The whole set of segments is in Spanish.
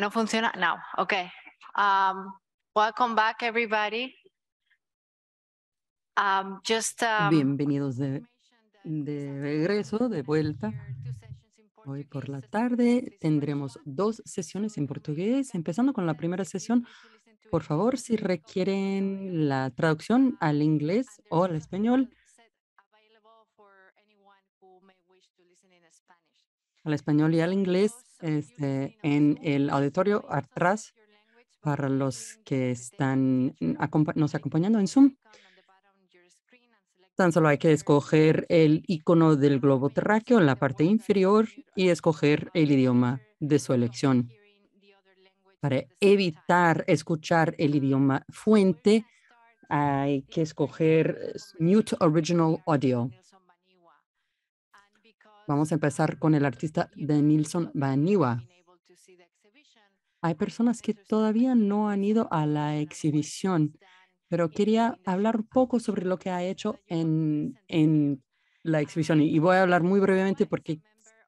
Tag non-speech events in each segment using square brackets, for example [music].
No funciona? No. Okay. Um, welcome back, everybody. Um, just, um, Bienvenidos de, de regreso, de vuelta. Hoy por la tarde tendremos dos sesiones en portugués, empezando con la primera sesión. Por favor, si requieren la traducción al inglés o al español, al español y al inglés, este, en el auditorio atrás para los que están nos acompañando en Zoom. Tan solo hay que escoger el icono del globo terráqueo en la parte inferior y escoger el idioma de su elección. Para evitar escuchar el idioma fuente, hay que escoger Mute Original Audio. Vamos a empezar con el artista de Nilsson Baniwa. Hay personas que todavía no han ido a la exhibición, pero quería hablar un poco sobre lo que ha hecho en, en la exhibición. Y voy a hablar muy brevemente porque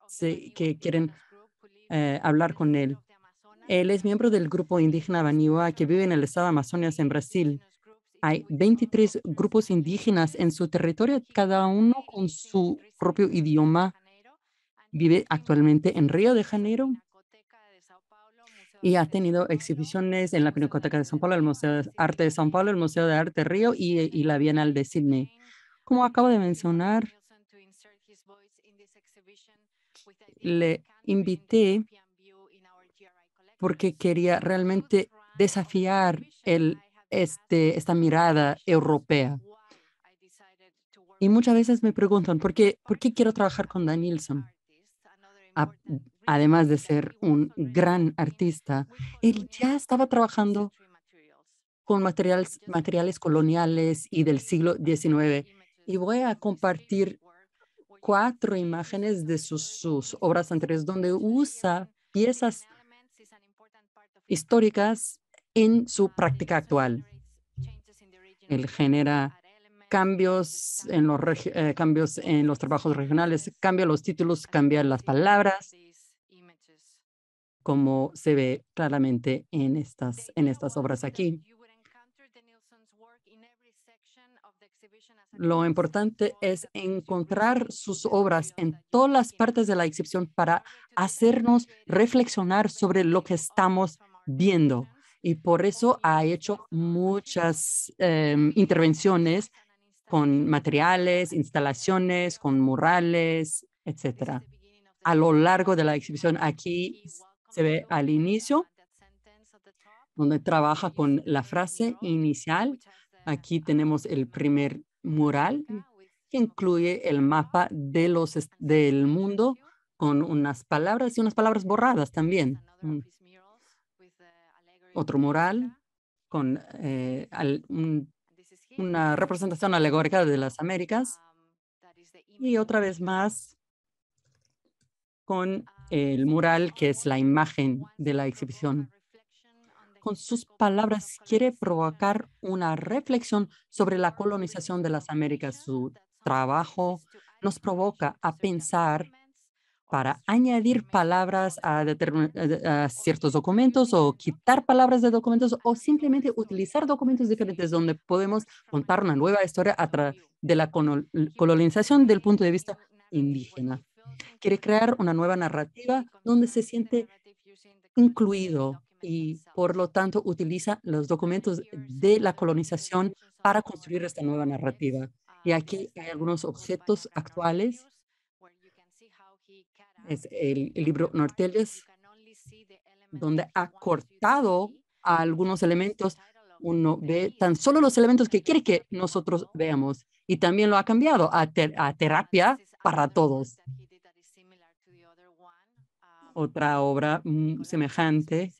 sé que quieren eh, hablar con él. Él es miembro del grupo indígena Baniwa que vive en el estado de Amazonas, en Brasil. Hay 23 grupos indígenas en su territorio, cada uno con su propio idioma. Vive actualmente en Río de Janeiro y ha tenido exhibiciones en la Pinacoteca de São Paulo, el Museo de Arte de São Paulo, el Museo de Arte Río y, y la Bienal de Sydney. Como acabo de mencionar, le invité porque quería realmente desafiar este, esta mirada europea. Y muchas veces me preguntan, ¿por qué, ¿por qué quiero trabajar con Danielson? Además de ser un gran artista, él ya estaba trabajando con materiales, materiales coloniales y del siglo XIX. Y voy a compartir cuatro imágenes de sus, sus obras anteriores donde usa piezas históricas en su práctica actual. Él genera cambios en los, eh, cambios en los trabajos regionales, cambia los títulos, cambia las palabras, como se ve claramente en estas, en estas obras aquí. Lo importante es encontrar sus obras en todas las partes de la exhibición para hacernos reflexionar sobre lo que estamos viendo. Y por eso ha hecho muchas em, intervenciones con materiales, instalaciones, con murales, etcétera. A lo largo de la exhibición, aquí se ve al inicio, donde trabaja con la frase inicial. Aquí tenemos el primer mural que incluye el mapa de los, del mundo con unas palabras y unas palabras borradas también. Otro mural con eh, un- una representación alegórica de las Américas y otra vez más con el mural que es la imagen de la exhibición. Con sus palabras quiere provocar una reflexión sobre la colonización de las Américas. Su trabajo nos provoca a pensar para añadir palabras a, a- ciertos documentos o quitar palabras de documentos o simplemente utilizar documentos diferentes donde podemos contar una nueva historia a través de la colonización del punto de vista indígena. Quiere crear una nueva narrativa donde se siente incluido y por lo tanto utiliza los documentos de la colonización para construir esta nueva narrativa. Y aquí hay algunos objetos actuales. Es el, el libro Nortelles, donde ha cortado a algunos elementos. Uno ve tan solo los elementos que quiere que nosotros veamos y también lo ha cambiado a, ter- a terapia para todos. Otra obra mm, semejante,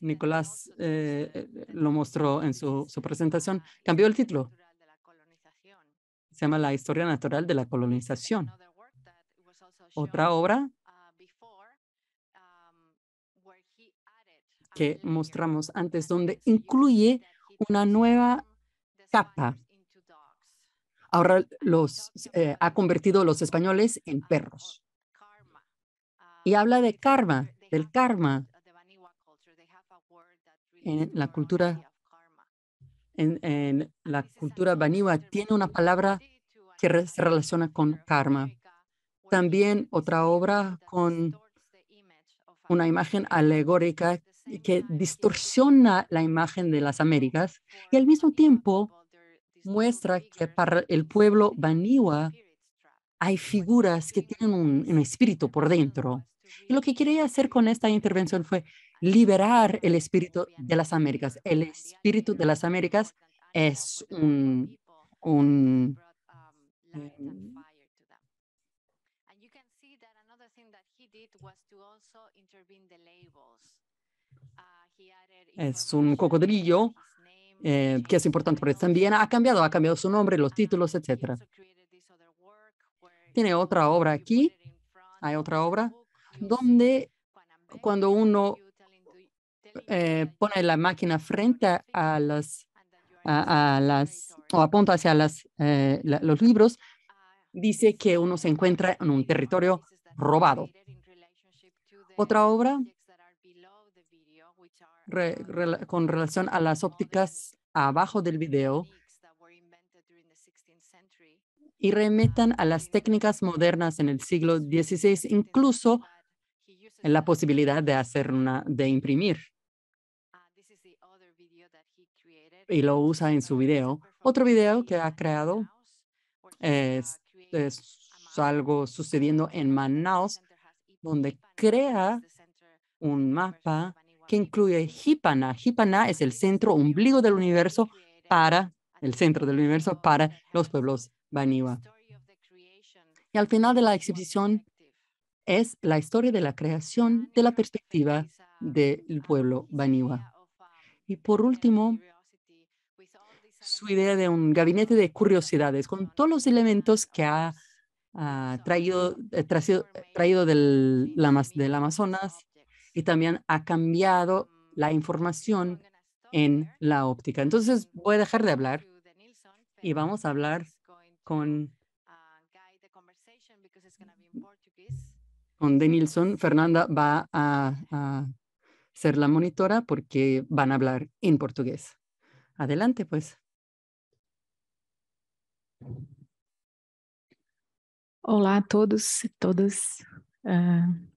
Nicolás eh, eh, lo mostró en su, su presentación, cambió el título. Se llama La historia natural de la colonización. Otra obra que mostramos antes, donde incluye una nueva capa. Ahora los eh, ha convertido los españoles en perros. Y habla de karma, del karma. En la cultura, en, en la cultura baniwa tiene una palabra que se relaciona con karma. También otra obra con una imagen alegórica que distorsiona la imagen de las Américas y al mismo tiempo muestra que para el pueblo baniwa hay figuras que tienen un, espíritu por dentro. Y lo que quería hacer con esta intervención fue liberar el espíritu de las Américas. El espíritu de las Américas es un, un es un cocodrillo eh, que es importante porque también ha cambiado, ha cambiado su nombre, los títulos, etcétera. Tiene otra obra aquí, hay otra obra, donde cuando uno eh, pone la máquina frente a las, a, las o apunta hacia las, eh, los libros, dice que uno se encuentra en un territorio robado. Otra obra con relación a las ópticas abajo del video y remetan a las técnicas modernas en el siglo XVI, incluso en la posibilidad de hacer una, de imprimir. Y lo usa en su video. Otro video que ha creado es, es algo sucediendo en Manaus, donde crea un mapa que incluye Hipana. Hipana es el centro ombligo del universo para el centro del universo para los pueblos Baniwa. Y al final de la exhibición es la historia de la creación de la perspectiva del pueblo Baniwa. Y por último, su idea de un gabinete de curiosidades con todos los elementos que ha traído, eh, traído, del, del Amazonas y también ha cambiado la información en la óptica. Entonces voy a dejar de hablar y vamos a hablar con, con Denilson. Fernanda va a, [laughs] a ser la monitora porque van a hablar en portugués. Adelante, pues. Olá a todos e todas. Uh,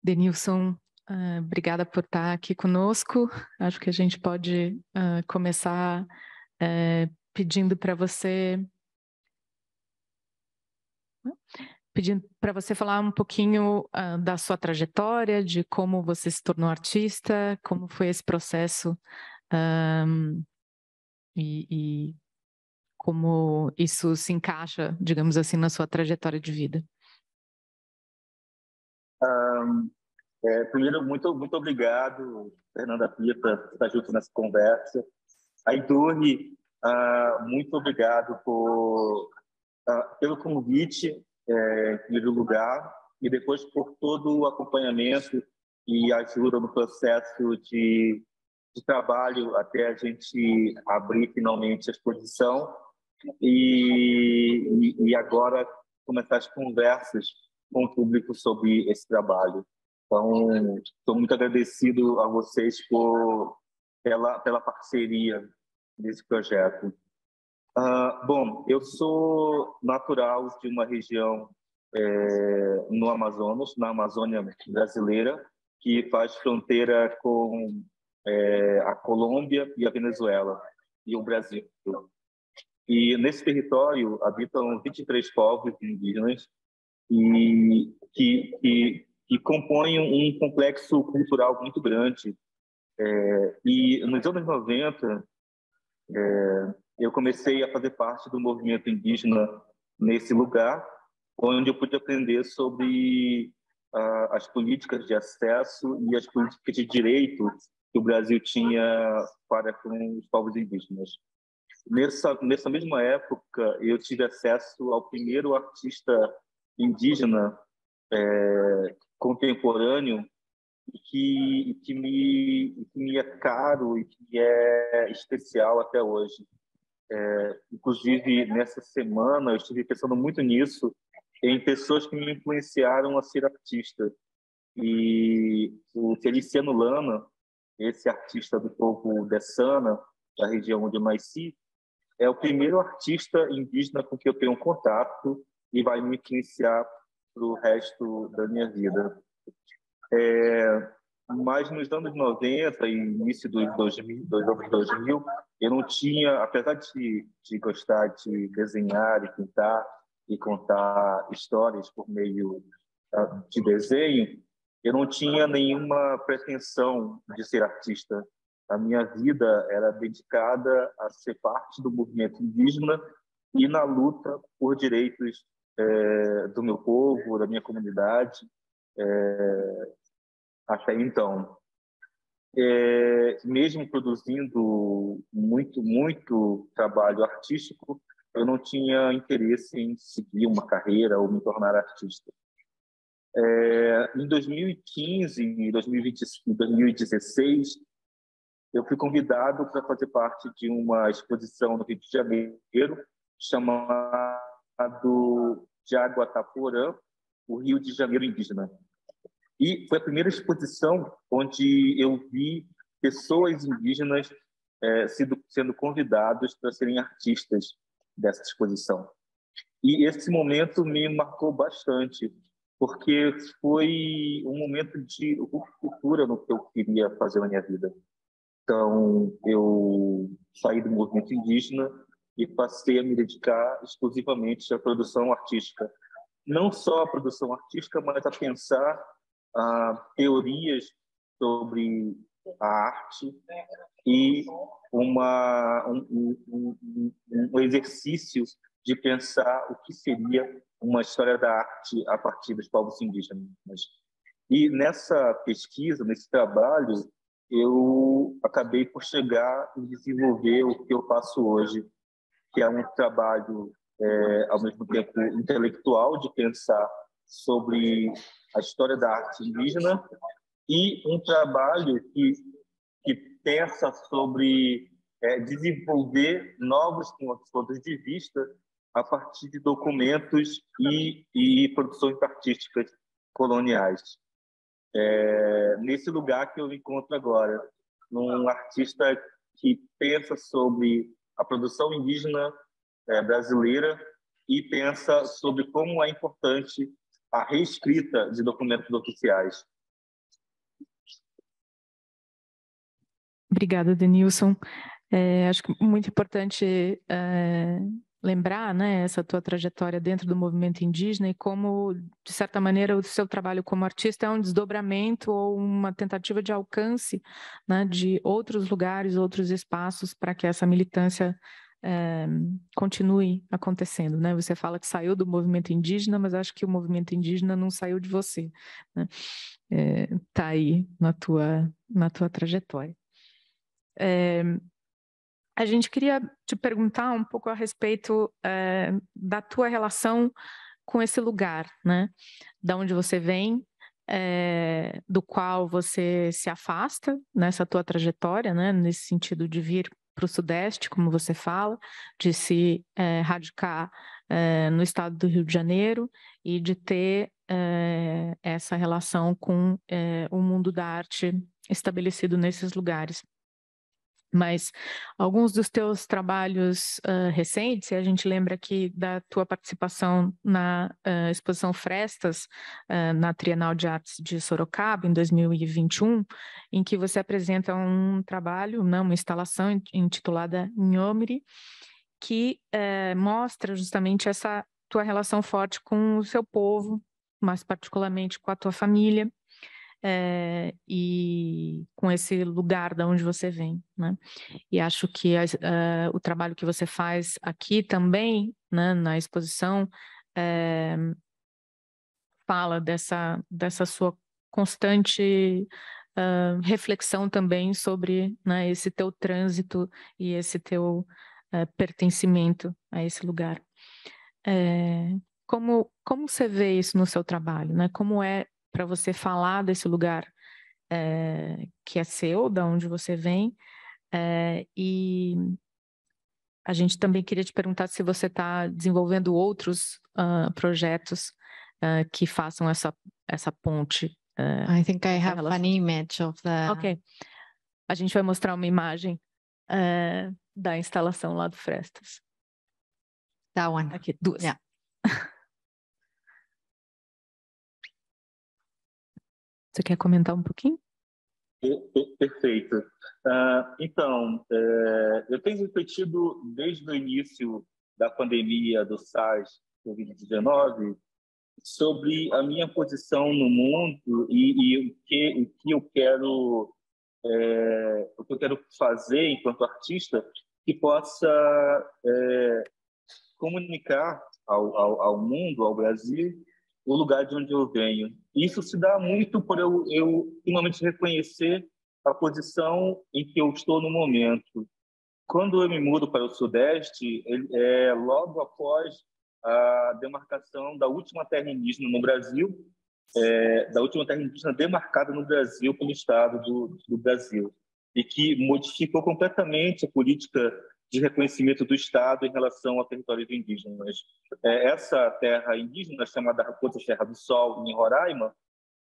Denilson, uh, obrigada por estar aqui conosco. Acho que a gente pode uh, começar uh, pedindo para você pedindo para você falar um pouquinho da sua trajetória, de como você se tornou artista, como foi esse processo um, e, e como isso se encaixa, digamos assim, na sua trajetória de vida. Um, é, primeiro, muito, muito obrigado, Fernanda Pia, por estar junto nessa conversa. A uh, muito obrigado por, uh, pelo convite, é, em primeiro lugar, e depois por todo o acompanhamento e ajuda no processo de, de trabalho até a gente abrir finalmente a exposição e, e agora começar as conversas com o público sobre esse trabalho. Então, estou muito agradecido a vocês por pela pela parceria desse projeto. Uh, bom, eu sou natural de uma região é, no Amazonas, na Amazônia brasileira, que faz fronteira com é, a Colômbia e a Venezuela e o Brasil. E nesse território habitam 23 povos indígenas e que, que, que compõem um complexo cultural muito grande. É, e nos anos 90, é, eu comecei a fazer parte do movimento indígena nesse lugar, onde eu pude aprender sobre uh, as políticas de acesso e as políticas de direito que o Brasil tinha para com os povos indígenas. Nessa, nessa mesma época, eu tive acesso ao primeiro artista indígena é, contemporâneo que, que, me, que me é caro e que é especial até hoje. É, inclusive, nessa semana, eu estive pensando muito nisso, em pessoas que me influenciaram a ser artista. E o Feliciano Lana, esse artista do povo Dessana, da região onde eu nasci, é o primeiro artista indígena com que eu tenho contato e vai me influenciar para o resto da minha vida. É, mas nos anos 90 e início dos 2000, dos anos 2000, eu não tinha, apesar de, de gostar de desenhar e pintar e contar histórias por meio ah, de desenho, eu não tinha nenhuma pretensão de ser artista. A minha vida era dedicada a ser parte do movimento indígena e na luta por direitos é, do meu povo, da minha comunidade. É, até então. É, mesmo produzindo muito, muito trabalho artístico, eu não tinha interesse em seguir uma carreira ou me tornar artista. É, em 2015 e 2016, eu fui convidado para fazer parte de uma exposição no Rio de Janeiro chamada Jaguataporã, o Rio de Janeiro Indígena. E foi a primeira exposição onde eu vi pessoas indígenas é, sendo, sendo convidados para serem artistas dessa exposição. E esse momento me marcou bastante, porque foi um momento de ruptura no que eu queria fazer na minha vida. Então, eu saí do movimento indígena e passei a me dedicar exclusivamente à produção artística. Não só a produção artística, mas a pensar teorias sobre a arte e uma, um, um, um, exercício de pensar o que seria uma história da arte a partir dos povos indígenas. E nessa pesquisa, nesse trabalho, eu acabei por chegar e desenvolver o que eu faço hoje, que é um trabalho, é, ao mesmo tempo, intelectual, de pensar sobre a história da arte indígena e um trabalho que, que pensa sobre é, desenvolver novos pontos de vista a partir de documentos e, e produções artísticas coloniais. É, nesse lugar que eu me encontro agora, num artista que pensa sobre a produção indígena é, brasileira e pensa sobre como é importante a reescrita de documentos oficiais. Obrigada, Denilson. É, acho que muito importante é, lembrar né, essa tua trajetória dentro do movimento indígena e como, de certa maneira, o seu trabalho como artista é um desdobramento ou uma tentativa de alcance né, de outros lugares, outros espaços para que essa militância é, continue acontecendo, né? Você fala que saiu do movimento indígena, mas acho que o movimento indígena não saiu de você, né? É, aí na tua na tua trajetória. É, a gente queria te perguntar um pouco a respeito é, da tua relação com esse lugar, né? Da onde você vem, é, do qual você se afasta nessa tua trajetória, né? Nesse sentido de vir para o Sudeste, como você fala, de se é, radicar no estado do Rio de Janeiro e de ter essa relação com o mundo da arte estabelecido nesses lugares. Mas alguns dos teus trabalhos uh, recentes, a gente lembra aqui da tua participação na uh, exposição Frestas, uh, na Trienal de Artes de Sorocaba, em 2021, em que você apresenta um trabalho, não, uma instalação intitulada Nhomri, que eh, mostra justamente essa tua relação forte com o seu povo, mais particularmente com a tua família, é, e com esse lugar da onde você vem, né? E acho que uh, o trabalho que você faz aqui também, né, na exposição, é, fala dessa dessa sua constante uh, reflexão também sobre né, esse teu trânsito e esse teu uh, pertencimento a esse lugar. É, como, como você vê isso no seu trabalho? Né? Como é para você falar desse lugar é, que é seu, da onde você vem. É, e a gente também queria te perguntar se você está desenvolvendo outros uh, projetos uh, que façam essa, essa ponte uh, I think I have an image of the. Ok. A gente vai mostrar uma imagem eh, da instalação lá do Frestas. That one. Aqui, duas. Yeah. [laughs] Você quer comentar um pouquinho? Per- per- Perfeito. Ah, então, é, eu tenho refletido desde o início da pandemia do SARS Covid-19 sobre a minha posição no mundo e, e o, que, o que eu quero é, o que eu quero fazer enquanto artista que possa é, comunicar ao, ao, ao mundo, ao Brasil, o lugar de onde eu venho. Isso se dá muito por eu, eu finalmente reconhecer a posição em que eu estou no momento. Quando eu me mudo para o Sudeste, é logo após a demarcação da última terra indígena no Brasil, é, da última terra indígena demarcada no Brasil pelo Estado do, do Brasil, e que modificou completamente a política de reconhecimento do Estado em relação a territórios indígenas. É, essa terra indígena, chamada Raposa Serra do Sol, em Roraima,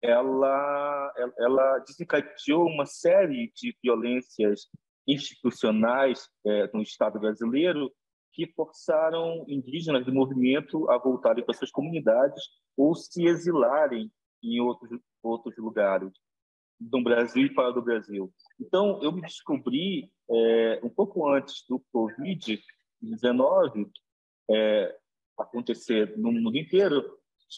ela- ela desencadeou uma série de violências institucionais é, no Estado brasileiro que forçaram indígenas do movimento a voltarem para suas comunidades ou se exilarem em outros outros lugares do Brasil e fora do Brasil. Então, eu me descobri é, um pouco antes do Covid-19 é, acontecer no mundo inteiro,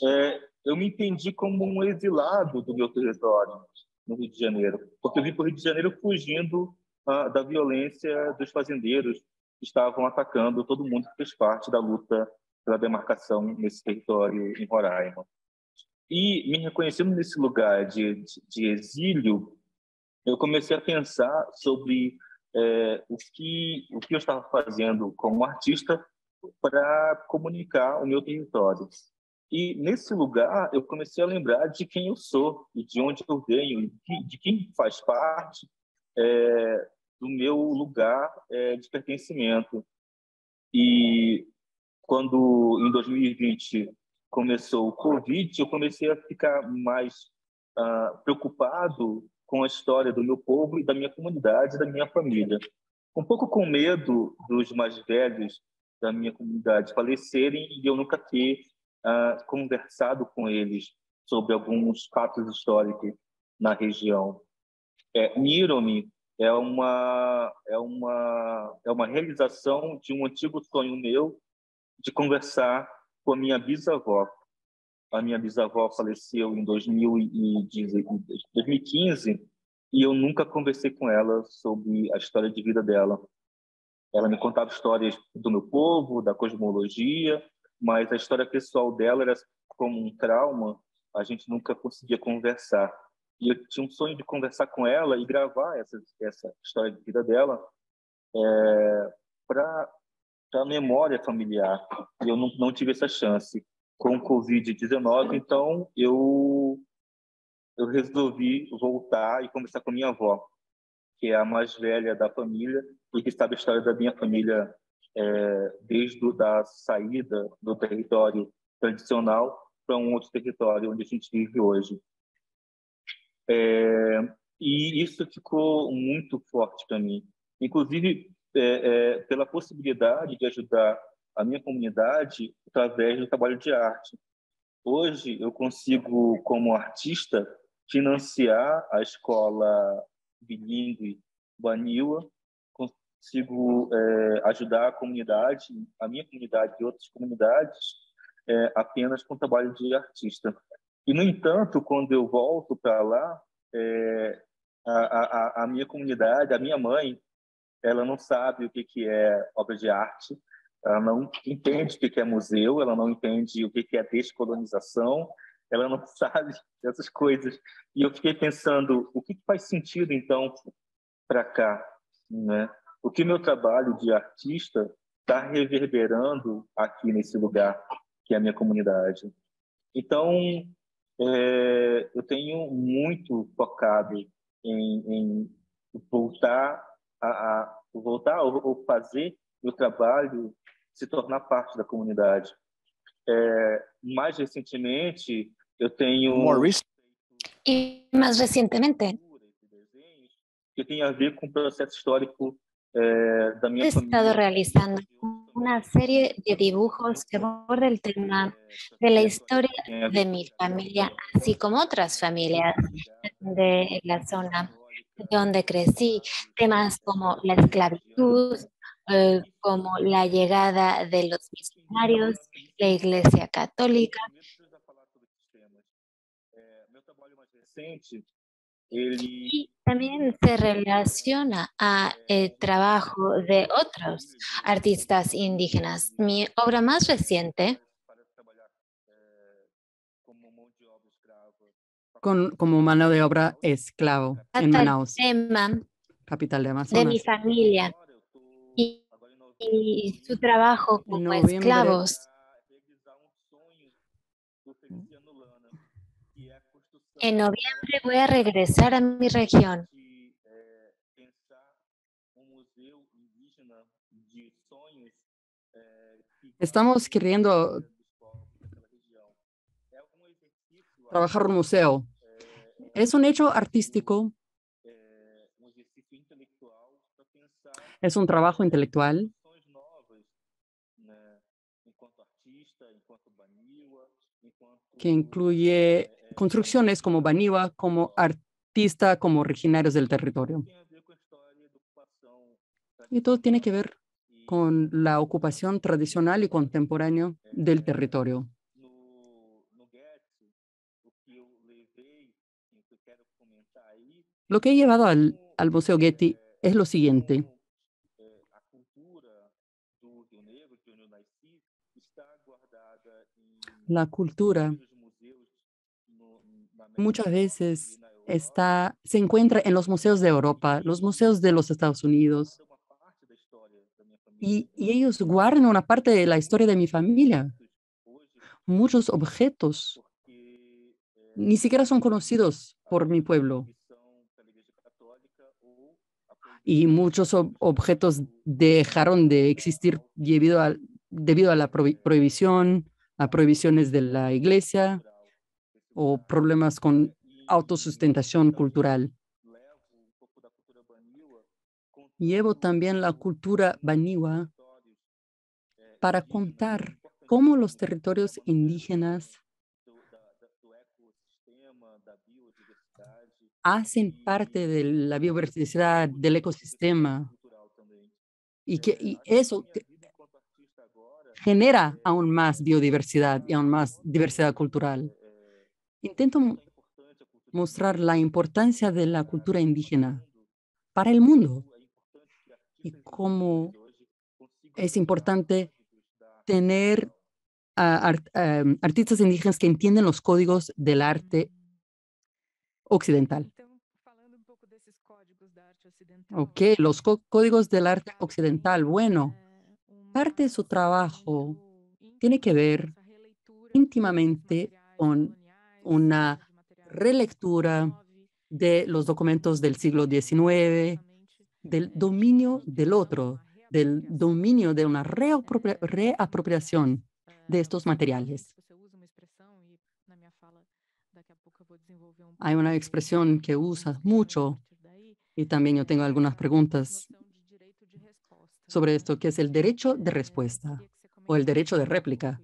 é, eu me entendi como um exilado do meu território no Rio de Janeiro, porque eu vim para o Rio de Janeiro fugindo ah, da violência dos fazendeiros que estavam atacando todo mundo que fez parte da luta pela demarcação nesse território em Roraima. E me reconhecendo nesse lugar de, de, de exílio, eu comecei a pensar sobre é, o que o que eu estava fazendo como artista para comunicar o meu território. E nesse lugar eu comecei a lembrar de quem eu sou e de onde eu venho, de, de quem faz parte é, do meu lugar é, de pertencimento. E quando em 2020 começou o Covid, eu comecei a ficar mais ah, preocupado com a história do meu povo e da minha comunidade, da minha família. Um pouco com medo dos mais velhos da minha comunidade falecerem e eu nunca ter ah, conversado com eles sobre alguns fatos históricos na região. É, Miromi é uma é uma é uma realização de um antigo sonho meu de conversar com a minha bisavó. A minha bisavó faleceu em 2015 e eu nunca conversei com ela sobre a história de vida dela. Ela me contava histórias do meu povo, da cosmologia, mas a história pessoal dela era como um trauma, a gente nunca conseguia conversar. E eu tinha um sonho de conversar com ela e gravar essa, essa história de vida dela é, para a memória familiar. E eu não, não tive essa chance. Com o Covid-19, então, eu, eu resolvi voltar e conversar com minha avó, que é a mais velha da família e que sabe a história da minha família é, desde a da saída do território tradicional para um outro território onde a gente vive hoje. É, e isso ficou muito forte para mim. Inclusive, é, é, pela possibilidade de ajudar a minha comunidade através do trabalho de arte. Hoje, eu consigo, como artista, financiar a escola bilíngue Baniwa, consigo é, ajudar a comunidade, a minha comunidade e outras comunidades, é, apenas com trabalho de artista. E, no entanto, quando eu volto para lá, é, a, a, a minha comunidade, a minha mãe, ela não sabe o que, que é obra de arte, ela não entende o que, é museu, ela não entende o que, é descolonização, ela não [laughs] sabe dessas coisas. E eu fiquei pensando, o que, faz sentido, então, para cá? Né? O que meu trabalho de artista está reverberando aqui nesse lugar, que é a minha comunidade. Então, é, eu tenho muito focado em, em voltar a, a voltar ou, fazer o trabalho se tornar parte da comunidade. É, mais recentemente, eu tenho More Y más recientemente, que tiene a ver con el proceso histórico eh, de mi he estado realizando una serie de dibujos que aborda el tema de la historia de mi familia, así como otras familias de la zona donde crecí, temas como la esclavitud, eh, como la llegada de los misionarios, la Iglesia Católica. Y también se relaciona a el trabajo de otros artistas indígenas. Mi obra más reciente con, como mano de obra esclavo en Manaus, tema capital de de mi Amazonas. familia y su trabajo como noviembre. esclavos. En noviembre voy a regresar a mi región Estamos queriendo trabajar un museo. Es un hecho artístico, es un trabajo intelectual incluye construcciones como Baniwa, como artista, como originarios del territorio. Y todo tiene que ver con la ocupación tradicional y contemporánea del territorio. Lo que he llevado al, al Museo Getty es lo siguiente. La cultura muchas veces está, se encuentra en los museos de Europa, los museos de los Estados Unidos, y, ellos guardan una parte de la historia de mi familia. Muchos objetos ni siquiera son conocidos por mi pueblo. Y muchos ob- objetos dejaron de existir debido a, debido a la prohi- prohibición, a prohibiciones de la iglesia o problemas con autosustentación cultural. Llevo también la cultura baniwa para contar cómo los territorios indígenas hacen parte de la biodiversidad del ecosistema y que y eso genera aún más biodiversidad y aún más diversidad cultural. Intento mo- mostrar la importancia de la cultura indígena para el mundo y cómo es importante tener am, artistas indígenas que entienden los códigos del arte occidental. Ok, los có- códigos del arte occidental. Bueno, eh, parte de su trabajo tiene que ver íntimamente con una relectura de los documentos del siglo XIX, del dominio del otro, del dominio de una reapropiación de estos materiales. Hay una expresión que usas mucho y también yo tengo algunas preguntas sobre esto, que es el derecho de respuesta o el derecho de réplica.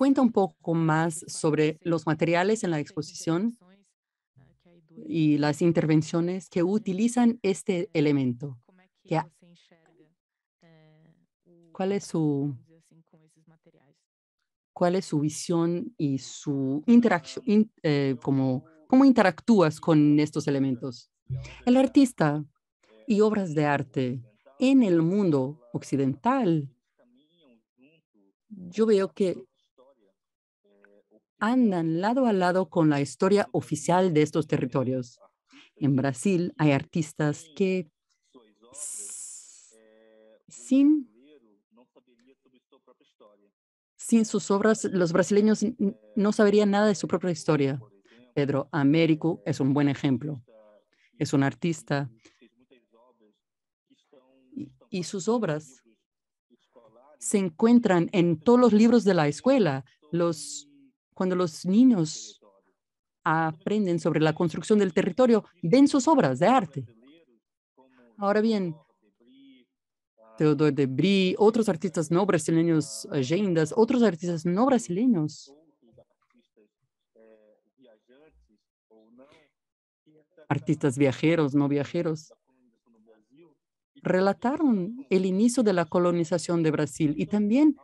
Cuenta un poco más sobre los materiales en la exposición y las intervenciones que utilizan este elemento. ¿Cuál es su, visión y su interacción, in- eh, cómo interactúas con estos elementos? El artista y obras de arte en el mundo occidental, yo veo que andan lado a lado con la historia oficial de estos territorios. En Brasil hay artistas que sin, sin sus obras los brasileños no sabrían nada de su propia historia. Pedro Américo es un buen ejemplo. Es un artista y- y sus obras se encuentran en todos los libros de la escuela. Los Cuando los niños aprenden sobre la construcción del territorio, ven sus obras de arte. Ahora bien, Teodoro de Brie, otros artistas no brasileños, agendas, otros artistas no brasileños, artistas viajeros, no viajeros, relataron el inicio de la colonización de Brasil y también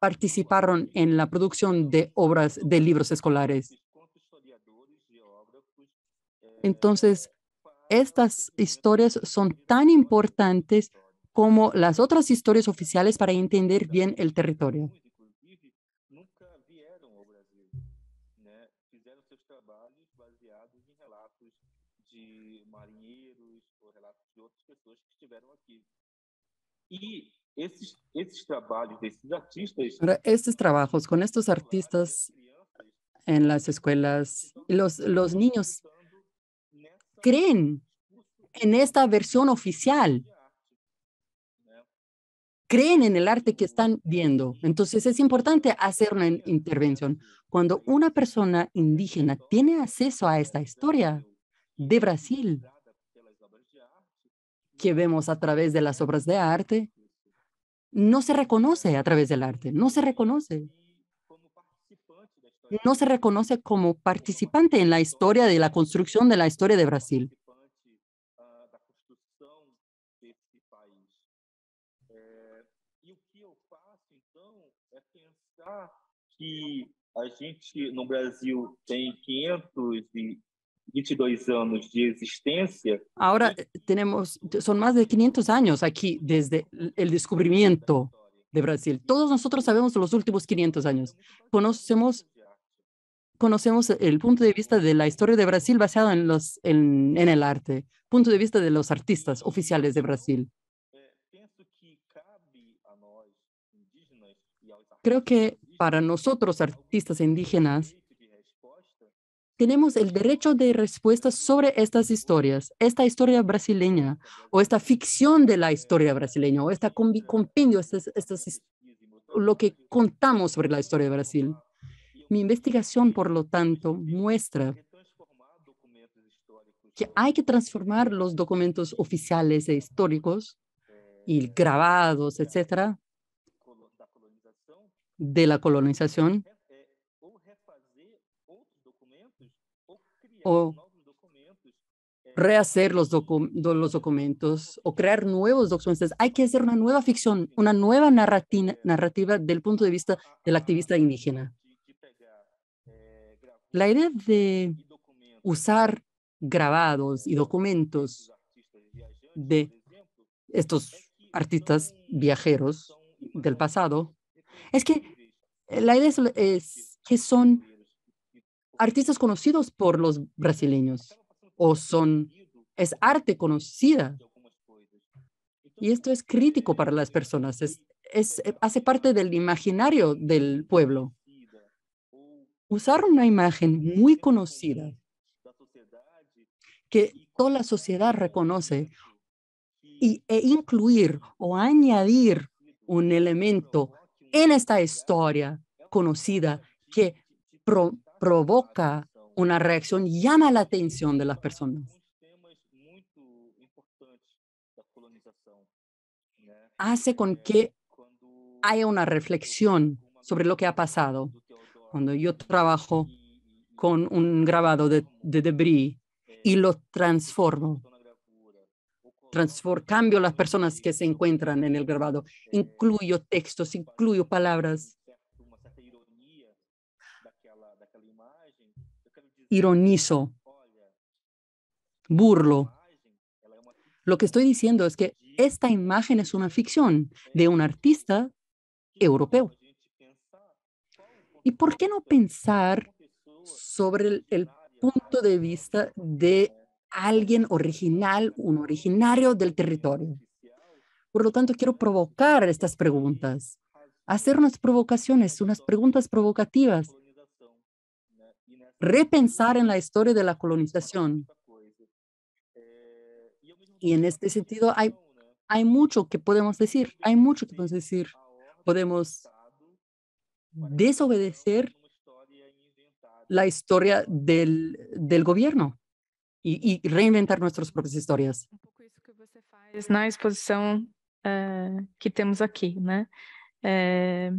participaron en la producción de obras de libros escolares. Entonces, estas historias son tan importantes como las otras historias oficiales para entender bien el territorio. Y estos, trabajos con estos artistas en las escuelas, los, los niños creen en esta versión oficial. Creen en el arte que están viendo. Entonces es importante hacer una intervención. Cuando una persona indígena tiene acceso a esta historia de Brasil, que vemos a través de las obras de arte, no se reconoce a través del arte, no se reconoce. No se reconoce como participante en la historia de la construcción de la historia de Brasil. que a gente no Brasil tem 500 22 años de existencia. Ahora tenemos, son más de 500 años aquí desde el descubrimiento de Brasil. Todos nosotros sabemos los últimos 500 años. Conocemos, conocemos el punto de vista de la historia de Brasil basado en, los, en, en el arte, punto de vista de los artistas oficiales de Brasil. Creo que para nosotros, artistas indígenas, tenemos el derecho de respuesta sobre estas historias, esta historia brasileña o esta ficción de la historia brasileña o esta compendio, estas, estas, lo que contamos sobre la historia de Brasil. Mi investigación, por lo tanto, muestra que hay que transformar los documentos oficiales e históricos y grabados, etcétera, de la colonización o rehacer los, los documentos o crear nuevos documentos. Hay que hacer una nueva ficción, una nueva narrativa del punto de vista del activista indígena. La idea de usar grabados y documentos de estos artistas viajeros del pasado. es que la idea es que son artistas conocidos por los brasileños o son, es arte conocida. Y esto es crítico para las personas, es, es, hace parte del imaginario del pueblo. Usar una imagen muy conocida que toda la sociedad reconoce y, e incluir o añadir un elemento en esta historia conocida que provoca una reacción, llama la atención de las personas. Hace con que haya una reflexión sobre lo que ha pasado. Cuando yo trabajo con un grabado de, de debris y lo transformo, transformo, cambio las personas que se encuentran en el grabado, incluyo textos, incluyo palabras, ironizo, burlo. Lo que estoy diciendo es que esta imagen es una ficción de un artista europeo. ¿Y por qué no pensar sobre el, punto de vista de alguien original, un originario del territorio? Por lo tanto, quiero provocar estas preguntas, hacer unas provocaciones, unas preguntas provocativas repensar en la historia de la colonización. Y en este sentido hay, hay mucho que podemos decir, hay mucho que podemos decir. Podemos desobedecer la historia del, del gobierno y, reinventar nuestras propias historias. Na exposição eh, que temos aqui, né? Eh,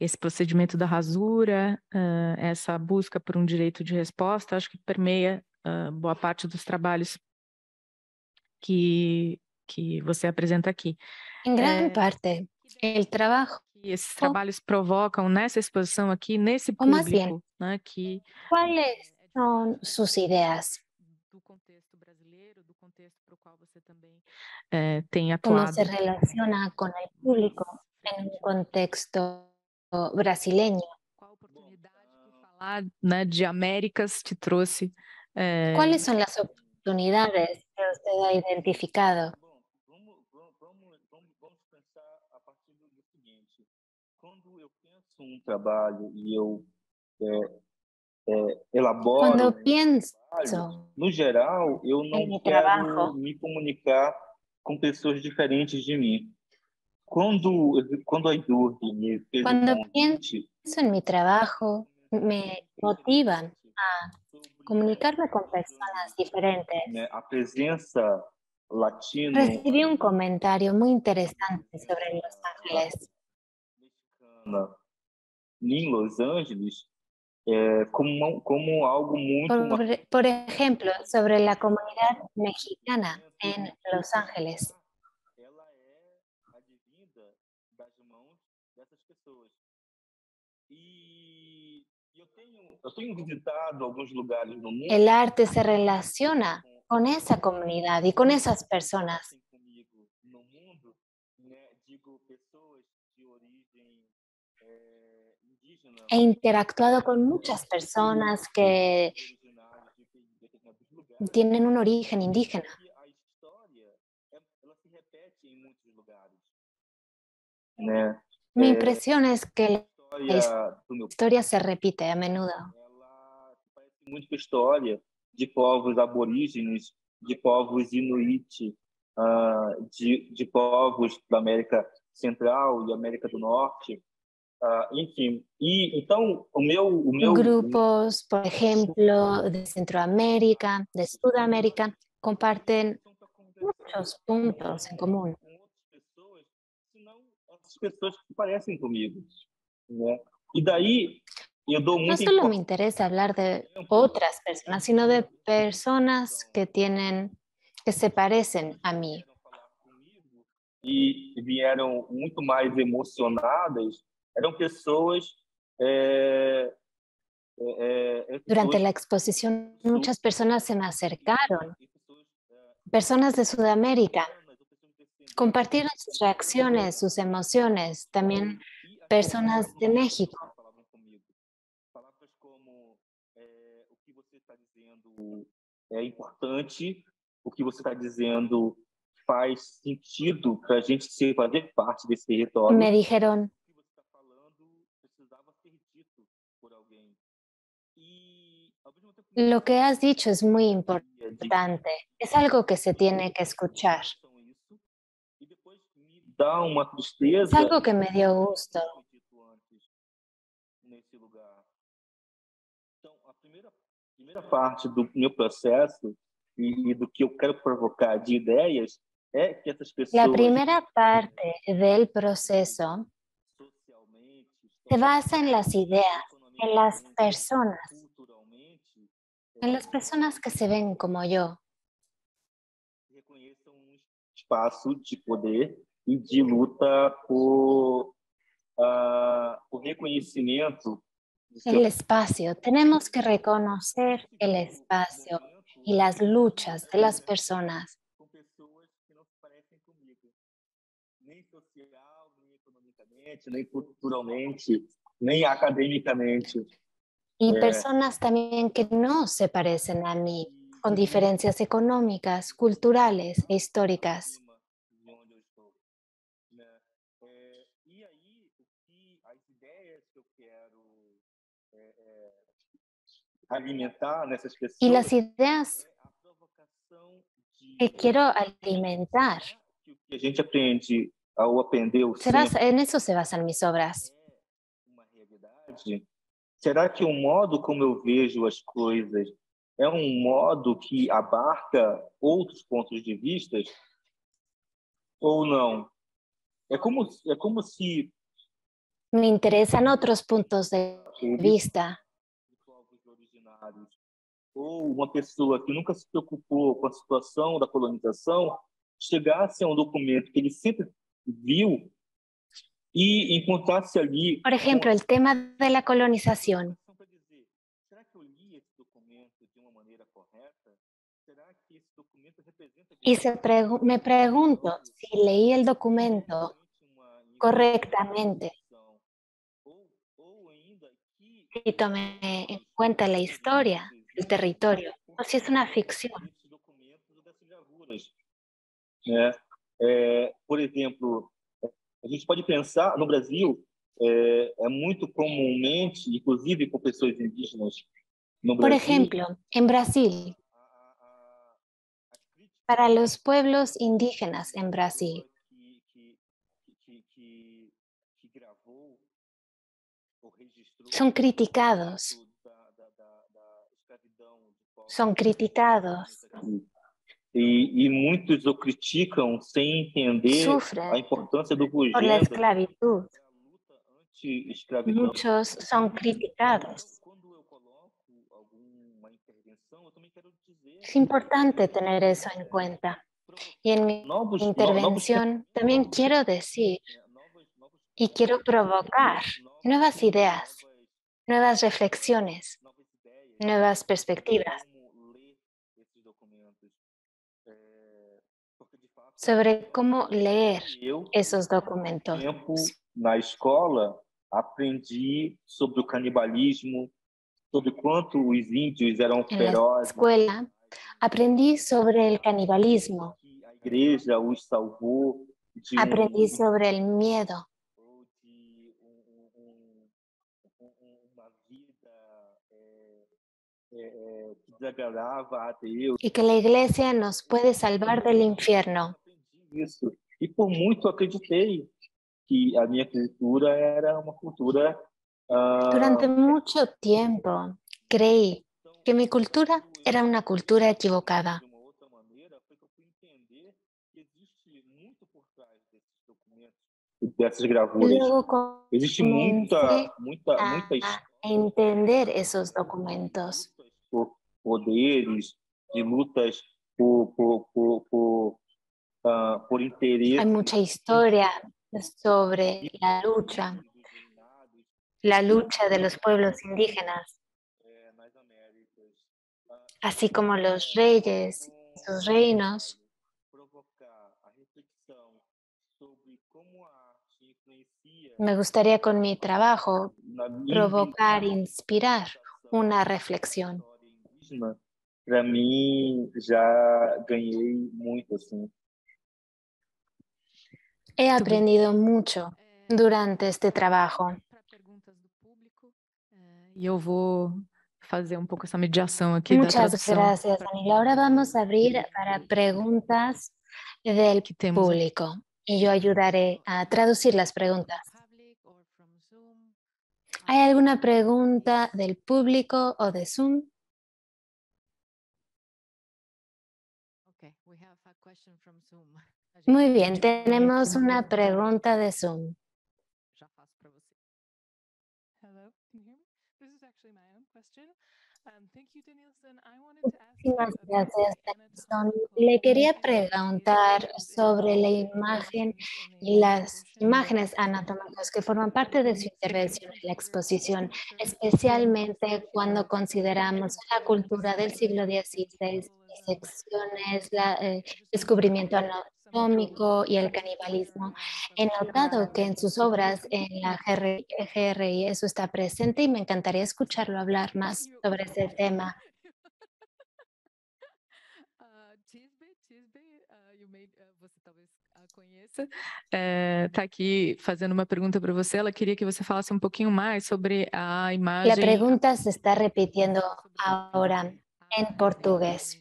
esse procedimento da rasura, eh, essa busca por um direito de resposta, acho que permeia ah, boa parte dos trabalhos que, que você apresenta aqui. En gran Eh, parte, el trabajo, Que esses trabalhos provocam nessa exposição aqui, nesse Ou mais bien, público, né? Que ¿cuáles son sus ideas? do contexto brasileiro, do contexto para o qual você também eh, tem ¿Cómo atuado. se relaciona con el público en un contexto brasileño? Qual oportunidade que falar né, de Américas te trouxe? eh, ¿Cuáles son las oportunidades que usted ha identificado? Bom, vamos, vamos, vamos, vamos pensar a partir do do seguinte: quando eu penso um trabalho e eu é, é, elaboro Cuando um pienso trabalho, no geral, eu não mi quero trabajo. me comunicar com pessoas diferentes de mim. Quando a Idurg me Cuando convite, en mi trabajo, me motivan a comunicarme con personas diferentes. né, a presença latina Recibí un comentario muy interesante sobre Los Ángeles. mexicana em Los Angeles é, como, como algo mais Por, por ejemplo, sobre la comunidad mexicana en Los Ángeles. ela é advinda das mãos dessas pessoas. E eu tenho, eu tenho visitado alguns lugares no mundo. El arte se relaciona con esa comunidad y con esas personas. indígena, He interactuado con muchas personas que tienen un origen indígena. em? Mi Eh, impresión es que A história do meu historia se repite a menudo. ela parece muito com a história de povos aborígenes, de povos inuit, ah, de, de povos da América Central e América do Norte, ah, enfim. E então o meu o meu Grupos, por ejemplo, de Centroamérica, de Sudamérica, comparten Então, pra conversar muchos puntos en común. com outras pessoas, senão essas pessoas que parecem comigo, né? E daí eu dou No solo me interesa hablar de otras personas, sino de personas que tienen, que se parecen a comigo e vieram muito mais emocionadas. Eram pessoas é, é, é, Durante pessoas- la exposición, muchas personas se me acercaron, pessoas, personas de Sudamérica, pessoas compartieron sus reacciones, sus emociones, también personas de México. como é, importante, o que você está dizendo faz sentido para a gente ser, fazer parte desse território. Me dijeron, o que você está falando precisava ser dito por alguém. E, ao mesmo tempo, lo que has dicho es muy importante, es algo que se tiene que escuchar, dá uma tristeza es algo que me dio gusto. nesse lugar. Então, a primeira, primeira parte do meu processo e, e do que eu quero provocar de ideias é que essas pessoas La primera parte proceso socialmente se basa en las ideas, en las personas, en las personas que se ven como yo, reconheçam um espaço de poder e de luta por, ah, por reconhecimento el espacio. Tenemos que reconocer el espacio y las luchas de las personas. nem culturalmente, nem academicamente. Y personas también que no se parecen a mí, con diferencias económicas, culturales e históricas. Y las ideas é a provocação de que quiero alimentar, que o que a gente aprende ao aprender o se basa- en eso se basan mis obras. é será que o modo como eu vejo as coisas é um modo que abarca outros pontos de vista ou não? É como, é como se Me interesan otros puntos de vista. Ou uma pessoa que nunca se preocupou com a situação da colonização chegasse a um documento que ele sempre viu e encontrasse ali. Por ejemplo, el tema de la colonización. Esse documento representa Y se pregu- me pregunto si leí el documento correctamente, si tomé en cuenta la historia del territorio, o si es una ficción. É, por exemplo, a gente pode pensar, no Brasil, é, é muito comumente, inclusive com pessoas indígenas, no Por Brasil, ejemplo, en Brasil, a- a- a- a crítica para los pueblos indígenas en Brasil, que, que, que, que, que gravou ou registrou son criticados, son criticados, E, e muitos o criticam sem entender a sufren importância do por la esclavitud. Muchos son criticados. Es importante tener eso en cuenta. Y en mi novos, no- novos intervención también quiero decir y quiero provocar nuevas ideas, nuevas reflexiones, nuevas perspectivas sobre cómo leer esos documentos. na escola, aprendi sobre o canibalismo, sobre quanto os índios eram En la ferozes, escuela aprendí sobre el canibalismo, que a igreja os salvou de um- aprendí sobre el miedo ou de um- um- um- um- uma vida é, é, é, que desagradava a Deus. Y que la iglesia nos puede salvar del infierno. E por muito acreditei que a minha cultura era uma cultura ah, Durante mucho tiempo creí que mi cultura era una cultura equivocada. dessas Y gravuras. luego Existe muita, muita, a, muita a entender esos documentos. Poderes, de lutas por, por, por, por, ah, por interesse. Hay mucha historia sobre la lucha, la lucha de los pueblos indígenas, así como los reyes, sus reinos. Me gustaría con mi trabajo provocar, inspirar una reflexión. Para mim já ganhei muito assim. He aprendido mucho durante este trabajo. Público, eh, e eu vou fazer um pouco essa mediação aqui da Muchas gracias, Daniela. Ahora vamos a abrir para preguntas del público y yo ayudaré a traducir las preguntas. ¿Hay alguna pregunta del público o de Zoom? [laughs] you, Danielson. I wanted to ask you Muchísimas gracias, Nelson. Le quería preguntar sobre la you imagen y las imágenes anatómicas que forman parte de su intervención en la exposición, especialmente cuando consideramos la cultura del siglo XVI, disecciones, la, eh, descubrimiento anatómico y el canibalismo. He notado que en sus obras en la GRI, GRI eso está presente y me encantaría escucharlo hablar más sobre ese tema. Ah, Tisbe, ah, may- ah, está aqui fazendo uma pergunta para você. Ela queria que você falasse um pouquinho mais sobre a imagem. La pregunta se está repitiendo ahora en portugués.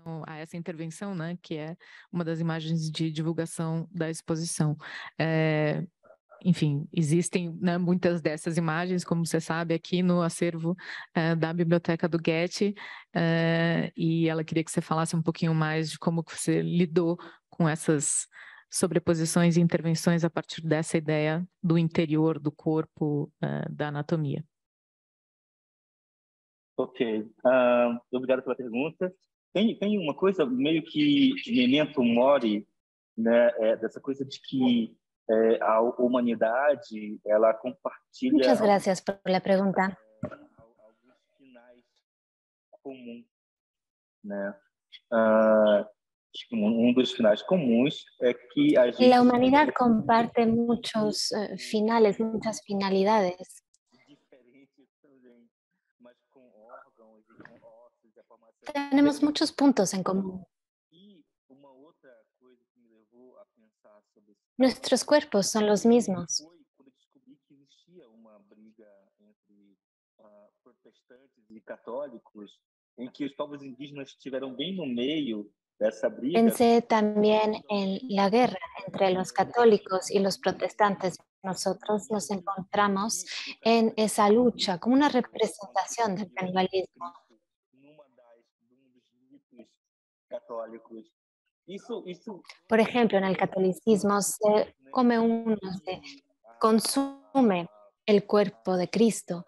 De divulgação, a essa intervenção, né, que é uma das imagens de divulgação da exposição. É, enfim, existem né, muitas dessas imagens, como você sabe, aqui no acervo uh, da Biblioteca do Getty, uh, e ela queria que você falasse um pouquinho mais de como você lidou com essas sobreposições e intervenções a partir dessa ideia do interior do corpo, da anatomia. Ok, uh, obrigado pela pergunta. Tem, tem uma coisa meio que memento mori, né, é, dessa coisa de que é, a humanidade ela compartilha. Muchas gracias por la pregunta. Alguns finais comuns, né? Uh, um dos finais comuns é que a gente. La humanidad comparte muchos uh, finales, muchas finalidades. Tenemos muchos puntos en común. Nuestros cuerpos son los mismos. Pensé también en la guerra entre los católicos y los protestantes. Nosotros nos encontramos en esa lucha como una representación del canibalismo. Por ejemplo, en el catolicismo se come uno, se consume el cuerpo de Cristo.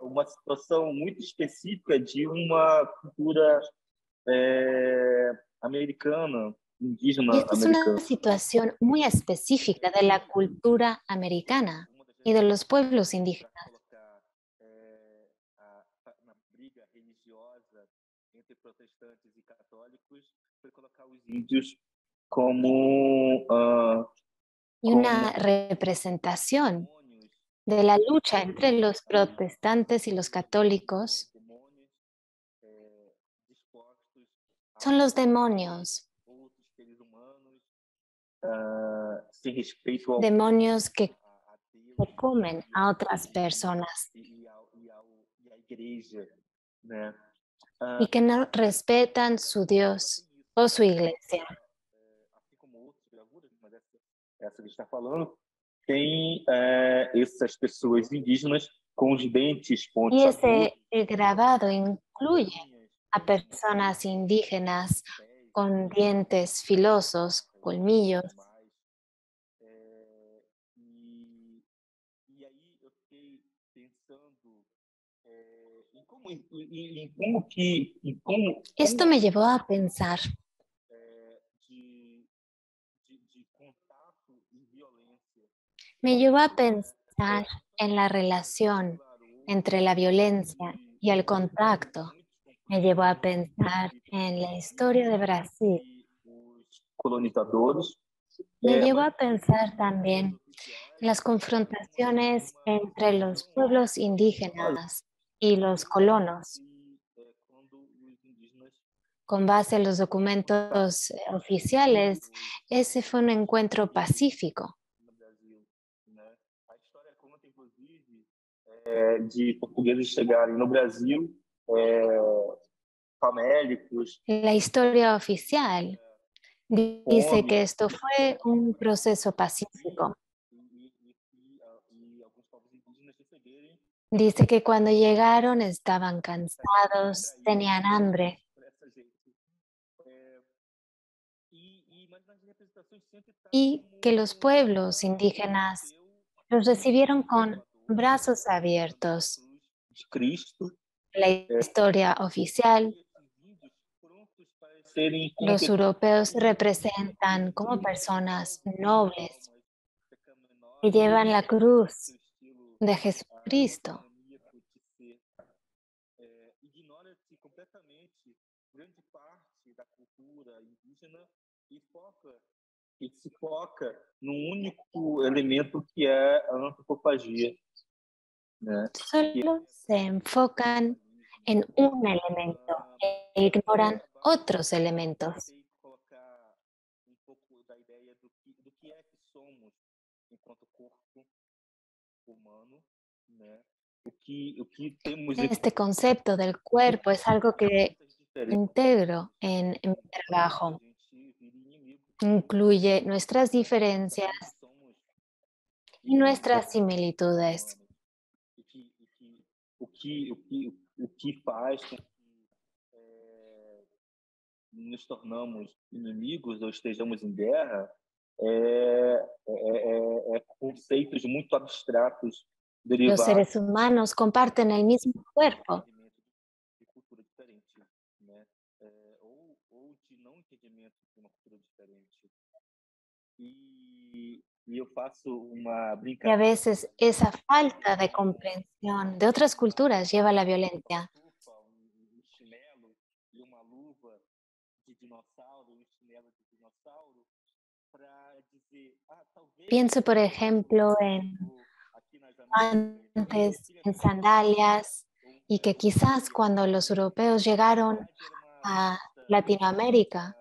uma situação muito específica de uma cultura é, americana, indígena esta es una situación muy específica de la cultura americana y de los pueblos indígenas. Protestantes e católicos foi colocar os índios como uh, y una representación de la lucha entre los protestantes y los católicos. Son los demonios. Demonios que comen a otras personas y que no respetan su Dios o su iglesia. essa, que está falando, tem é, essas pessoas indígenas com os dentes Y pontiagudos. ese grabado incluye a personas indígenas con dientes filosos, colmillos. É, e, e aí eu fiquei pensando Esto me llevó a pensar e violência me llevó a pensar en la relación entre la violencia y el contacto. Me llevó a pensar en la historia de Brasil. Me llevó a pensar también en las confrontaciones entre los pueblos indígenas y los colonos. Con base en los documentos eh, oficiales, esse fue un encuentro pacífico. é, famélicos, La historia oficial dice que esto fue un proceso pacífico. e, e, e, a- e alguns povos indígenas receberem Dice que cuando llegaron estaban cansados, tenían hambre y que los pueblos indígenas los recibieron con brazos abiertos. La historia oficial, los europeos se representan como personas nobles que llevan la cruz de Jesucristo. É, Ignora-se completamente grande parte da cultura indígena e foca e se foca num único elemento que é a antropofagia, né? Solo se enfocan en un elemento e ignoran otros elementos. Colocar um pouco da ideia do que, do que é que somos enquanto corpo humano, em Este concepto del cuerpo es algo que integro en, en mi trabajo. Incluye nuestras diferencias y nuestras similitudes. É, nos tornamos inimigos ou estejamos em guerra é, é, é conceitos muito abstratos Los seres humanos comparten el mismo cuerpo. Y a veces esa falta de comprensión de otras culturas lleva a la violencia. Pienso, por ejemplo, en antes en sandalias y que quizás cuando los europeos llegaron a Latinoamérica,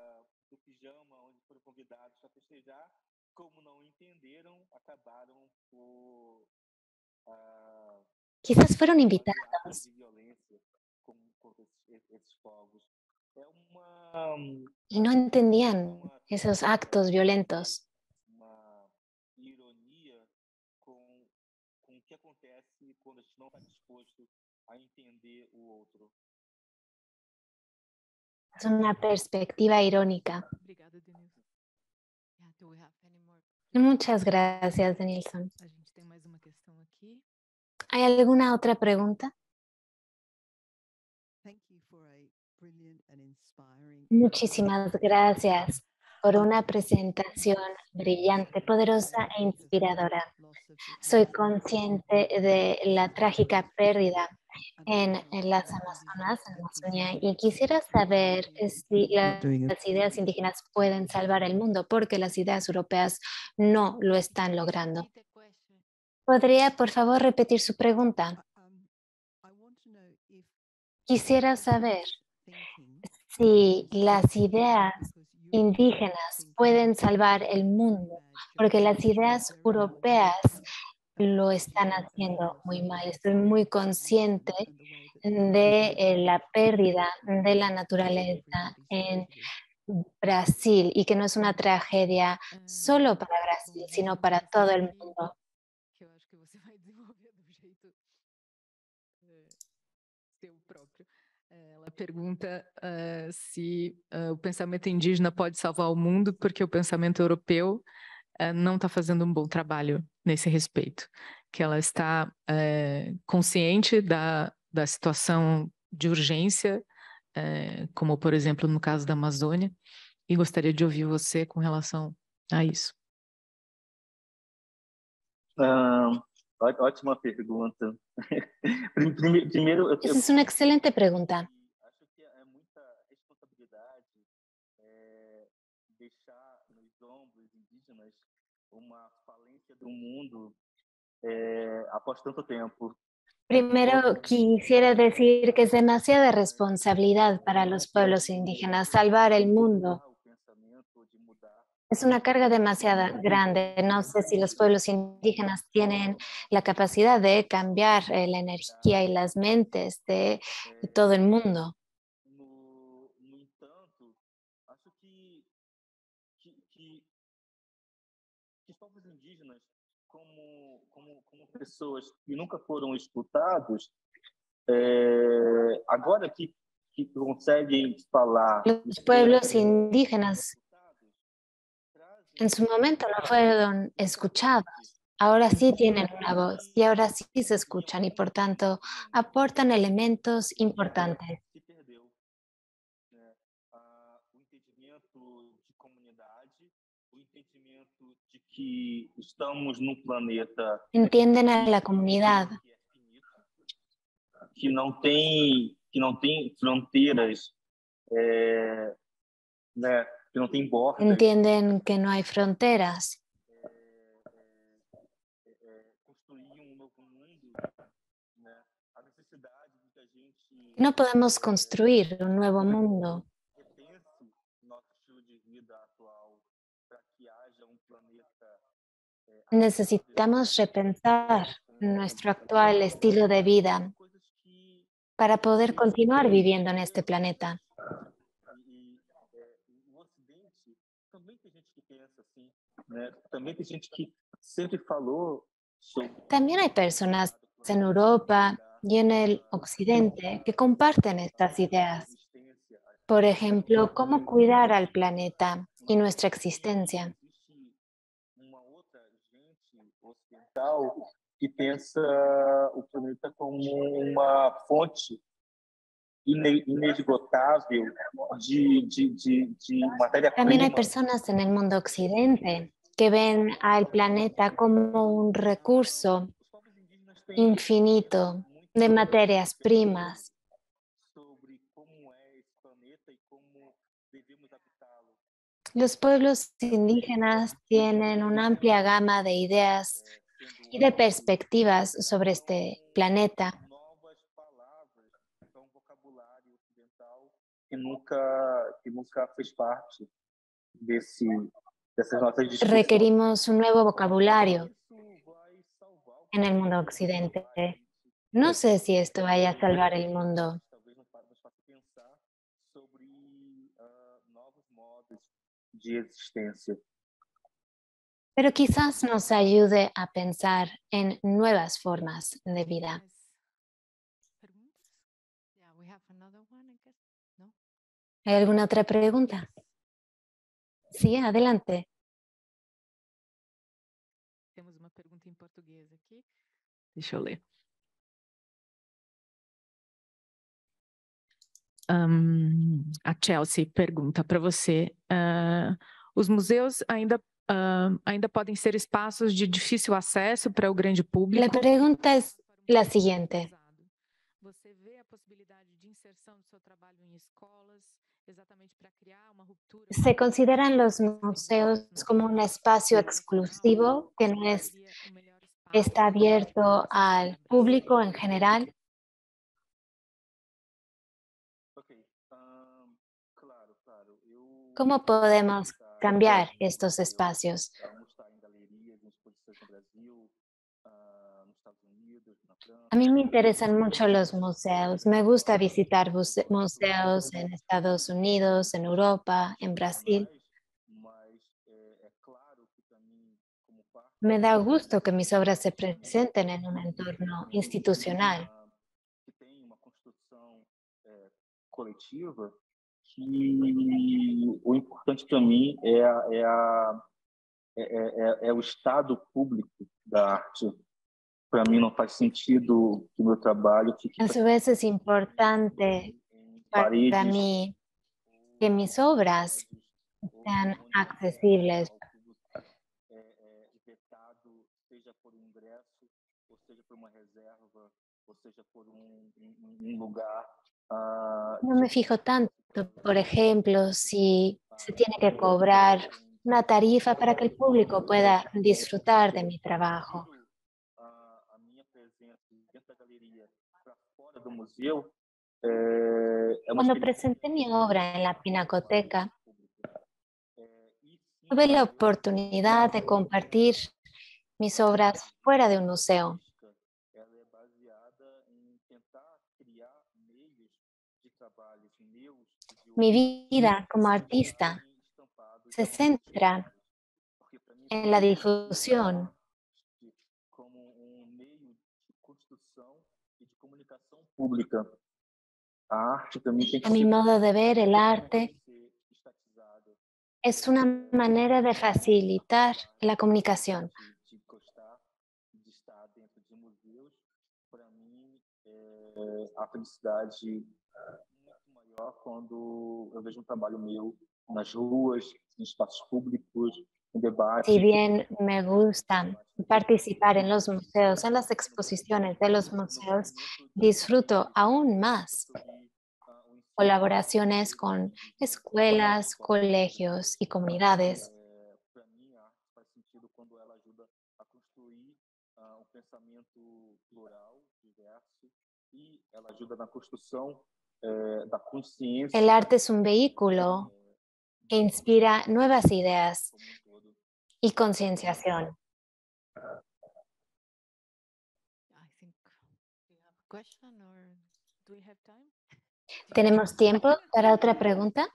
quizás fueron invitados y no entendían esos actos violentos. Es una perspectiva irónica. Muchas gracias, Denilson. ¿Hay alguna otra pregunta? Muchísimas gracias por una presentación brillante, poderosa e inspiradora. Soy consciente de la trágica pérdida en, las Amazonas, en Amazonia, y quisiera saber si las ideas indígenas pueden salvar el mundo, porque las ideas europeas no lo están logrando. ¿Podría, por favor, repetir su pregunta? Quisiera saber si las ideas indígenas pueden salvar el mundo, porque las ideas europeas lo están haciendo muy mal. Estoy muy consciente de eh, la pérdida de la naturaleza en Brasil y que no es una tragedia solo para Brasil, sino para todo el mundo. [laughs] pergunta uh, se uh, o pensamento indígena pode salvar o mundo, porque o pensamento europeu não está fazendo um bom trabalho nesse respeito. Que ela está consciente da, da situação de urgência, como por exemplo no caso da Amazônia, e gostaria de ouvir você com relação a isso. Uh, ótima pergunta. [laughs] Primeiro, Essa é uma excelente pergunta. Do mundo eh, após tanto tiempo. Primero quisiera decir que es demasiada responsabilidad para los pueblos indígenas salvar el mundo. Es una carga demasiado grande. No sé si los pueblos indígenas tienen la capacidad de cambiar eh, la energía y las mentes de todo el mundo. Pessoas que nunca foram escutados, é, agora que, que conseguem falar. Os pueblos indígenas en su momento no fueron escuchados. Ahora sí tienen una voz y ahora sí se escuchan y por tanto aportan elementos importantes. que estamos num planeta Entienden a la comunidad. Que não tem que não tem fronteiras, é, né, que não tem bordas. Entienden que no hay fronteras. No podemos construir un nuevo mundo necesitamos repensar nuestro actual estilo de vida. Para poder continuar viviendo en este planeta. También hay personas en Europa y en el occidente que comparten estas ideas. Por ejemplo, cómo cuidar al planeta y nuestra existencia. Existe uma outra gente ocidental que pensa o planeta como uma fonte ine- inesgotável de, de, de, de También hay personas en el mundo occidente que ven al planeta como un recurso infinito de materias primas. sobre como é esse planeta e como devemos habitá-lo. Los pueblos indígenas tienen una amplia gama de ideas y de perspectivas sobre este planeta. Requerimos un nuevo vocabulario en el mundo occidente. No sé si esto vaya a salvar el mundo, talvez nos fa- nos faça pensar sobre ah, novos modos de existência. pero quizás nos ayude a pensar en nuevas formas de vida. No? ¿Hay alguna otra pregunta? Sí, adelante. Temos uma pergunta em português aqui. Deixa eu ler. Ahn, a Chelsea pergunta para você: ah, os museus ainda, ah, ainda podem ser espaços de difícil acesso para o grande público? La pregunta es para um la público siguiente. especializado? Você vê a possibilidade de inserção do seu trabalho em escolas, exatamente para criar uma ruptura? Se consideran los museos como un espacio exclusivo que no es, Seria o melhor espaço está para abierto essa al celebração? público en general. Ok. ahn, claro, claro. Eu ¿Cómo podemos cambiar estos espacios? A mí me interesan mucho los museos. Me gusta visitar museos en Estados Unidos, en Europa, en Brasil. Me da gusto que mis obras se presenten en un entorno institucional. Que é, o importante para mim é, a, é, a, é, é, é o estado público da arte. Para mim não faz sentido que o meu trabalho fique A su vez es importante em para paredes mí que mis obras sean accesibles. é, é, vetado, seja por ingresso, ou seja por uma reserva, ou seja por um, um lugar. Ah, No me fijo tanto, por ejemplo, si se tiene que cobrar una tarifa para que el público pueda disfrutar de mi trabajo. a, a minha presença dentro da galeria para fora do museu é, é uma Cuando presenté mi obra en la Pinacoteca, e sim, tuve la oportunidad de compartir mis obras fuera de un museo. ela é baseada em tentar criar meios de trabalhos meus e de Mi vida como artista se centra en la difusión pública. A mi modo de ver, el arte es una manera de facilitar la comunicación. Maior quando eu vejo um trabalho meu nas ruas, em espaços públicos, em debates. Si bien me gusta participar en los museos, en las exposiciones de los museos, disfruto aún más colaboraciones con escuelas, colegios y comunidades. Ela ajuda na construção El arte es un vehículo que inspira nuevas ideas y concienciación. I think we have a question or do we have time? ¿Tenemos tiempo para otra pregunta?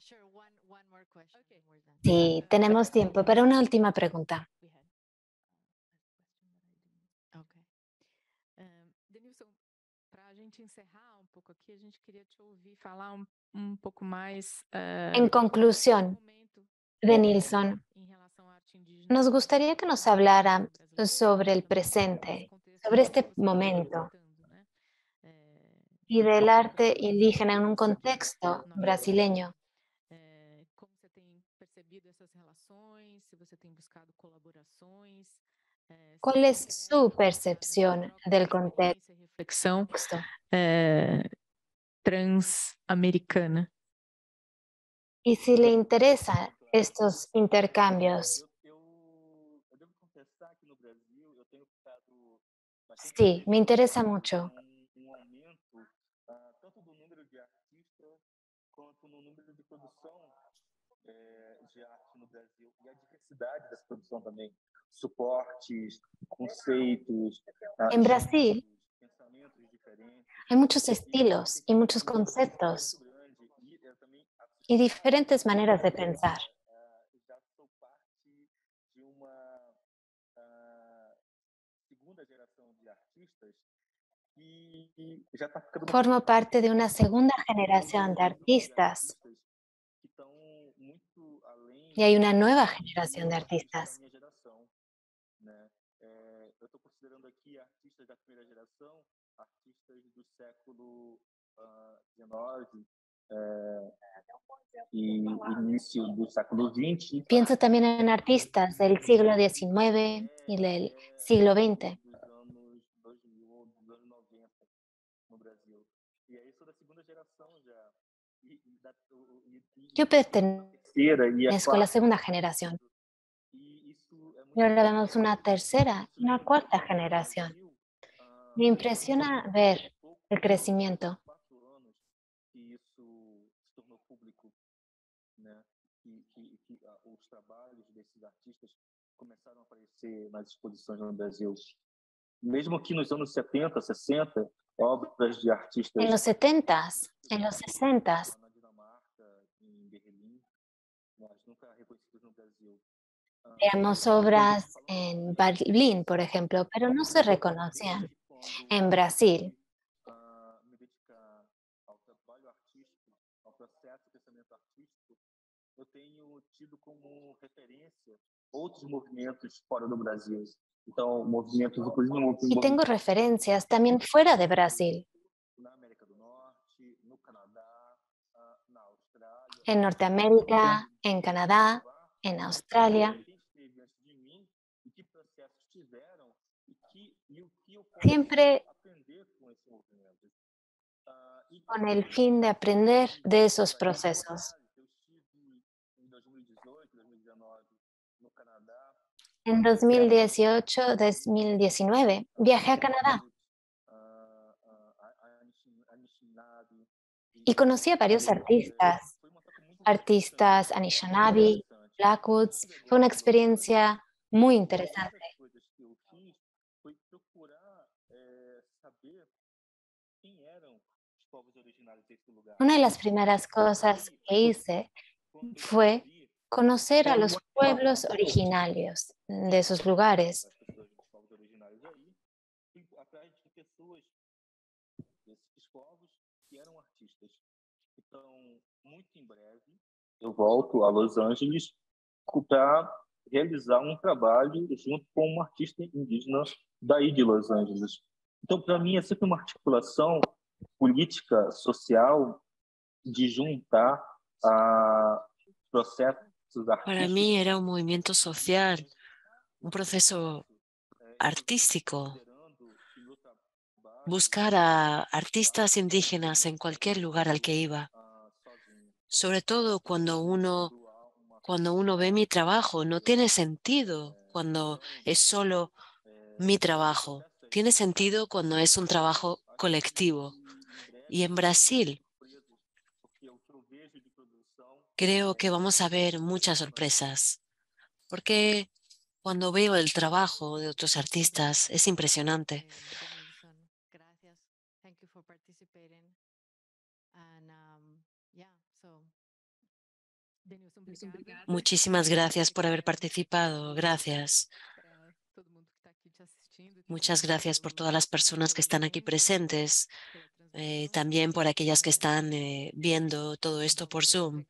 Sí, tenemos tiempo para una última pregunta. Eh, pouco aqui, a gente queria te ouvir falar um, um pouco mais. eh, En conclusión, de Nilsson, em nos no gustaría que nos hablara sobre el presente, sobre este momento? Eh, y del arte indígena en un contexto brasileño. Eh, eh, ¿Cuál es su percepción del contexto? reflexão é, transamericana. E se lhe interessa estes intercâmbios? Sim, me interessa muito. Em Brasil, hay muchos estilos y muchos conceptos y diferentes maneras de pensar. Formo parte de una segunda generación de artistas y hay una nueva generación de artistas. Artistas do século XIX eh, e início do século XX. Pienso también en artistas del siglo XIX y del siglo XX. dos anos 2000 ou dos anos 90 no Brasil. E. E, e Yo pertenezco a la segunda generación. Y ahora vemos una tercera y una cuarta generación. Me impresiona ver el crecimiento. começaram a aparecer nas exposições no Brasil. Mesmo que nos anos 70, 60, obras de artistas En los 70s, en los 60s, na Dinamarca, em Berlim, mas nunca reconhecidos no Brasil. Obras en Berlín, por ejemplo, pero no se reconocían. En Brasil, y tengo referencias también fuera de Brasil, en Norteamérica, en Canadá, en Australia. Quem esteve antes de mim e que processos tiveram e, que, e o que eu posso Siempre con el fin de aprender de esos procesos. Eu estive 2018, 2019 no Canadá. En 2018, 2019, viajé a Canadá y conocí a varios artistas, artistas Anishinaabe. Blackwoods. Fue una experiencia muy interesante. Una de las primeras cosas que hice fue conocer a los pueblos originarios de esos lugares. eu volto a Los Angeles para realizar um trabalho junto com um artista indígena daí de Los Angeles. Então, para mim, é sempre uma articulação política, social, de juntar a processos artísticos. Para mí era un movimiento social, un proceso artístico, buscar a artistas indígenas en cualquier lugar al que iba, sobre todo cuando uno, cuando uno ve mi trabajo, no tiene sentido cuando es solo mi trabajo, tiene sentido cuando es un trabajo colectivo. Y en Brasil creo que vamos a ver muchas sorpresas, porque cuando veo el trabajo de otros artistas es impresionante. Muchísimas gracias por haber participado. Gracias. Muchas gracias por todas las personas que están aquí presentes, eh, también por aquellas que están eh, viendo todo esto por Zoom.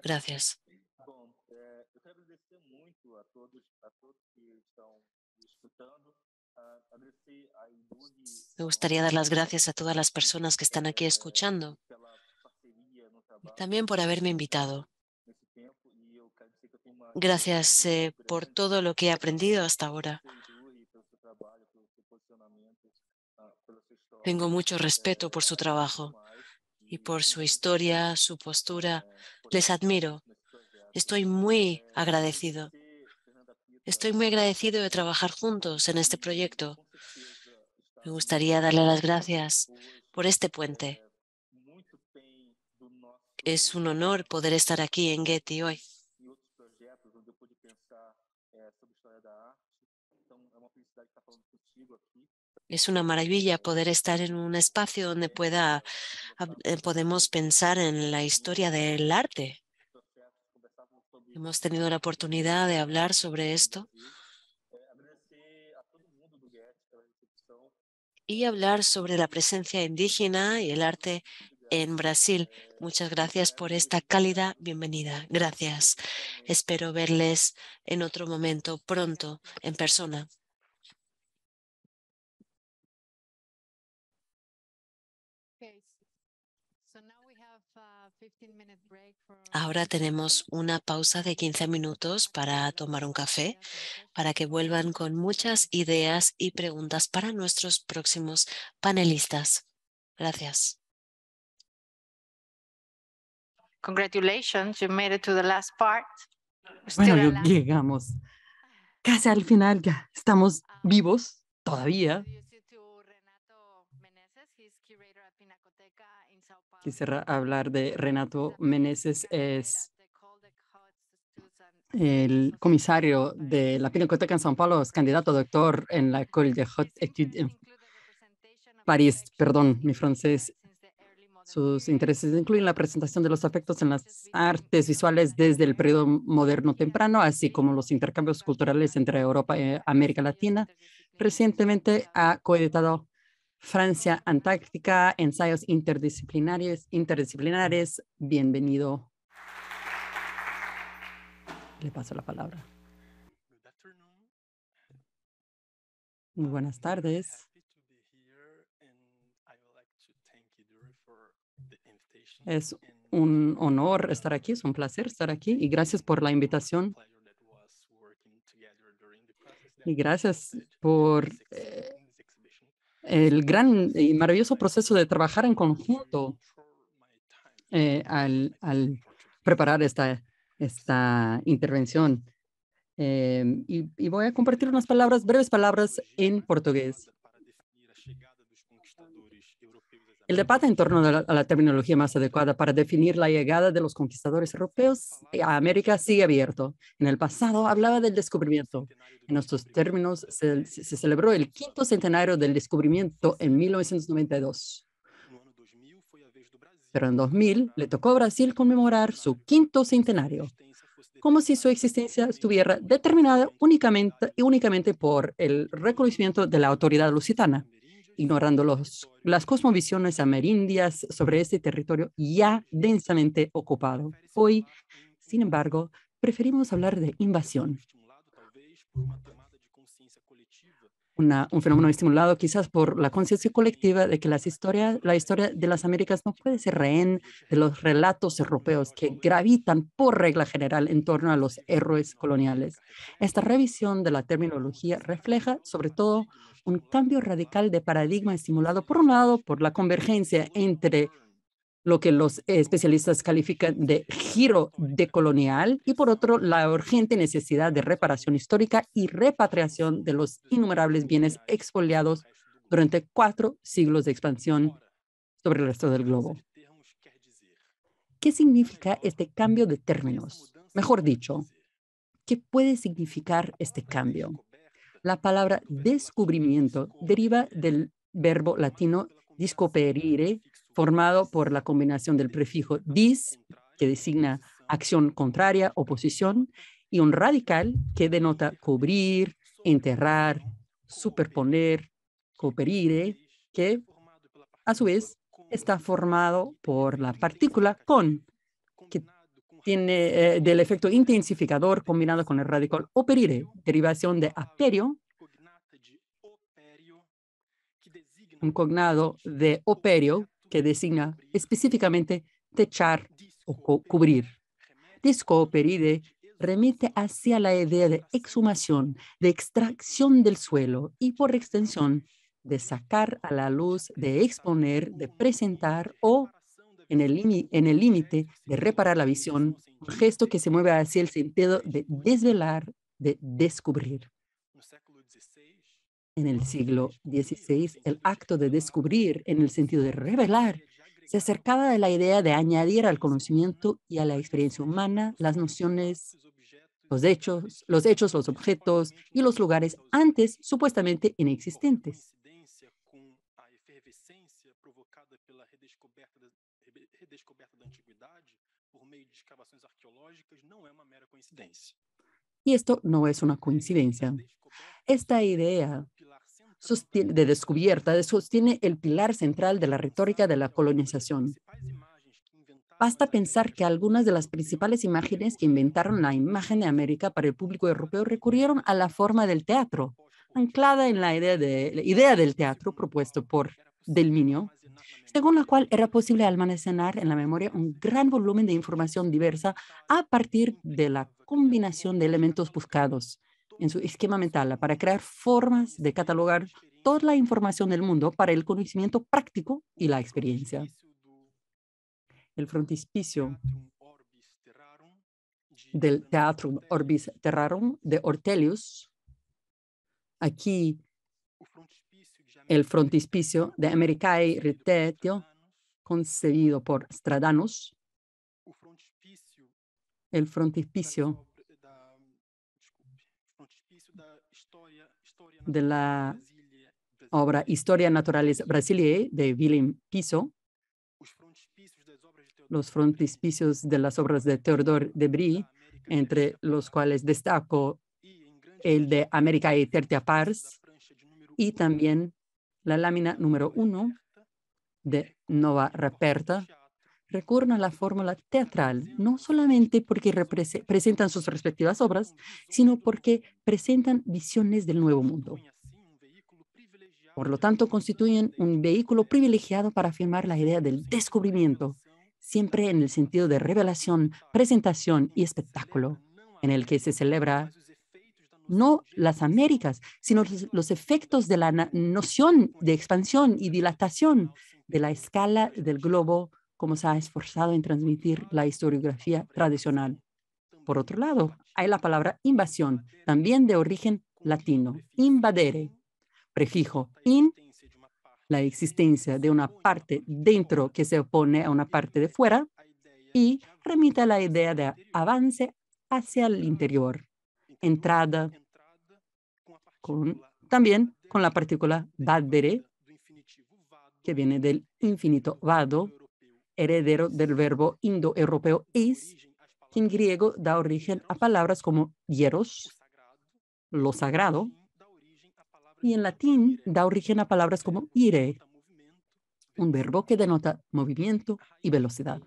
Gracias. Me gustaría dar las gracias a todas las personas que están aquí escuchando, también por haberme invitado. Gracias eh, por todo lo que he aprendido hasta ahora. Tengo mucho respeto por su trabajo y por su historia, su postura. Les admiro. Estoy muy agradecido. Estoy muy agradecido de trabajar juntos en este proyecto. Me gustaría darle las gracias por este puente. Es un honor poder estar aquí en Getty hoy. Es una maravilla poder estar en un espacio donde pueda, eh, podemos pensar en la historia del arte. Hemos tenido la oportunidad de hablar sobre esto y hablar sobre la presencia indígena y el arte en Brasil. Muchas gracias por esta cálida bienvenida. Gracias. Espero verles en otro momento pronto en persona. Ahora tenemos una pausa de 15 minutos para tomar un café, para que vuelvan con muchas ideas y preguntas para nuestros próximos panelistas. Gracias. Congratulations, you made it to the last part. Bueno, llegamos casi al final, ya estamos vivos todavía. Quisiera hablar de Renato Meneses, es el comisario de la Pinacoteca en São Paulo, es candidato a doctor en la École de Haute Étude en París. Perdón, mi francés. Sus intereses incluyen la presentación de los afectos en las artes visuales desde el periodo moderno temprano, así como los intercambios culturales entre Europa y América Latina. Recientemente ha coeditado Francia Antártica, ensayos interdisciplinarios, interdisciplinares. Bienvenido. Le paso la palabra. Muy buenas tardes. Es un honor estar aquí, es un placer estar aquí y gracias por la invitación. Y gracias por eh, el gran y maravilloso proceso de trabajar en conjunto eh, al, preparar esta, esta intervención. Em, y, voy a compartir unas palabras, breves palabras en portugués. El debate en torno a la, terminología más adecuada para definir la llegada de los conquistadores europeos a América sigue abierto. En el pasado hablaba del descubrimiento. En estos términos se, celebró el quinto centenario del descubrimiento en 1992. Pero en 2000 le tocó a Brasil conmemorar su quinto centenario, como si su existencia estuviera determinada únicamente, únicamente por el reconocimiento de la autoridad lusitana ignorando los, las cosmovisiones amerindias sobre este territorio ya densamente ocupado. Hoy, sin embargo, preferimos hablar de invasión. un fenómeno estimulado quizás por la conciencia colectiva de que las historias, la historia de las Américas no puede ser rehén de los relatos europeos que gravitan por regla general en torno a los héroes coloniales. Esta revisión de la terminología refleja sobre todo un cambio radical de paradigma estimulado, por un lado, por la convergencia entre lo que los especialistas califican de giro decolonial y por otro, la urgente necesidad de reparación histórica y repatriación de los innumerables bienes expoliados durante cuatro siglos de expansión sobre el resto del globo. ¿Qué significa este cambio de términos? Mejor dicho, ¿qué puede significar este cambio? La palabra descubrimiento deriva del verbo latino discoperire, formado por la combinación del prefijo dis que designa acción contraria, oposición, y un radical que denota cubrir, enterrar, superponer, cooperire, que a su vez está formado por la partícula con, tiene eh, del efecto intensificador combinado con el radical operire, derivación de aperio, un cognado de operio que designa específicamente techar o cubrir. Discooperide remite hacia la idea de exhumación, de extracción del suelo y por extensión de sacar a la luz, de exponer, de presentar o en el límite de reparar la visión, un gesto que se mueve hacia el sentido de desvelar, de descubrir. En el siglo XVI, el acto de descubrir en el sentido de revelar se acercaba de la idea de añadir al conocimiento y a la experiencia humana las nociones, los hechos, los hechos, los objetos y los lugares antes supuestamente inexistentes. Y esto no es una coincidencia. Esta idea de descubierta sostiene el pilar central de la retórica de la colonización. Basta pensar que algunas de las principales imágenes que inventaron la imagen de América para el público europeo recurrieron a la forma del teatro, anclada en la idea, de, la idea del teatro propuesto por Delminio, según la cual era posible almacenar en la memoria un gran volumen de información diversa a partir de la combinación de elementos buscados, en su esquema mental para crear formas de catalogar toda la información del mundo para el conocimiento práctico y la experiencia. El frontispicio del Teatrum Orbis Terrarum de Ortelius. Aquí el frontispicio de Americae Ritetio, concebido por Stradanus. El frontispicio de la obra Historia Naturalis Brasileae de Willem Piso, los frontispicios de las obras de Theodore de Brie, entre los cuales destaco el de América y Tertia Pars y también la lámina número uno de Nova Reperta, recurren a la fórmula teatral, no solamente porque presentan sus respectivas obras, sino porque presentan visiones del nuevo mundo. Por lo tanto, constituyen un vehículo privilegiado para afirmar la idea del descubrimiento, siempre en el sentido de revelación, presentación y espectáculo, en el que se celebra no las Américas, sino los efectos de la noción de expansión y dilatación de la escala del globo como se ha esforzado en transmitir la historiografía tradicional. Por otro lado, hay la palabra invasión, también de origen latino, invadere, prefijo in, la existencia de una parte dentro que se opone a una parte de fuera, y remite a la idea de avance hacia el interior, entrada, con, también con la partícula vadere, que viene del infinito vado, heredero del verbo indoeuropeo is, que en griego da origen a palabras como hieros, lo sagrado, y en latín da origen a palabras como ire, un verbo que denota movimiento y velocidad.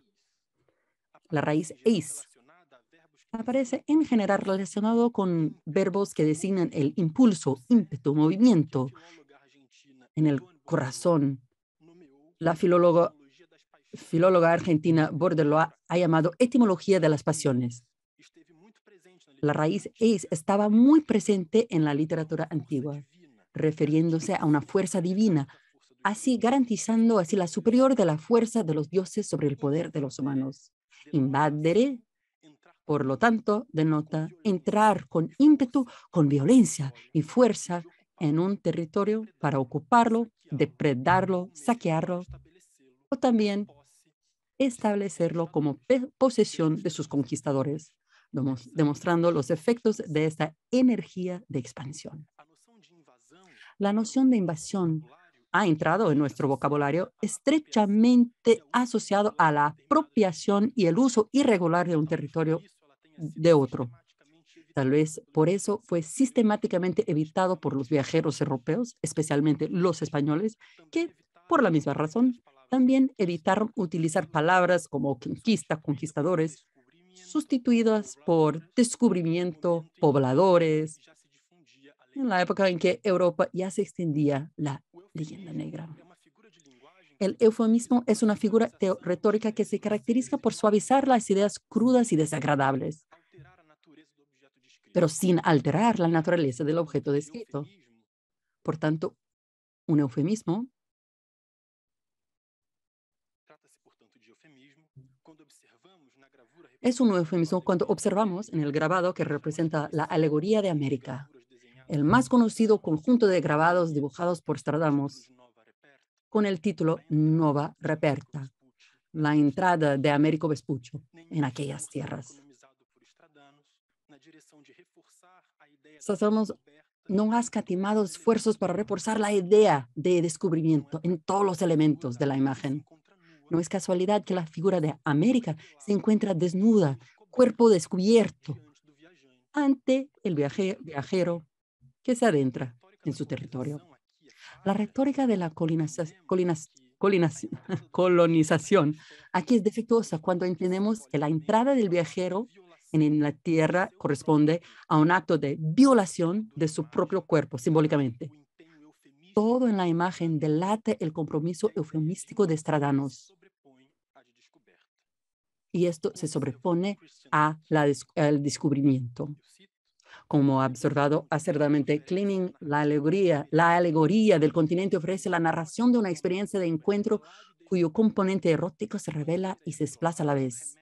La raíz eis aparece en general relacionado con verbos que designan el impulso, ímpetu, movimiento en el corazón. La filóloga filóloga argentina Bordeló ha llamado etimología de las pasiones. La raíz es estaba muy presente en la literatura antigua, refiriéndose a una fuerza divina, así garantizando así la superior de la fuerza de los dioses sobre el poder de los humanos. Invadere, por lo tanto, denota entrar con ímpetu, con violencia y fuerza en un territorio para ocuparlo, depredarlo, saquearlo, o también establecerlo como posesión de sus conquistadores, demostrando los efectos de esta energía de expansión. La noción de invasión ha entrado en nuestro vocabulario estrechamente asociado a la apropiación y el uso irregular de un territorio de otro. Tal vez por eso fue sistemáticamente evitado por los viajeros europeos, especialmente los españoles, que por la misma razón también evitaron utilizar palabras como conquista, conquistadores, sustituidas por descubrimiento, pobladores, en la época en que Europa ya se extendía la leyenda negra. El eufemismo es una figura retórica que se caracteriza por suavizar las ideas crudas y desagradables, pero sin alterar la naturaleza del objeto descrito. Por tanto, un eufemismo es un eufemismo cuando observamos en el grabado que representa la alegoría de América, el más conocido conjunto de grabados dibujados por Stradamus, con el título Nova Reperta, la entrada de Américo Vespuccio en aquellas tierras. Stradamus no ha escatimado esfuerzos para reforzar la idea de descubrimiento en todos los elementos de la imagen. No es casualidad que la figura de América se encuentra desnuda, cuerpo descubierto, ante el viajero que se adentra en su territorio. La retórica de la [laughs] colonización aquí es defectuosa cuando entendemos que la entrada del viajero en la tierra corresponde a un acto de violación de su propio cuerpo, simbólicamente. Todo en la imagen delata el compromiso eufemístico de Stradanos. Y esto se sobrepone a al descubrimiento como ha observado acertadamente Cleaning, la alegoría, la alegoría del continente ofrece la narración de una experiencia de encuentro cuyo componente erótico se revela y se desplaza a la vez.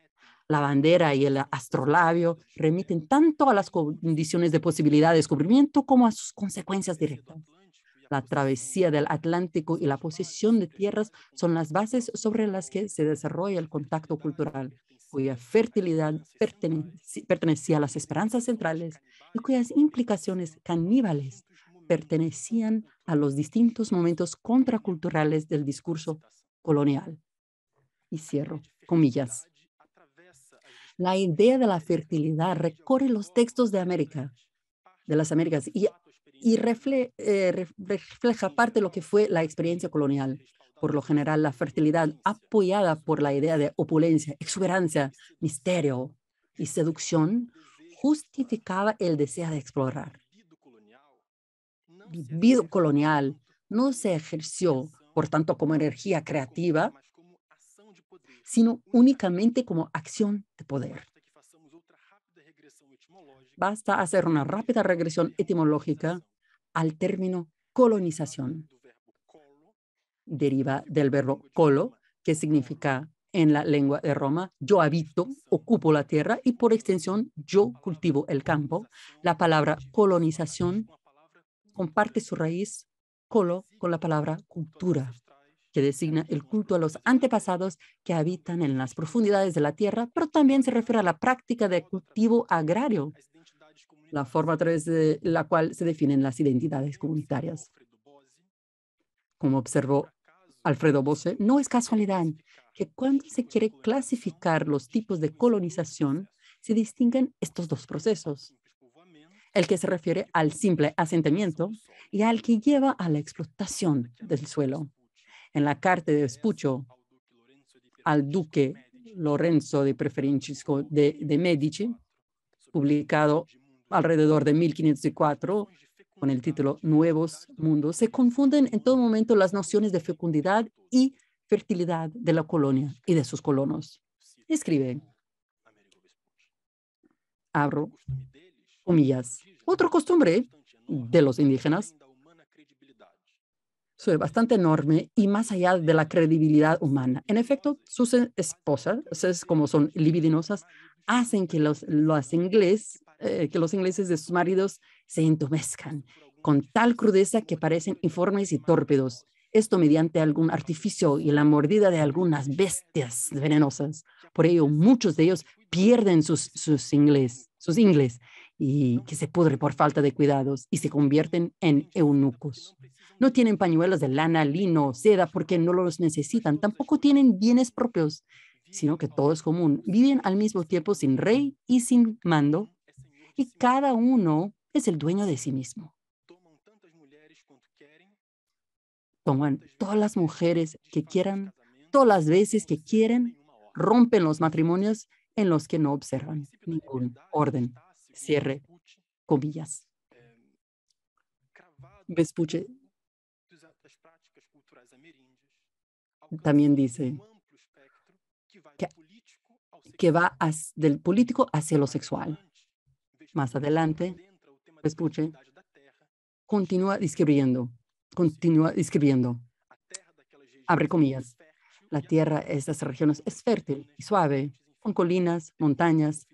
La bandera y el astrolabio remiten tanto a las condiciones de posibilidad de descubrimiento como a sus consecuencias directas. La travesía del Atlántico y la posesión de tierras son las bases sobre las que se desarrolla el contacto cultural cuya fertilidad pertenecía a las esperanzas centrales y cuyas implicaciones caníbales pertenecían a los distintos momentos contraculturales del discurso colonial. Y cierro, comillas. La idea de la fertilidad recorre los textos de América, de las Américas, y, eh, refleja parte de lo que fue la experiencia colonial por lo general la fertilidad apoyada por la idea de opulencia, exuberancia, misterio y seducción, justificaba el deseo de explorar. El vida colonial no se ejerció, por tanto, como energía creativa, sino únicamente como acción de poder. Basta hacer una rápida regresión etimológica al término colonización. Deriva del verbo colo, que significa en la lengua de Roma, yo habito, ocupo la tierra y por extensión yo cultivo el campo. La palabra colonización comparte su raíz colo con la palabra cultura, que designa el culto a los antepasados que habitan en las profundidades de la tierra, pero también se refiere a la práctica de cultivo agrario, la forma a través de la cual se definen las identidades comunitarias. Como observó Alfredo Bose, no es casualidad que cuando se quiere clasificar los tipos de colonización, se distinguen estos dos procesos. El que se refiere al simple asentamiento y al que lleva a la explotación del suelo. En la carta de Vespuccio al duque Lorenzo de Preferencisco de, de Medici, publicado alrededor de 1504, con el título Nuevos Mundos, se confunden en todo momento las nociones de fecundidad y fertilidad de la colonia y de sus colonos. Escribe, abro comillas, otra costumbre de los indígenas bastante enorme y más allá de la credibilidad humana. En efecto, sus esposas, como son libidinosas, hacen que los, los ingleses eh, que los ingleses de sus maridos se entumezcan con tal crudeza que parecen informes y tórpedos. Esto mediante algún artificio y la mordida de algunas bestias venenosas. Por ello, muchos de ellos pierden sus, sus ingles, sus ingles y que se pudre por falta de cuidados y se convierten en eunucos. No tienen pañuelos de lana, lino, seda porque no los necesitan. Tampoco tienen bienes propios, sino que todo es común. Viven al mismo tiempo sin rey y sin mando y cada uno es el dueño de sí mismo. Toman todas las mujeres que quieran, todas las veces que quieren, rompen los matrimonios en los que no observan ningún orden. Cierre comillas. Vespuche también dice que, va del político hacia lo sexual. Más adelante, Vespuche continúa describiendo, continúa describiendo, abre comillas, la tierra de estas regiones es fértil y suave, con colinas, montañas,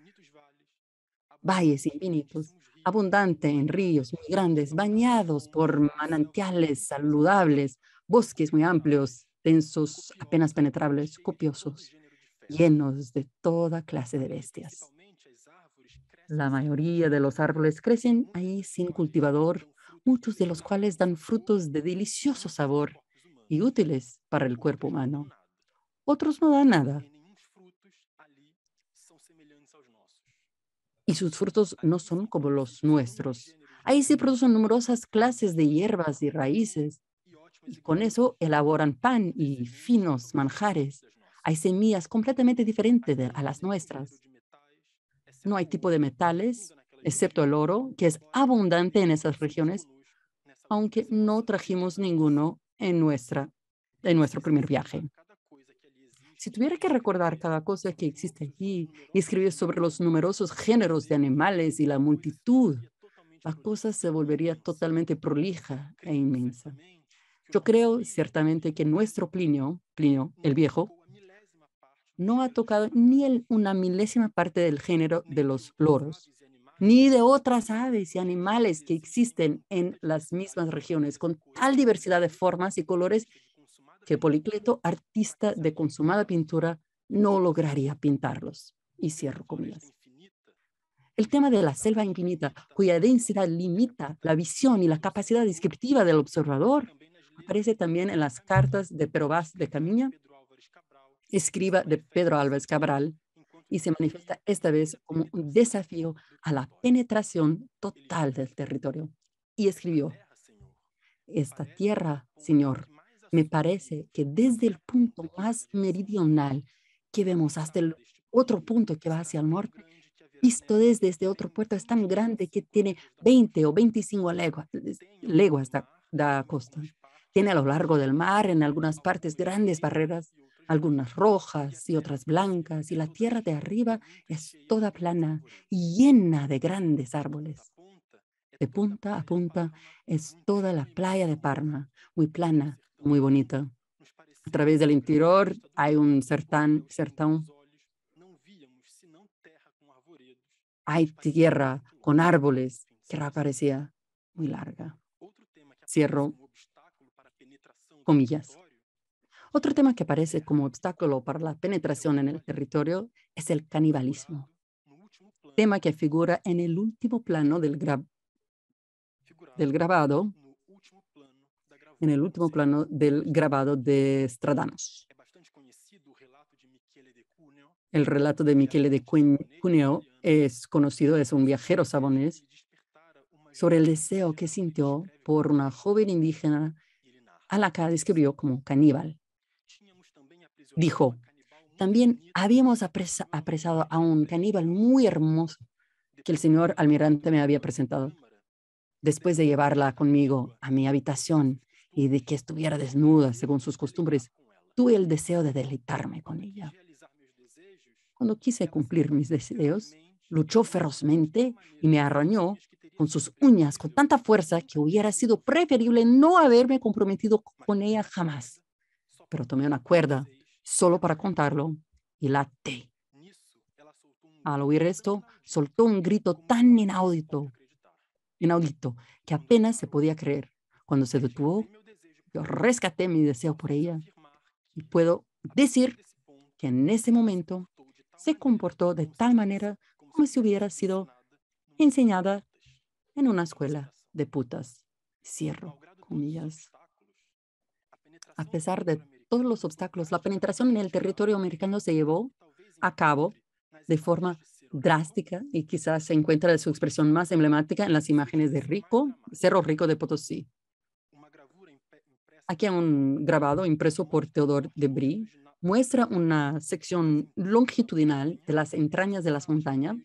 valles infinitos, abundante en ríos muy grandes, bañados por manantiales saludables, bosques muy amplios, densos, apenas penetrables, copiosos, llenos de toda clase de bestias. La mayoría de los árboles crecen ahí sin cultivador, muchos de los cuales dan frutos de delicioso sabor y útiles para el cuerpo humano. Otros no dan nada. Y sus frutos no son como los nuestros. Ahí se producen numerosas clases de hierbas y raíces. Y con eso elaboran pan y finos manjares. Hay semillas completamente diferentes a las nuestras. No hay tipo de metales, excepto el oro, que es abundante en esas regiones, aunque no trajimos ninguno en, nuestra, en nuestro primer viaje. Si tuviera que recordar cada cosa que existe aquí y escribir sobre los numerosos géneros de animales y la multitud, la cosa se volvería totalmente prolija e inmensa. Yo creo ciertamente que nuestro Plinio, Plinio el Viejo, no ha tocado ni una milésima parte del género de los loros, ni de otras aves y animales que existen en las mismas regiones, con tal diversidad de formas y colores que Policleto, artista de consumada pintura, no lograría pintarlos. Y cierro comillas. El tema de la selva infinita, cuya densidad limita la visión y la capacidad descriptiva del observador, aparece también en las cartas de Perobás de Camiña escriba de Pedro Álvarez Cabral y se manifiesta esta vez como un desafío a la penetración total del territorio. Y escribió, esta tierra, Señor, me parece que desde el punto más meridional que vemos hasta el otro punto que va hacia el norte, visto desde este otro puerto, es tan grande que tiene 20 o 25 leguas, leguas de, de costa. Tiene a lo largo del mar en algunas partes grandes barreras algunas rojas y otras blancas, y la tierra de arriba es toda plana y llena de grandes árboles. De punta a punta es toda la playa de Parma, muy plana, muy bonita. A través del interior hay un sertán, sertán. Hay tierra con árboles que parecía muy larga. Cierro comillas. Otro tema que aparece como obstáculo para la penetración en el territorio es el canibalismo, tema que figura en el último plano del, del grabado, en el último plano del grabado de Stradamus. El relato de Michele de Cuneo es conocido, es un viajero sabonés, sobre el deseo que sintió por una joven indígena a la que describió como caníbal. Dijo, también habíamos apresado a un caníbal muy hermoso que el señor almirante me había presentado. Después de llevarla conmigo a mi habitación y de que estuviera desnuda según sus costumbres, tuve el deseo de deleitarme con ella. Cuando quise cumplir mis deseos, luchó ferozmente y me arañó con sus uñas con tanta fuerza que hubiera sido preferible no haberme comprometido con ella jamás. Pero tomé una cuerda solo para contarlo y la T. Al oír esto, soltó un grito tan inaudito, inaudito que apenas se podía creer. Cuando se detuvo, yo rescaté mi deseo por ella y puedo decir que en ese momento se comportó de tal manera como si hubiera sido enseñada en una escuela de putas. Cierro comillas. A pesar de todos los obstáculos, la penetración en el territorio americano se llevó a cabo de forma drástica y quizás se encuentra su expresión más emblemática en las imágenes de Rico, Cerro Rico de Potosí. Aquí un grabado impreso por Theodore Debris muestra una sección longitudinal de las entrañas de las montañas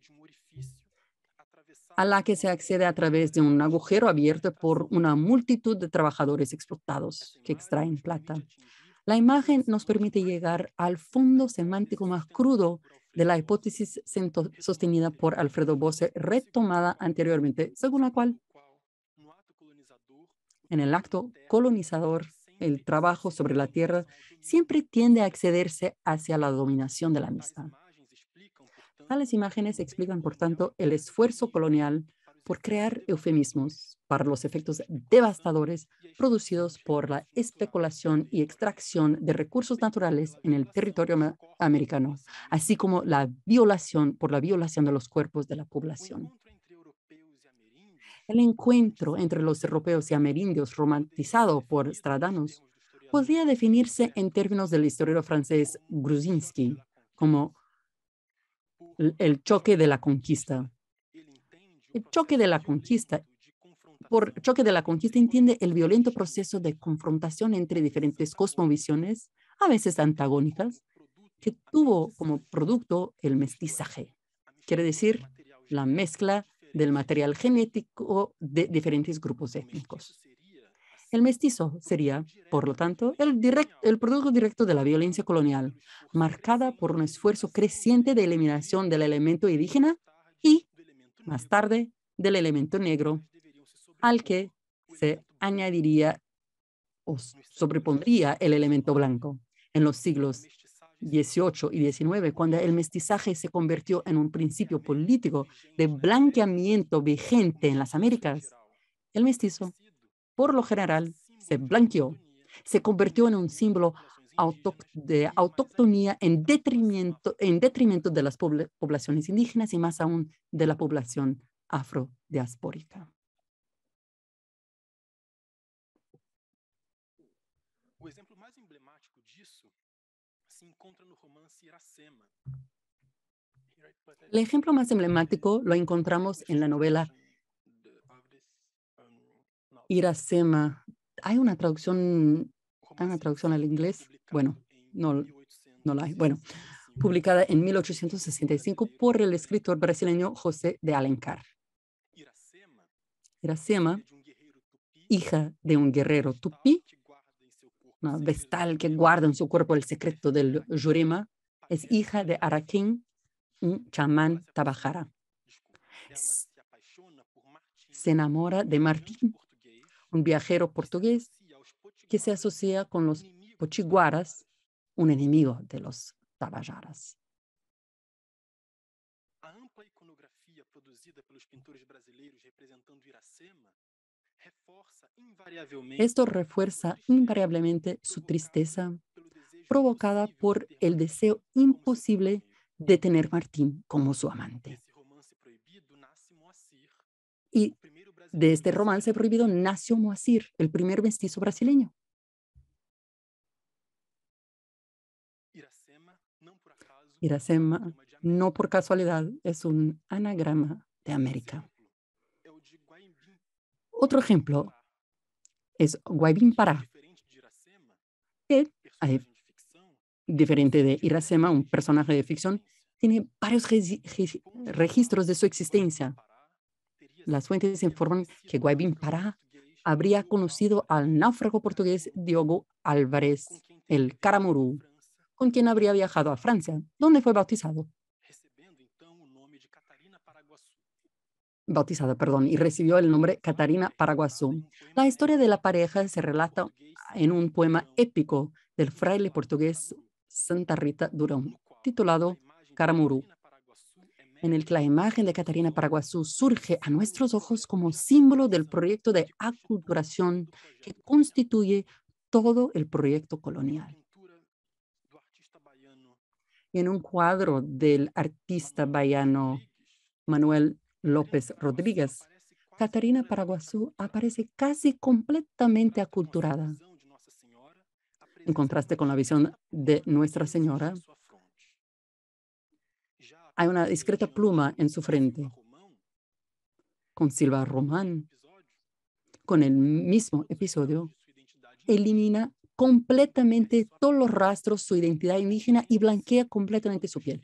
a la que se accede a través de un agujero abierto por una multitud de trabajadores explotados que extraen plata. La imagen nos permite llegar al fondo semántico más crudo de la hipótesis sostenida por Alfredo Bose, retomada anteriormente, según la cual en el acto colonizador el trabajo sobre la tierra siempre tiende a accederse hacia la dominación de la misma. Tales imágenes explican, por tanto, el esfuerzo colonial por crear eufemismos para los efectos devastadores producidos por la especulación y extracción de recursos naturales en el territorio americano, así como la violación por la violación de los cuerpos de la población. El encuentro entre los europeos y amerindios romantizado por Stradamus podría definirse en términos del historiador francés Gruzinski como el choque de la conquista. El choque de la conquista, por choque de la conquista entiende el violento proceso de confrontación entre diferentes cosmovisiones, a veces antagónicas, que tuvo como producto el mestizaje. Quiere decir, la mezcla del material genético de diferentes grupos étnicos. El mestizo sería, por lo tanto, el, el, producto directo de la violencia colonial, marcada por un esfuerzo creciente de eliminación del elemento indígena y, más tarde, del elemento negro, al que se añadiría o sobrepondría el elemento blanco. En los siglos 18 y 19, cuando el mestizaje se convirtió en un principio político de blanqueamiento vigente en las Américas, el mestizo, por lo general, se blanqueó, se convirtió en un símbolo de autoctonía en detrimento, en detrimento de las poblaciones indígenas y más aún de la población afrodiaspórica. El ejemplo más emblemático lo encontramos en la novela Iracema. ¿Hay una traducción, ¿hay una traducción al inglés? Bueno, no, no la hay. Bueno, publicada en 1865 por el escritor brasileño José de Alencar. Iracema, hija de un guerrero tupí, una vestal que guarda en su cuerpo el secreto del Jurema, es hija de Araquín, un chamán tabajara. Se enamora de Martín, un viajero portugués que se asocia con los pochiguaras, un enemigo de los tabajaras. Esto refuerza invariablemente su tristeza provocada por el deseo imposible de tener Martín como su amante. Y de este romance prohibido nació Moacir, el primer mestizo brasileño. Iracema, no por casualidad, es un anagrama de América. Otro ejemplo es Guaybín Pará, que, diferente de Iracema, un personaje de ficción, tiene varios registros de su existencia. Las fuentes informan que Guaybín Pará habría conocido al náufrago portugués Diogo Álvarez, el Caramurú, con quien habría viajado a Francia, donde fue bautizado. Bautizada, perdón, y recibió el nombre Catarina Paraguazú. La historia de la pareja se relata en un poema épico del fraile portugués Santa Rita Durán, titulado Caramurú, en el que la imagen de Catarina Paraguazú surge a nuestros ojos como símbolo del proyecto de aculturación que constituye todo el proyecto colonial. En un cuadro del artista baiano Manuel López Rodríguez, Catarina Paraguazú aparece casi completamente aculturada. En contraste con la visión de Nuestra Señora, hay una discreta pluma en su frente. Con Silva Román, con el mismo episodio, elimina completamente todos los rastros, su identidad indígena y blanquea completamente su piel,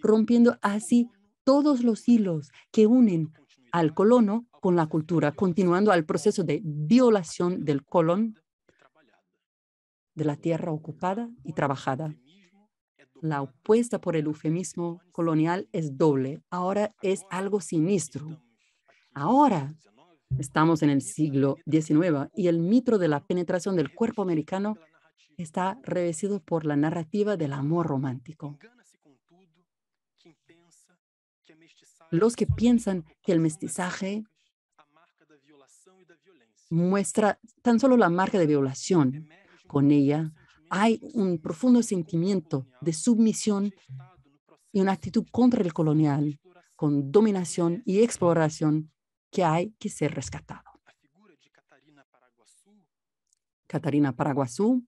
rompiendo así todos los hilos que unen al colono con la cultura, continuando al proceso de violación del colon de la tierra ocupada y trabajada. La opuesta por el eufemismo colonial es doble. Ahora es algo siniestro. Ahora estamos en el siglo XIX y el mito de la penetración del cuerpo americano está revestido por la narrativa del amor romántico. Los que piensan que el mestizaje muestra tan solo la marca de violación. Con ella hay un profundo sentimiento de submisión y una actitud contra el colonial, con dominación y exploración que hay que ser rescatado. Catarina Paraguazú.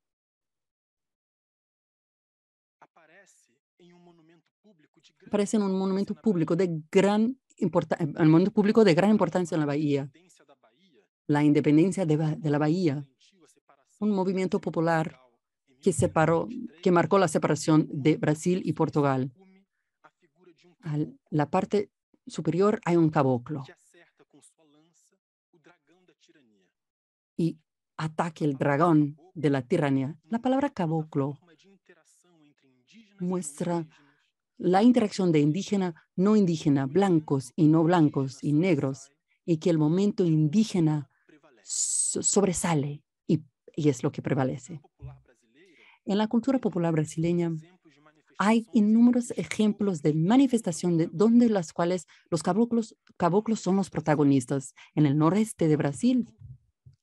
Aparece en un monumento público de gran el monumento público de gran importancia en la bahía, la independencia de, de la bahía, un movimiento popular que separó, que marcó la separación de Brasil y Portugal. A la parte superior hay un caboclo y ataque el dragón de la tiranía. La palabra caboclo muestra la interacción de indígena, no indígena, blancos y no blancos y negros, y que el momento indígena sobresale y, y es lo que prevalece. En la cultura popular brasileña hay inúmeros ejemplos de manifestación de donde las cuales los caboclos, caboclos son los protagonistas. En el noreste de Brasil,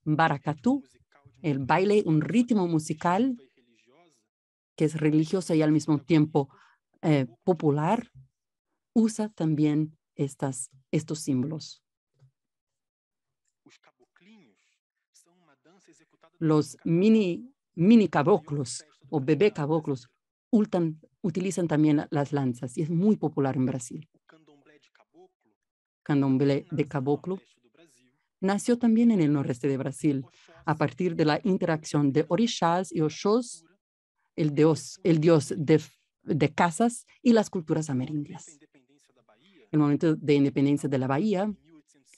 Baracatú, el baile, un ritmo musical que es religioso y al mismo tiempo eh, popular usa también estas, estos símbolos. Los mini, mini caboclos o bebé caboclos utilizan también las lanzas y es muy popular en Brasil. Candomblé de caboclo. Nació también en el noreste de Brasil a partir de la interacción de orixás y oxós, el dios, el dios de de casas y las culturas amerindias. El momento de independencia de la Bahía,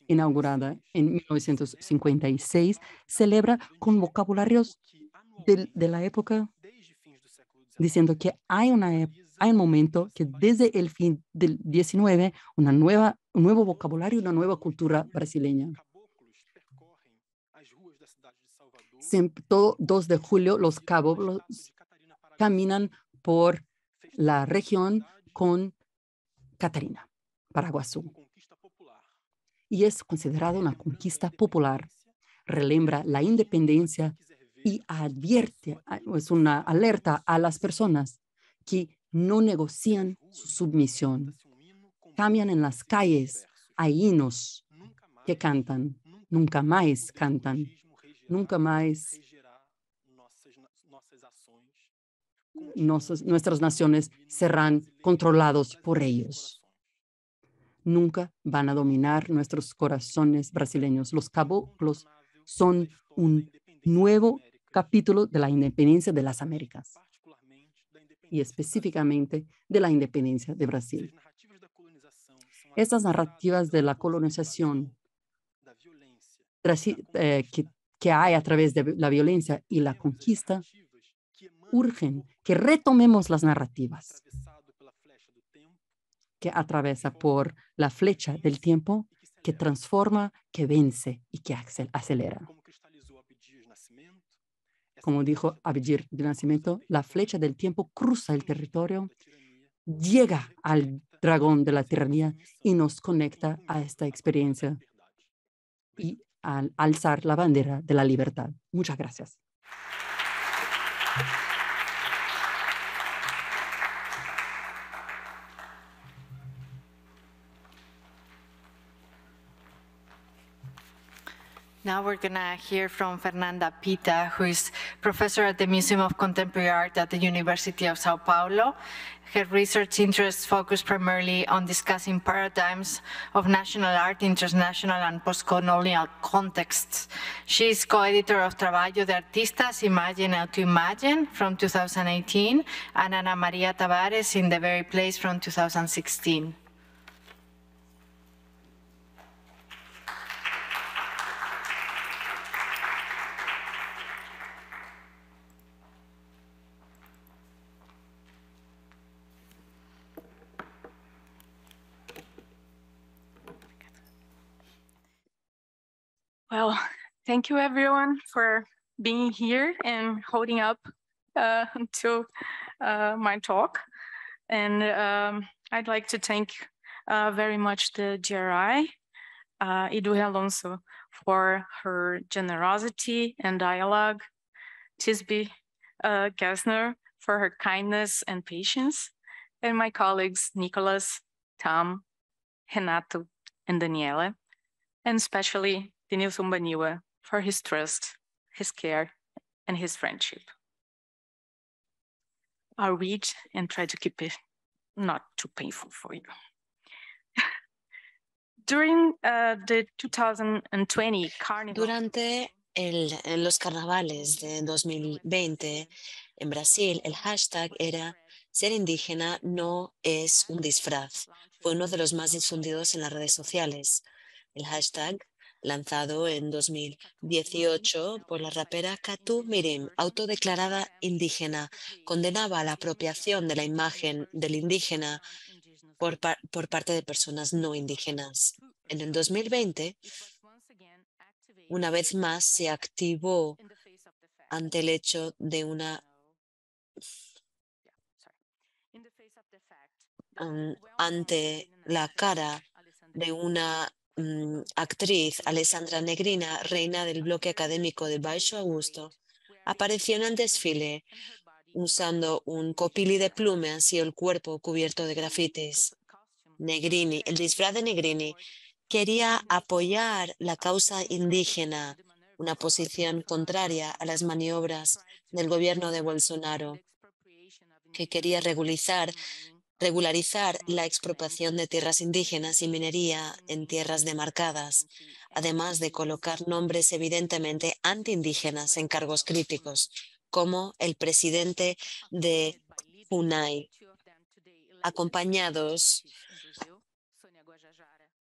inaugurada en 1956, celebra con vocabularios de, de la época, diciendo que hay, una, hay un momento que desde el fin del 19, una nueva, un nuevo vocabulario, una nueva cultura brasileña. Siempre, todo 2 de julio, los cabos caminan por la región con Catarina, Paraguazú. Y es considerada una conquista popular. Relembra la independencia y advierte, es una alerta a las personas que no negocian su submisión. Cambian en las calles, hay hinos que cantan, nunca más cantan, nunca más nuestras naciones serán controlados por ellos. Nunca van a dominar nuestros corazones brasileños. Los caboclos son un nuevo capítulo de la independencia de las Américas y específicamente de la independencia de Brasil. Estas narrativas de la colonización eh, que, que hay a través de la violencia y la conquista urgen que retomemos las narrativas que atraviesa por la flecha del tiempo que transforma, que vence y que acelera. Como dijo Abigir de Nacimiento, la flecha del tiempo cruza el territorio, llega al dragón de la tiranía y nos conecta a esta experiencia y al alzar la bandera de la libertad. Muchas gracias. Now we're gonna hear from Fernanda Pita, who is professor at the Museum of Contemporary Art at the University of Sao Paulo. Her research interests focus primarily on discussing paradigms of national art, international and post-colonial contexts. She is co-editor of Trabalho de Artistas, Imagine How to Imagine from 2018, and Ana Maria Tavares in The Very Place from 2016. Well, [laughs] thank you everyone for being here and holding up uh, [laughs] until uh, my talk. And um, I'd like to thank uh, very much the GRI, uh, Idue Alonso, for her generosity and dialogue, Tisby uh, for her kindness and patience, and my colleagues Nicholas, Tom, Renato, and Daniela, and especially Denilson Baniwa for his trust, his care, and his friendship. I'll read and try to keep it not too painful for you. [laughs] During uh, the 2020 Carnival. Durante el, los carnavales de 2020 en Brasil, el hashtag era ser indígena no es un disfraz. Fue uno de los más difundidos en las redes sociales. El hashtag lanzado en 2018 por la rapera Katu Mirim, autodeclarada indígena, condenaba la apropiación de la imagen del indígena por, por parte de personas no indígenas. En el 2020, una vez más se activó ante el hecho de una ante la cara de una actriz, Alessandra Negrina, reina del bloque académico de Baixo Augusto, apareció en el desfile usando un copili de plumas y el cuerpo cubierto de grafitis. Negrini, el disfraz de Negrini, quería apoyar la causa indígena, una posición contraria a las maniobras del gobierno de Bolsonaro, que quería regularizar, regularizar la expropiación de tierras indígenas y minería en tierras demarcadas, además de colocar nombres evidentemente antiindígenas en cargos críticos, como el presidente de FUNAI, acompañados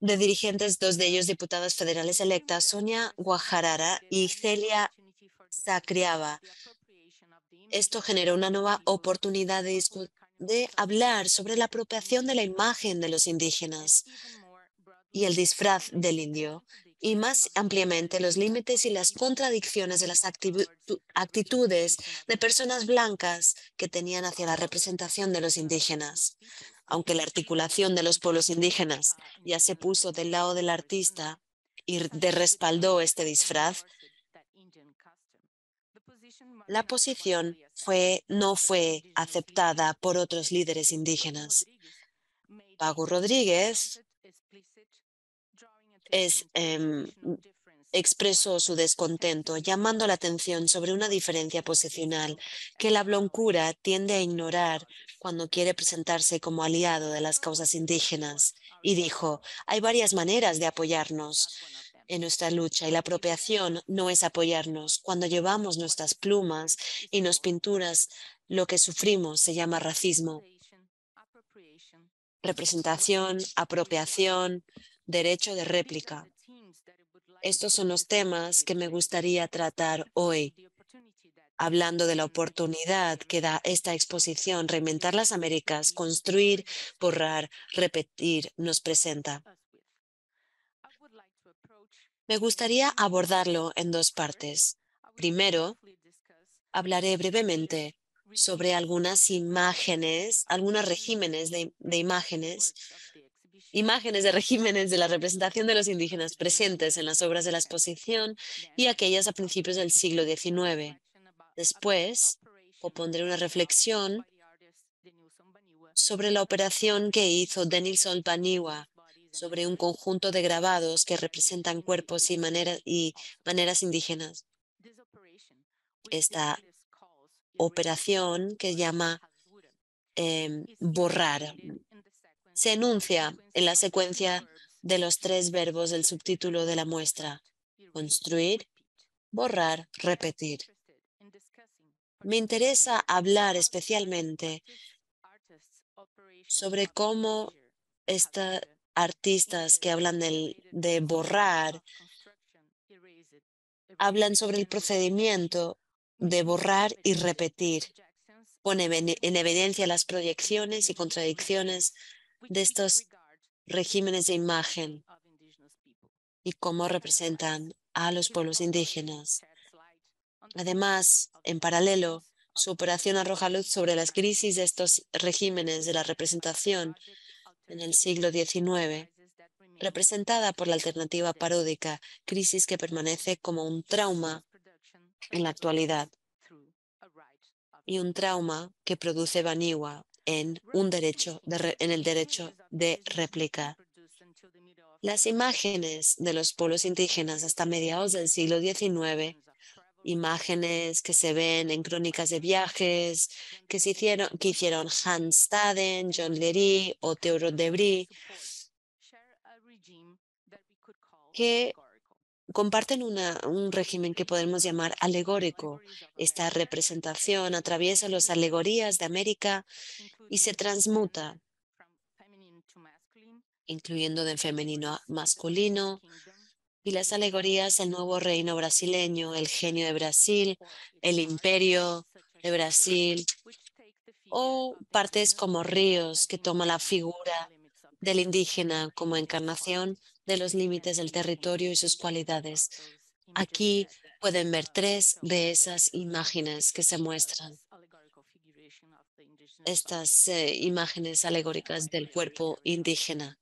de dirigentes, dos de ellos diputadas federales electas, Sonia Guajarara y Celia Sacriaba. Esto generó una nueva oportunidad de, de hablar sobre la apropiación de la imagen de los indígenas y el disfraz del indio, y más ampliamente los límites y las contradicciones de las actitudes de personas blancas que tenían hacia la representación de los indígenas. Aunque la articulación de los pueblos indígenas ya se puso del lado del artista y de respaldó este disfraz, la posición no fue aceptada por otros líderes indígenas. Pago Rodríguez em, expresó su descontento, llamando la atención sobre una diferencia posicional que la blancura tiende a ignorar cuando quiere presentarse como aliado de las causas indígenas, y dijo, hay varias maneras de apoyarnos en nuestra lucha y la apropiación no es apoyarnos. Cuando llevamos nuestras plumas y nos pinturas, lo que sufrimos se llama racismo. Representación, apropiación, derecho de réplica. Estos son los temas que me gustaría tratar hoy, hablando de la oportunidad que da esta exposición, reinventar las Américas, construir, borrar, repetir, nos presenta. Me gustaría abordarlo en dos partes. Primero, hablaré brevemente sobre algunas imágenes, algunos regímenes de, imágenes, imágenes de regímenes de la representación de los indígenas presentes en las obras de la exposición y aquellas a principios del siglo XIX. Después, opondré una reflexión sobre la operación que hizo Denilson Baniwa sobre un conjunto de grabados que representan cuerpos y, y maneras indígenas. Esta operación que llama em, borrar se enuncia en la secuencia de los tres verbos del subtítulo de la muestra. Construir, borrar, repetir. Me interesa hablar especialmente sobre cómo estos artistas que hablan de borrar hablan sobre el procedimiento de borrar y repetir. Pone en evidencia las proyecciones y contradicciones de estos regímenes de imagen y cómo representan a los pueblos indígenas. Además, en paralelo, su operación arroja luz sobre las crisis de estos regímenes de la representación en el siglo XIX, representada por la alternativa paródica, crisis que permanece como un trauma en la actualidad y un trauma que produce Baniwa en, un derecho en el derecho de réplica. Las imágenes de los pueblos indígenas hasta mediados del siglo XIX, imágenes que se ven en crónicas de viajes que, se hicieron, que hicieron Hans Staden, John Leary o Theodore Debris, que comparten un régimen que podemos llamar alegórico. Esta representación atraviesa las alegorías de América y se transmuta, incluyendo de femenino a masculino, y las alegorías del nuevo reino brasileño, el genio de Brasil, el imperio de Brasil, o partes como ríos que toma la figura del indígena como encarnación de los límites del territorio y sus cualidades. Aquí pueden ver tres de esas imágenes que se muestran. Estas eh, imágenes alegóricas del cuerpo indígena.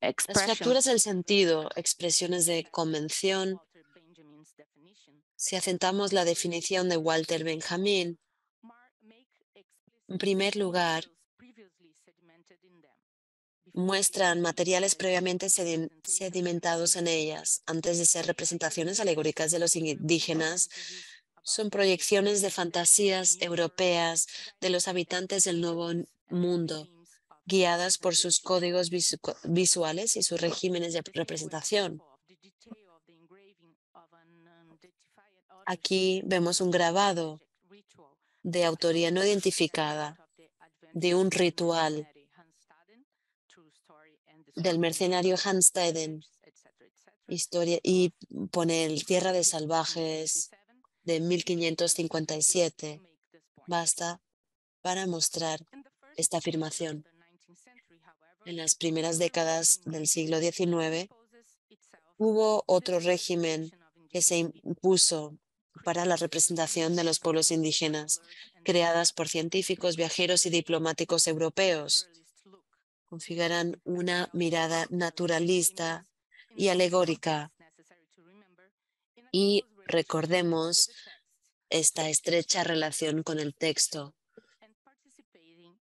Las fracturas del sentido, expresiones de convención. Si asentamos la definición de Walter Benjamin, en primer lugar, muestran materiales previamente sedimentados en ellas. Antes de ser representaciones alegóricas de los indígenas, son proyecciones de fantasías europeas de los habitantes del Nuevo Mundo, guiadas por sus códigos visuales y sus regímenes de representación. Aquí vemos un grabado de autoría no identificada de un ritual del mercenario Hans historia, y pone el Tierra de Salvajes de 1557. Basta para mostrar esta afirmación. En las primeras décadas del siglo XIX hubo otro régimen que se impuso para la representación de los pueblos indígenas, creadas por científicos, viajeros y diplomáticos europeos configuran una mirada naturalista y alegórica. Y recordemos esta estrecha relación con el texto.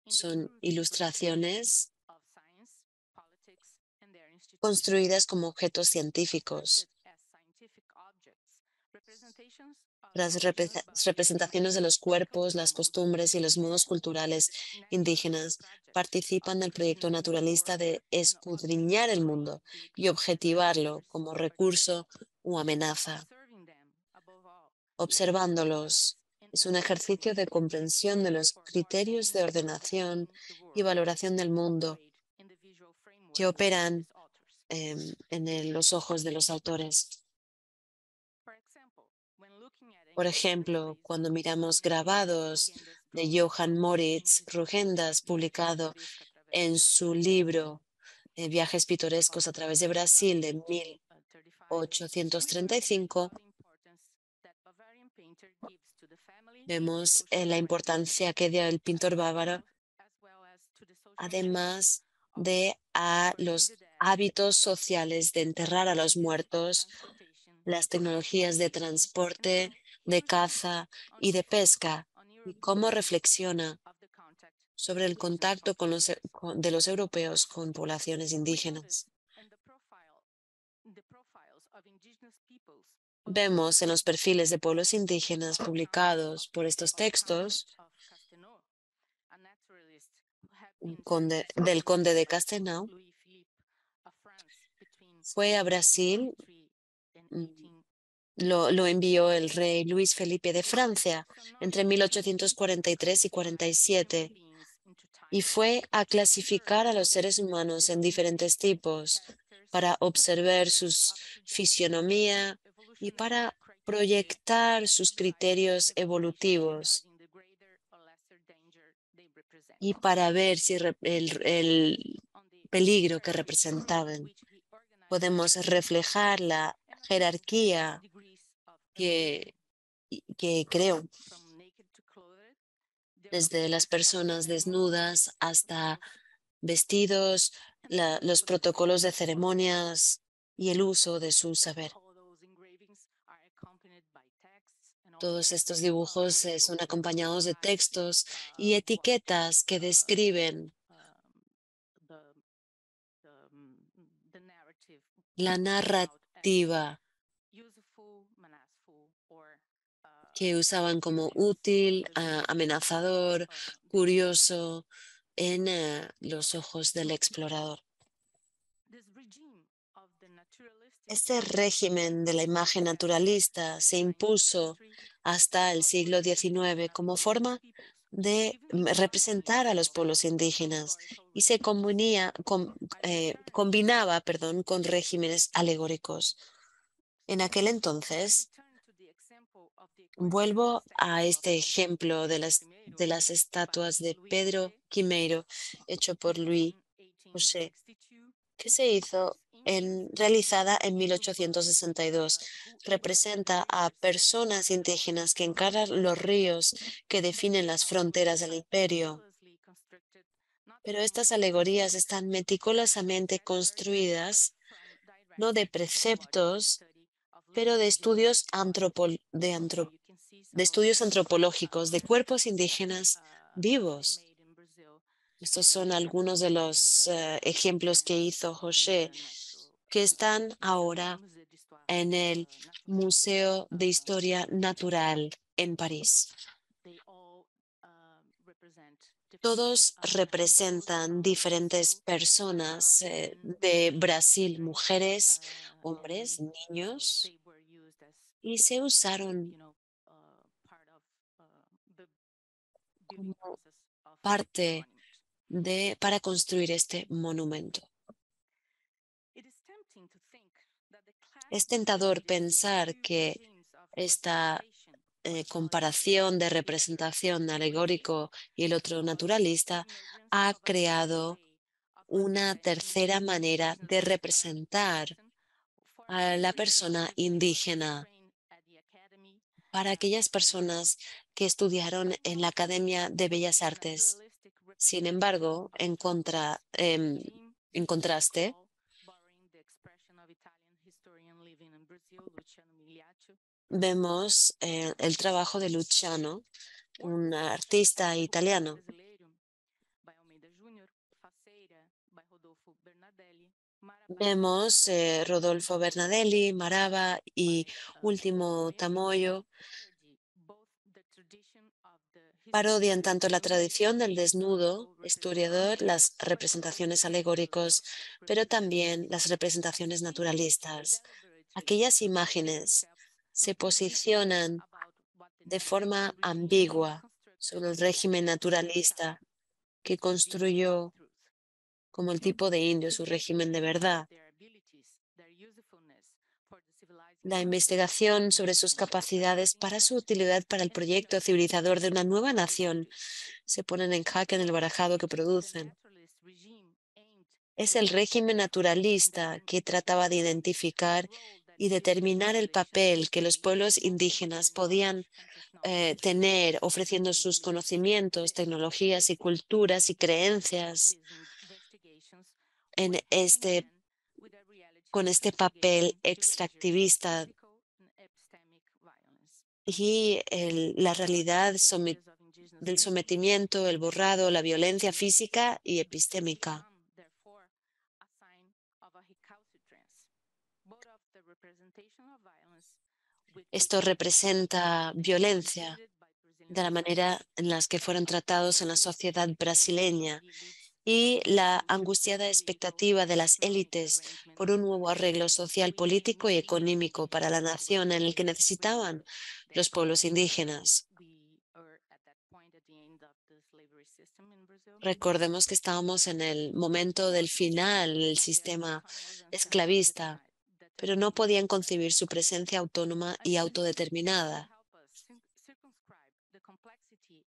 Son ilustraciones construidas como objetos científicos las representaciones de los cuerpos, las costumbres y los modos culturales indígenas participan del proyecto naturalista de escudriñar el mundo y objetivarlo como recurso o amenaza. Observándolos es un ejercicio de comprensión de los criterios de ordenación y valoración del mundo que operan em, en los ojos de los autores. Por ejemplo, cuando miramos grabados de Johann Moritz Rugendas, publicado en su libro eh, Viajes pitorescos a través de Brasil de 1835, vemos eh, la importancia que dio el pintor bávaro, además de a los hábitos sociales de enterrar a los muertos, las tecnologías de transporte, de caza y de pesca y cómo reflexiona sobre el contacto con- de los europeos con poblaciones indígenas. Vemos en los perfiles de pueblos indígenas publicados por estos textos conde- del conde de Castenau fue a Brasil, mm, lo, lo envió el rey Luis Felipe de Francia entre 1843 y 47 y fue a clasificar a los seres humanos en diferentes tipos para observar sus fisionomía y para proyectar sus criterios evolutivos y para ver si el, el peligro que representaban. Podemos reflejar la jerarquía que, que creo desde las personas desnudas hasta vestidos, la- los protocolos de ceremonias y el uso de su saber. Todos estos dibujos eh, son acompañados de textos y etiquetas que describen la narrativa que usaban como útil, ah, amenazador, curioso en eh, los ojos del explorador. Este régimen de la imagen naturalista se impuso hasta el siglo XIX como forma de representar a los pueblos indígenas y se eh, combinaba perdón, con regímenes alegóricos. En aquel entonces, vuelvo a este ejemplo de las, de las estatuas de Pedro Quimeiro, hecho por Louis José, que se hizo en, realizada en 1862. Representa a personas indígenas que encaran los ríos que definen las fronteras del imperio. Pero estas alegorías están meticulosamente construidas, no de preceptos, pero de estudios, de, de estudios antropológicos de cuerpos indígenas vivos. Estos son algunos de los eh, ejemplos que hizo José, que están ahora en el Museo de Historia Natural en París. Todos representan diferentes personas eh, de Brasil, mujeres, hombres, niños, y se usaron como parte de, para construir este monumento. Es tentador pensar que esta eh, comparación de representación alegórico y el otro naturalista ha creado una tercera manera de representar a la persona indígena para aquellas personas que estudiaron en la Academia de Bellas Artes. Sin embargo, en, contra, em, en contraste, vemos eh, el trabajo de Luciano, un artista italiano. Vemos eh, Rodolfo Bernadelli, Marava y Último Tamoyo parodian tanto la tradición del desnudo, historiador, las representaciones alegóricos, pero también las representaciones naturalistas. Aquellas imágenes se posicionan de forma ambigua sobre el régimen naturalista que construyó como el tipo de indio su régimen de verdad. La investigación sobre sus capacidades para su utilidad para el proyecto civilizador de una nueva nación se ponen en jaque en el barajado que producen. Es el régimen naturalista que trataba de identificar y determinar el papel que los pueblos indígenas podían eh, tener ofreciendo sus conocimientos, tecnologías y culturas y creencias en este, con este papel extractivista y la realidad del sometimiento, el borrado, la violencia física y epistémica. Esto representa violencia de la manera en la que fueron tratados en la sociedad brasileña y la angustiada expectativa de las élites por un nuevo arreglo social, político y económico para la nación en el que necesitaban los pueblos indígenas. Recordemos que estábamos en el momento del final del sistema esclavista, pero no podían concebir su presencia autónoma y autodeterminada.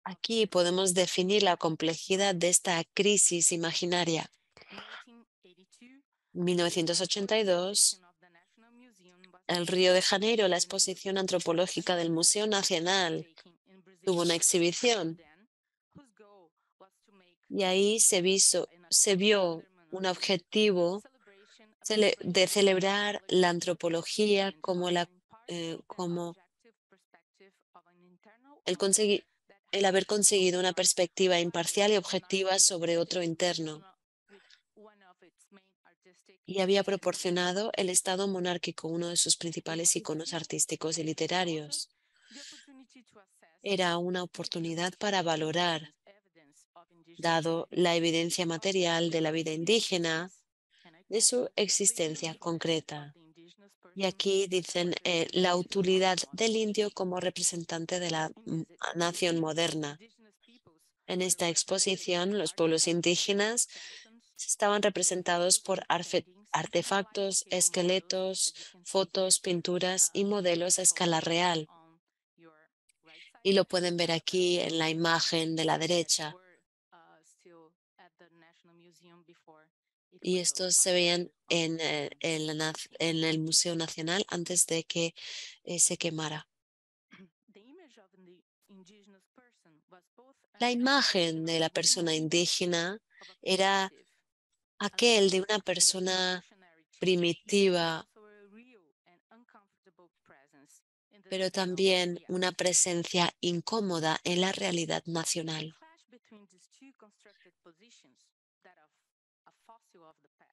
Aquí podemos definir la complejidad de esta crisis imaginaria. En 1982, el Río de Janeiro, la exposición antropológica del Museo Nacional, tuvo una exhibición y ahí se vio un objetivo de celebrar la antropología como, la, eh, como el, el haber conseguido una perspectiva imparcial y objetiva sobre otro interno y había proporcionado el Estado monárquico, uno de sus principales iconos artísticos y literarios. Era una oportunidad para valorar dado la evidencia material de la vida indígena, de su existencia concreta. Y aquí dicen eh, la utilidad del indio como representante de la nación moderna. En esta exposición, los pueblos indígenas estaban representados por artefactos, esqueletos, fotos, pinturas y modelos a escala real. Y lo pueden ver aquí en la imagen de la derecha. Y estos se veían en, eh, en, el Museo Nacional antes de que eh, se quemara. La imagen de la persona indígena era aquel de una persona primitiva, pero también una presencia incómoda en la realidad nacional.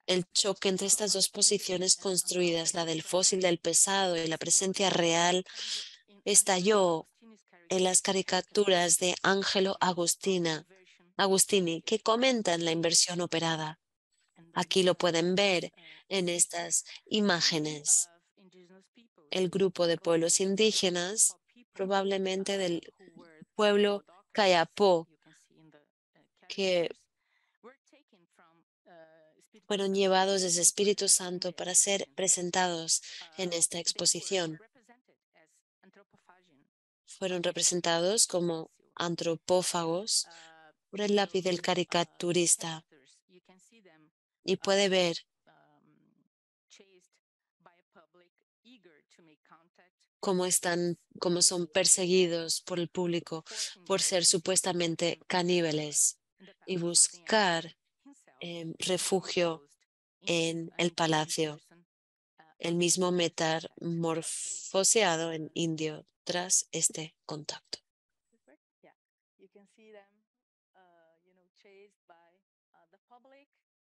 El choque entre estas dos posiciones construidas, la del fósil del pesado y la presencia real, estalló en las caricaturas de Ángelo Agustina, Agustini, que comentan la inversión operada. Aquí lo pueden ver en estas imágenes. El grupo de pueblos indígenas, probablemente del pueblo Kayapó, que fueron llevados desde Espíritu Santo para ser presentados en esta exposición. Fueron representados como antropófagos por el lápiz del caricaturista y puede ver cómo están, cómo son perseguidos por el público por ser supuestamente caníbales y buscar Em, refugio en el palacio, el mismo metamorfoseado en indio tras este contacto.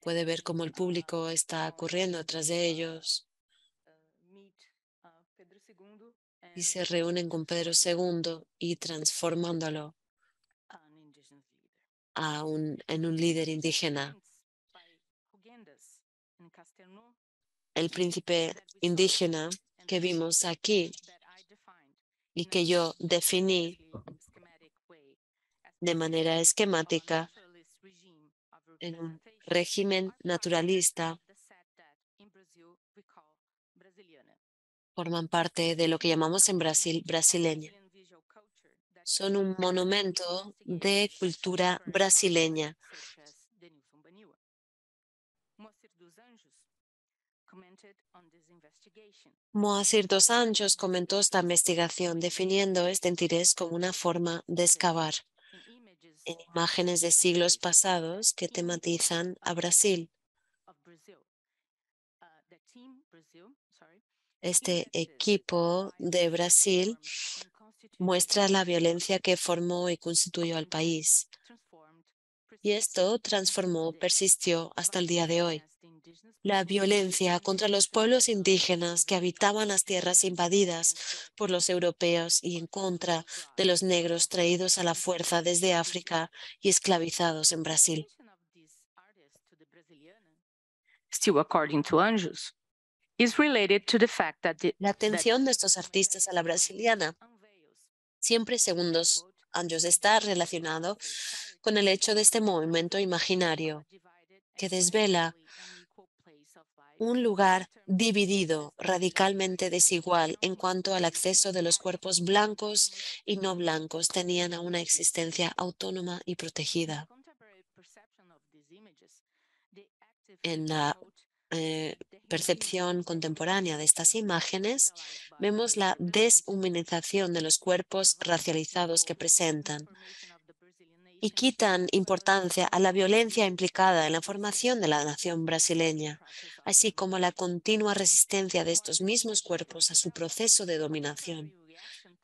Puede ver cómo el público está corriendo tras de ellos y se reúnen con Pedro II y transformándolo a un, en un líder indígena el príncipe indígena que vimos aquí y que yo definí de manera esquemática en un régimen naturalista forman parte de lo que llamamos en Brasil brasileña. Son un monumento de cultura brasileña Moacir dos Anjos comentó esta investigación definiendo este interés como una forma de excavar en imágenes de siglos pasados que tematizan a Brasil. Este equipo de Brasil muestra la violencia que formó y constituyó al país. Y esto transformó, persistió hasta el día de hoy. La violencia contra los pueblos indígenas que habitaban las tierras invadidas por los europeos y en contra de los negros traídos a la fuerza desde África y esclavizados en Brasil. Still according to Anjos, is related to the fact that the, La atención de estos artistas a la brasiliana siempre, según los Anjos, está relacionado con el hecho de este movimiento imaginario que desvela un lugar dividido, radicalmente desigual en cuanto al acceso de los cuerpos blancos y no blancos tenían a una existencia autónoma y protegida. En la eh, percepción contemporánea de estas imágenes, vemos la deshumanización de los cuerpos racializados que presentan y quitan importancia a la violencia implicada en la formación de la nación brasileña, así como la continua resistencia de estos mismos cuerpos a su proceso de dominación.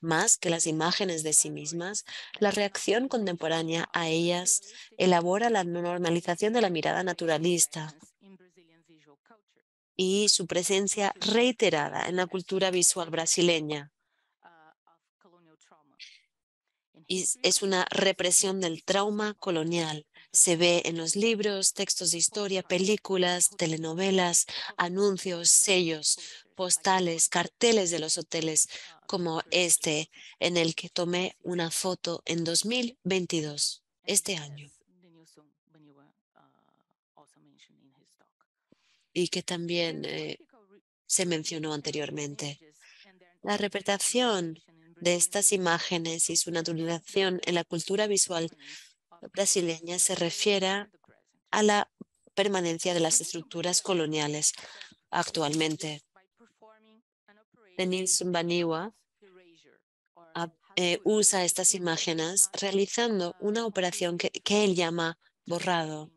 Más que las imágenes de sí mismas, la reacción contemporánea a ellas elabora la normalización de la mirada naturalista y su presencia reiterada en la cultura visual brasileña es una represión del trauma colonial. Se ve en los libros, textos de historia, películas, telenovelas, anuncios, sellos, postales, carteles de los hoteles, como este en el que tomé una foto en 2022, este año. Y que también eh, se mencionó anteriormente. La repetición de estas imágenes y su naturalización en la cultura visual brasileña se refiere a la permanencia de las estructuras coloniales actualmente. Denis Baniwa eh, usa estas imágenes realizando una operación que, él llama borrado.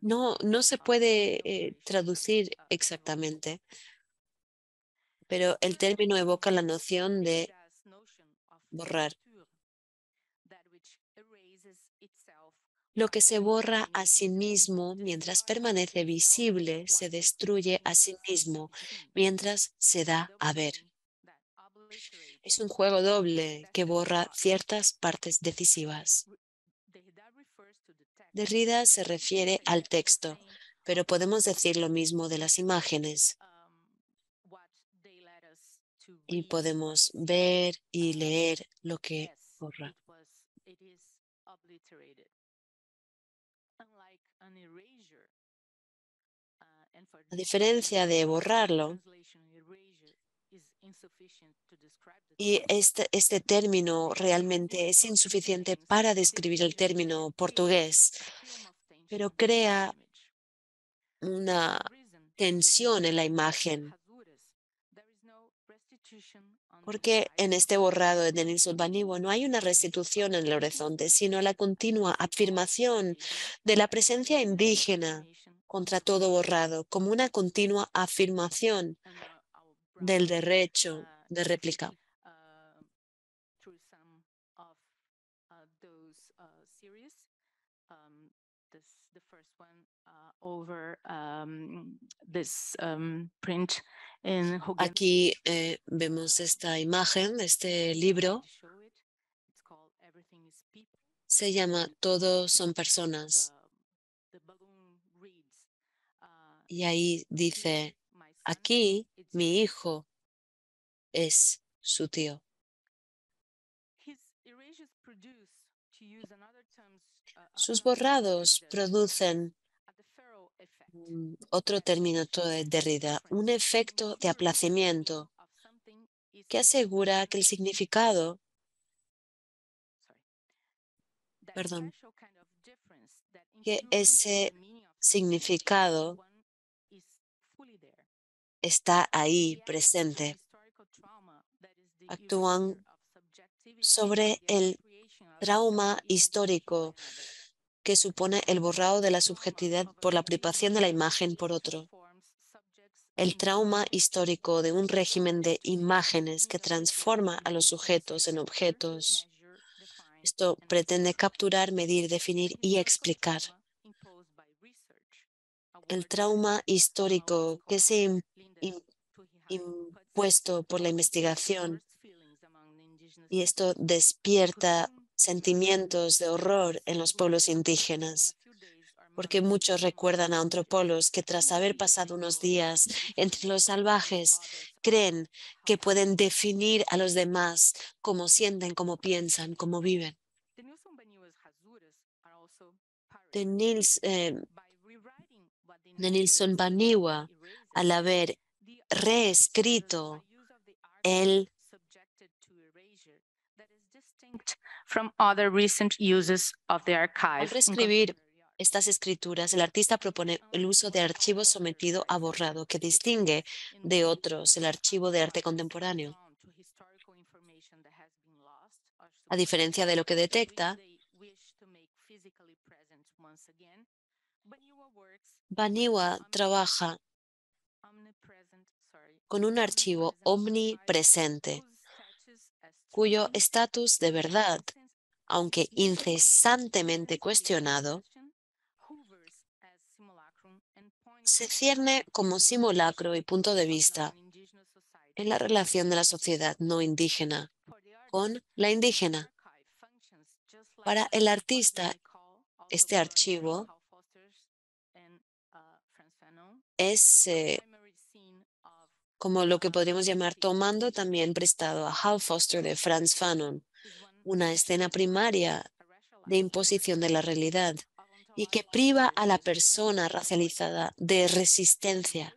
No, no se puede eh, traducir exactamente, pero el término evoca la noción de borrar. Lo que se borra a sí mismo mientras permanece visible se destruye a sí mismo mientras se da a ver. Es un juego doble que borra ciertas partes decisivas. Derrida se refiere al texto, pero podemos decir lo mismo de las imágenes y podemos ver y leer lo que borra. A diferencia de borrarlo, y este, este término realmente es insuficiente para describir el término portugués, pero crea una tensión en la imagen porque en este borrado de Denis Baniwo no hay una restitución en el horizonte, sino la continua afirmación de la presencia indígena contra todo borrado, como una continua afirmación del derecho de réplica. Aquí eh, vemos esta imagen este libro. Se llama Todos son personas. Y ahí dice, aquí mi hijo es su tío. Sus borrados producen otro término de Derrida, un efecto de aplacimiento que asegura que el significado, perdón, que ese significado está ahí presente. Actúan sobre el trauma histórico que supone el borrado de la subjetividad por la privación de la imagen por otro. el trauma histórico de un régimen de imágenes que transforma a los sujetos en objetos. Esto pretende capturar, medir, definir y explicar. El trauma histórico que se ha impuesto por la investigación y esto despierta sentimientos de horror en los pueblos indígenas porque muchos recuerdan a antropólogos que tras haber pasado unos días entre los salvajes, creen que pueden definir a los demás cómo sienten, cómo piensan, cómo viven. De, Nils, eh, Baniwa, al haber reescrito el al reescribir estas escrituras, el artista propone el uso de archivo sometido a borrado que distingue de otros el archivo de arte contemporáneo. A diferencia de lo que detecta, Baniwa trabaja con un archivo omnipresente, cuyo estatus de verdad, aunque incesantemente cuestionado, se cierne como simulacro y punto de vista en la relación de la sociedad no indígena con la indígena. Para el artista, este archivo es eh, como lo que podríamos llamar tomando también prestado a Hal Foster de Franz Fanon, una escena primaria de imposición de la realidad y que priva a la persona racializada de resistencia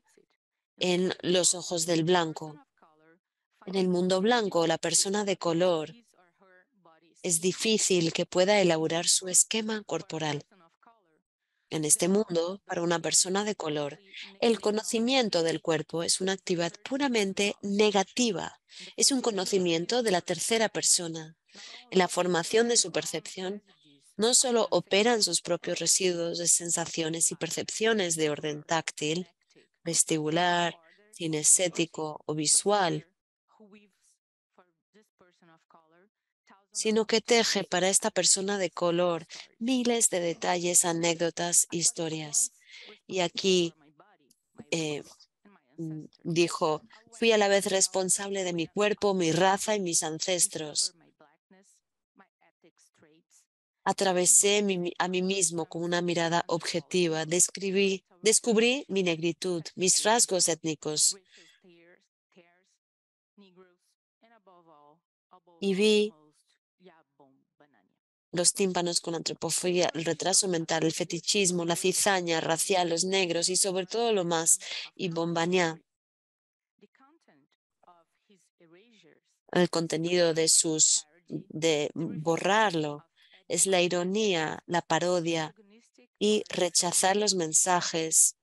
en los ojos del blanco. En el mundo blanco, la persona de color es difícil que pueda elaborar su esquema corporal. En este mundo, para una persona de color, el conocimiento del cuerpo es una actividad puramente negativa. Es un conocimiento de la tercera persona. En la formación de su percepción, no solo operan sus propios residuos de sensaciones y percepciones de orden táctil, vestibular, cinestético o visual, sino que teje para esta persona de color miles de detalles, anécdotas, historias. Y aquí eh, dijo, fui a la vez responsable de mi cuerpo, mi raza y mis ancestros. Atravesé a mí mismo con una mirada objetiva, describí, descubrí mi negritud, mis rasgos étnicos y vi los tímpanos con antropofobia, el retraso mental, el fetichismo, la cizaña racial, los negros y sobre todo lo más, y bombañá. El contenido de sus, de borrarlo, es la ironía, la parodia y rechazar los mensajes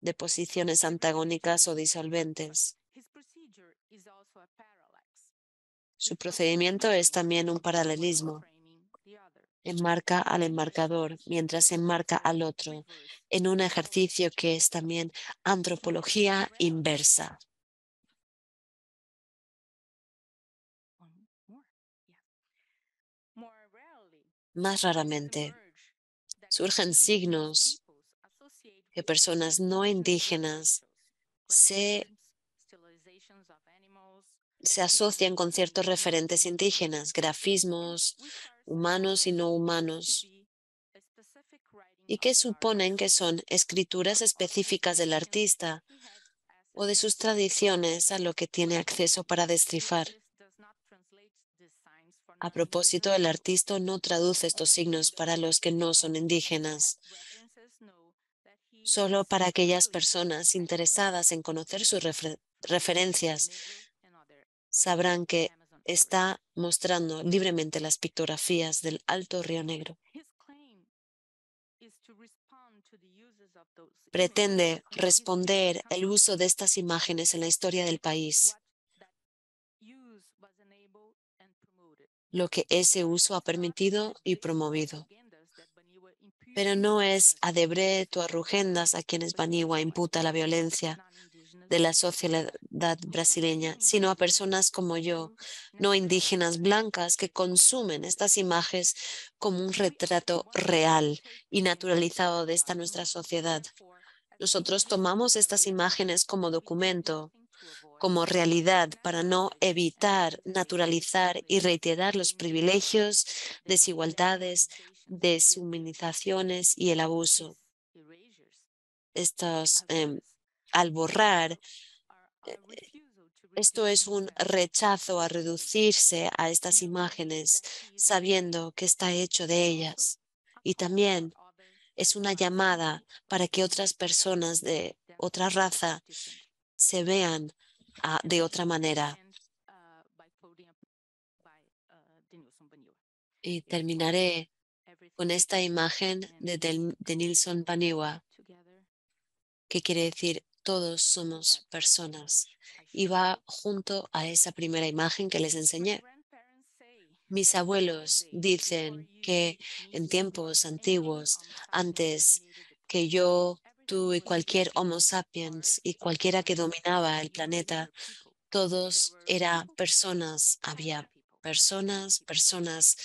de posiciones antagónicas o disolventes. Su procedimiento es también un paralelismo. Enmarca al enmarcador mientras enmarca al otro en un ejercicio que es también antropología inversa. Más raramente surgen signos que personas no indígenas se, se asocian con ciertos referentes indígenas, grafismos humanos y no humanos, y que suponen que son escrituras específicas del artista o de sus tradiciones a lo que tiene acceso para destrifar. A propósito, el artista no traduce estos signos para los que no son indígenas, solo para aquellas personas interesadas en conocer sus referencias. Sabrán que está mostrando libremente las pictografías del Alto Río Negro. Pretende responder el uso de estas imágenes en la historia del país lo que ese uso ha permitido y promovido. Pero no es a Debret o a Rugendas a quienes Baniwa imputa la violencia, de la sociedad brasileña, sino a personas como yo, no indígenas blancas, que consumen estas imágenes como un retrato real y naturalizado de esta nuestra sociedad. Nosotros tomamos estas imágenes como documento, como realidad, para no evitar, naturalizar y reiterar los privilegios, desigualdades, deshumanizaciones y el abuso. Estos, em, al borrar, eh, esto es un rechazo a reducirse a estas imágenes, sabiendo que está hecho de ellas. Y también es una llamada para que otras personas de otra raza se vean ah, de otra manera. Y terminaré con esta imagen de, de Nilsson Paniwa, que quiere decir todos somos personas. Y va junto a esa primera imagen que les enseñé. Mis abuelos dicen que en tiempos antiguos, antes que yo, tú y cualquier Homo sapiens y cualquiera que dominaba el planeta, todos eran personas. Había personas, personas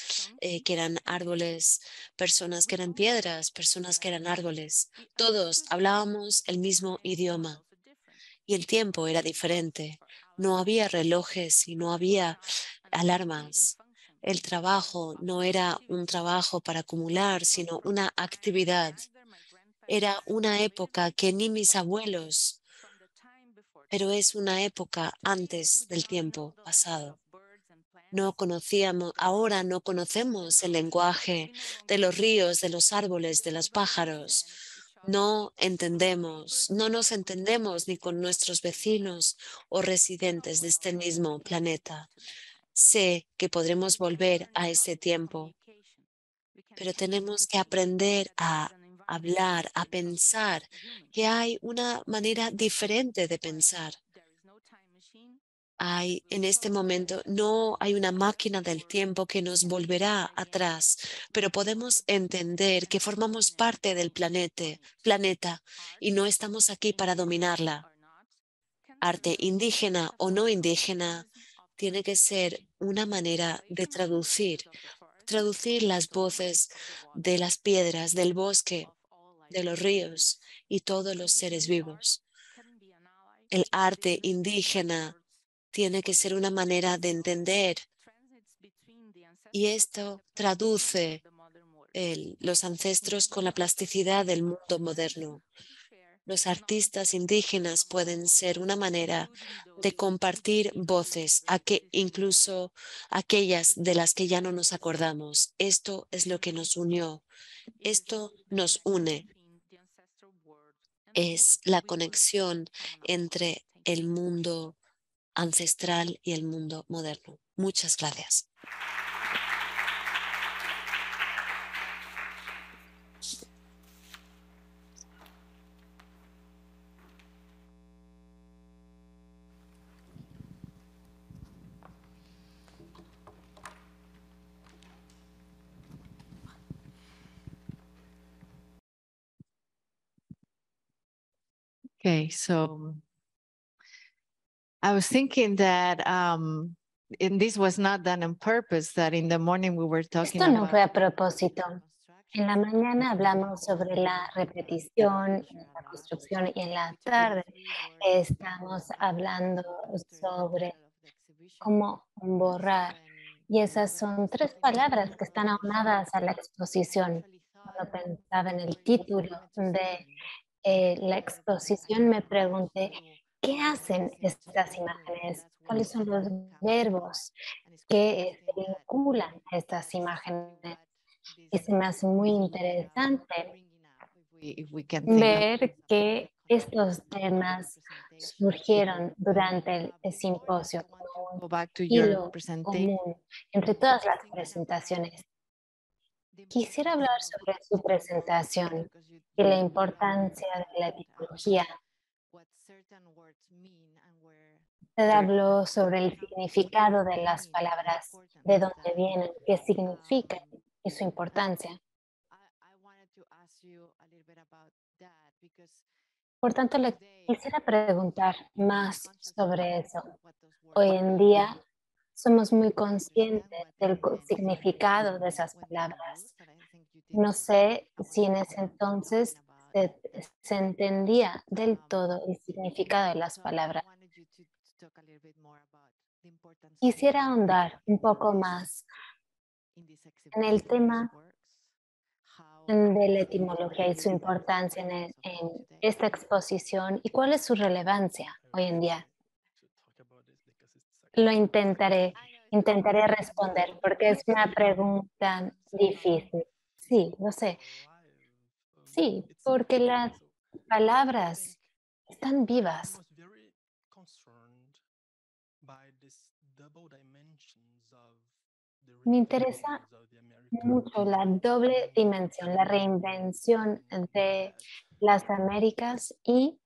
eh, que eran árboles, personas que eran piedras, personas que eran árboles. Todos hablábamos el mismo idioma y el tiempo era diferente. No había relojes y no había alarmas. El trabajo no era un trabajo para acumular, sino una actividad. Era una época que ni mis abuelos, pero es una época antes del tiempo pasado. No conocíamos, ahora no conocemos el lenguaje de los ríos, de los árboles, de los pájaros. No entendemos, no nos entendemos ni con nuestros vecinos o residentes de este mismo planeta. Sé que podremos volver a ese tiempo, pero tenemos que aprender a hablar, a pensar, que hay una manera diferente de pensar. Hay en este momento no hay una máquina del tiempo que nos volverá atrás, pero podemos entender que formamos parte del planeta, planeta y no estamos aquí para dominarla. Arte indígena o no indígena, tiene que ser una manera de traducir, traducir las voces de las piedras, del bosque, de los ríos y todos los seres vivos. El arte indígena tiene que ser una manera de entender y esto traduce los ancestros con la plasticidad del mundo moderno. Los artistas indígenas pueden ser una manera de compartir voces, incluso aquellas de las que ya no nos acordamos. Esto es lo que nos unió. Esto nos une. Es la conexión entre el mundo ancestral y el mundo moderno. Muchas gracias. Okay, so I was thinking that um, and this was not done on purpose, that in the morning we were talking Esto no about fue a propósito. En la mañana hablamos sobre la repetición, la construcción y en la tarde estamos hablando sobre cómo borrar. Y esas son tres palabras que están aunadas a la exposición. Cuando pensaba en el título de eh, la exposición me pregunté, ¿qué hacen estas imágenes? ¿Cuáles son los verbos que se vinculan a estas imágenes? Y se me hace muy interesante ver que estos temas surgieron durante el, simposio como un hilo común entre todas las presentaciones. Quisiera hablar sobre su presentación y la importancia de la etimología. Usted habló sobre el significado de las palabras, de dónde vienen, qué significan y su importancia. Por tanto, le quisiera preguntar más sobre eso. Hoy en día somos muy conscientes del significado de esas palabras. No sé si en ese entonces se, entendía del todo el significado de las palabras. Quisiera ahondar un poco más en el tema de la etimología y su importancia en, esta exposición y cuál es su relevancia hoy en día. Lo intentaré, intentaré responder porque es una pregunta difícil. Sí, lo sé. Sí, porque las palabras están vivas. Me interesa mucho la doble dimensión, la reinvención de las Américas y,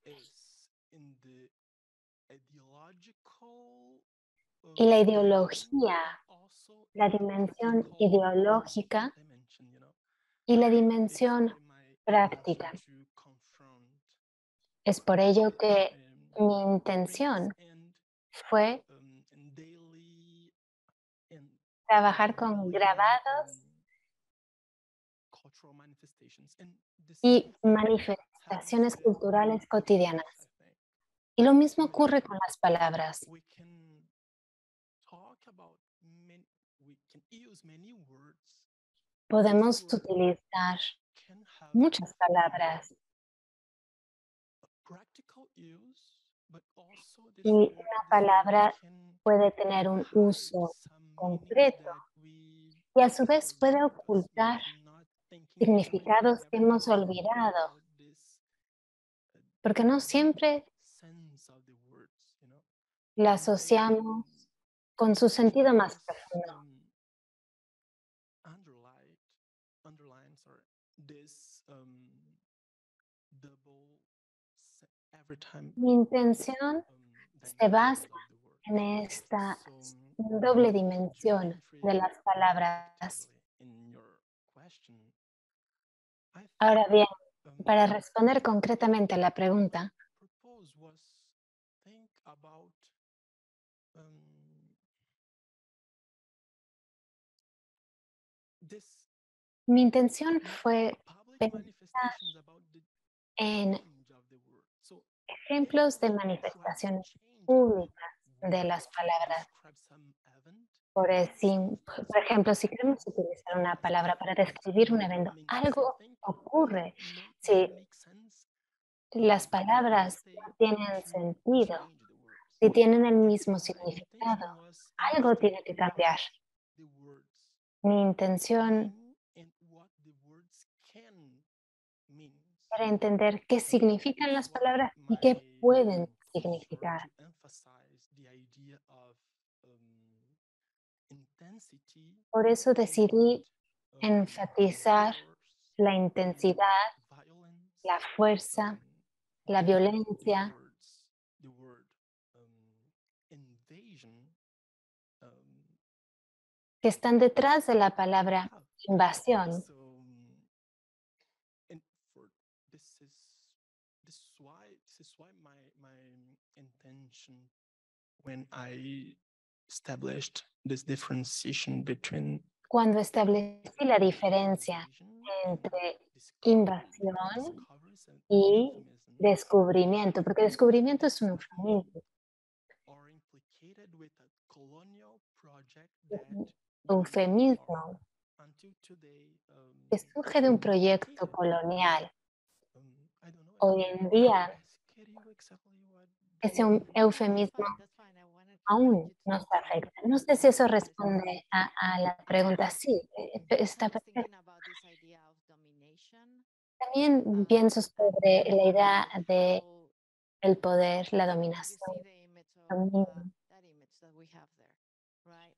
y la ideología, la dimensión ideológica y la dimensión práctica. Es por ello que mi intención fue trabajar con grabados y manifestaciones culturales cotidianas. Y lo mismo ocurre con las palabras. Podemos utilizar muchas palabras. Y una palabra puede tener un uso concreto y a su vez puede ocultar significados que hemos olvidado, porque no siempre la asociamos con su sentido más profundo. Mi intención se basa en esta doble dimensión de las palabras. Ahora bien, para responder concretamente a la pregunta, mi intención fue pensar en ejemplos de manifestaciones públicas de las palabras. Por, ejemplo, si queremos utilizar una palabra para describir un evento, algo ocurre. Si las palabras tienen sentido, si tienen el mismo significado, algo tiene que cambiar. Mi intención era entender qué significan las palabras y qué pueden significar. Por eso decidí enfatizar la intensidad, la fuerza, la violencia. que están detrás de la palabra invasión. Cuando establecí la diferencia entre invasión y descubrimiento, porque descubrimiento es un eufemismo. eufemismo que surge de un proyecto colonial. Hoy en día, ese eufemismo aún nos afecta. No sé si eso responde a, la pregunta. Sí, e, e, está perfecto. También pienso sobre la idea de el poder, la dominación.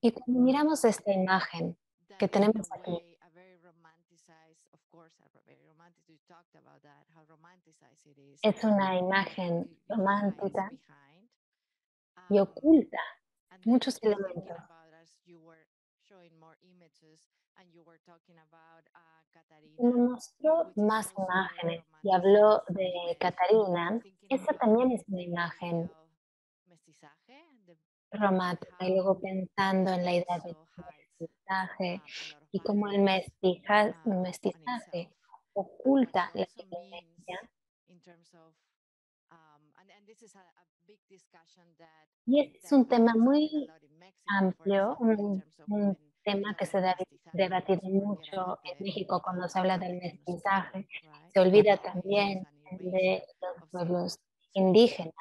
Y cuando miramos esta imagen que tenemos aquí, es una imagen romántica y oculta muchos elementos. me mostró más imágenes y habló de Catarina. Esa también es una imagen romántica y luego pensando en la idea de mestizaje y cómo el mestizaje oculta la diferencia. Y este es un tema muy amplio, un, tema que se ha debatido mucho en México cuando se habla del mestizaje. Se olvida también de los pueblos indígenas.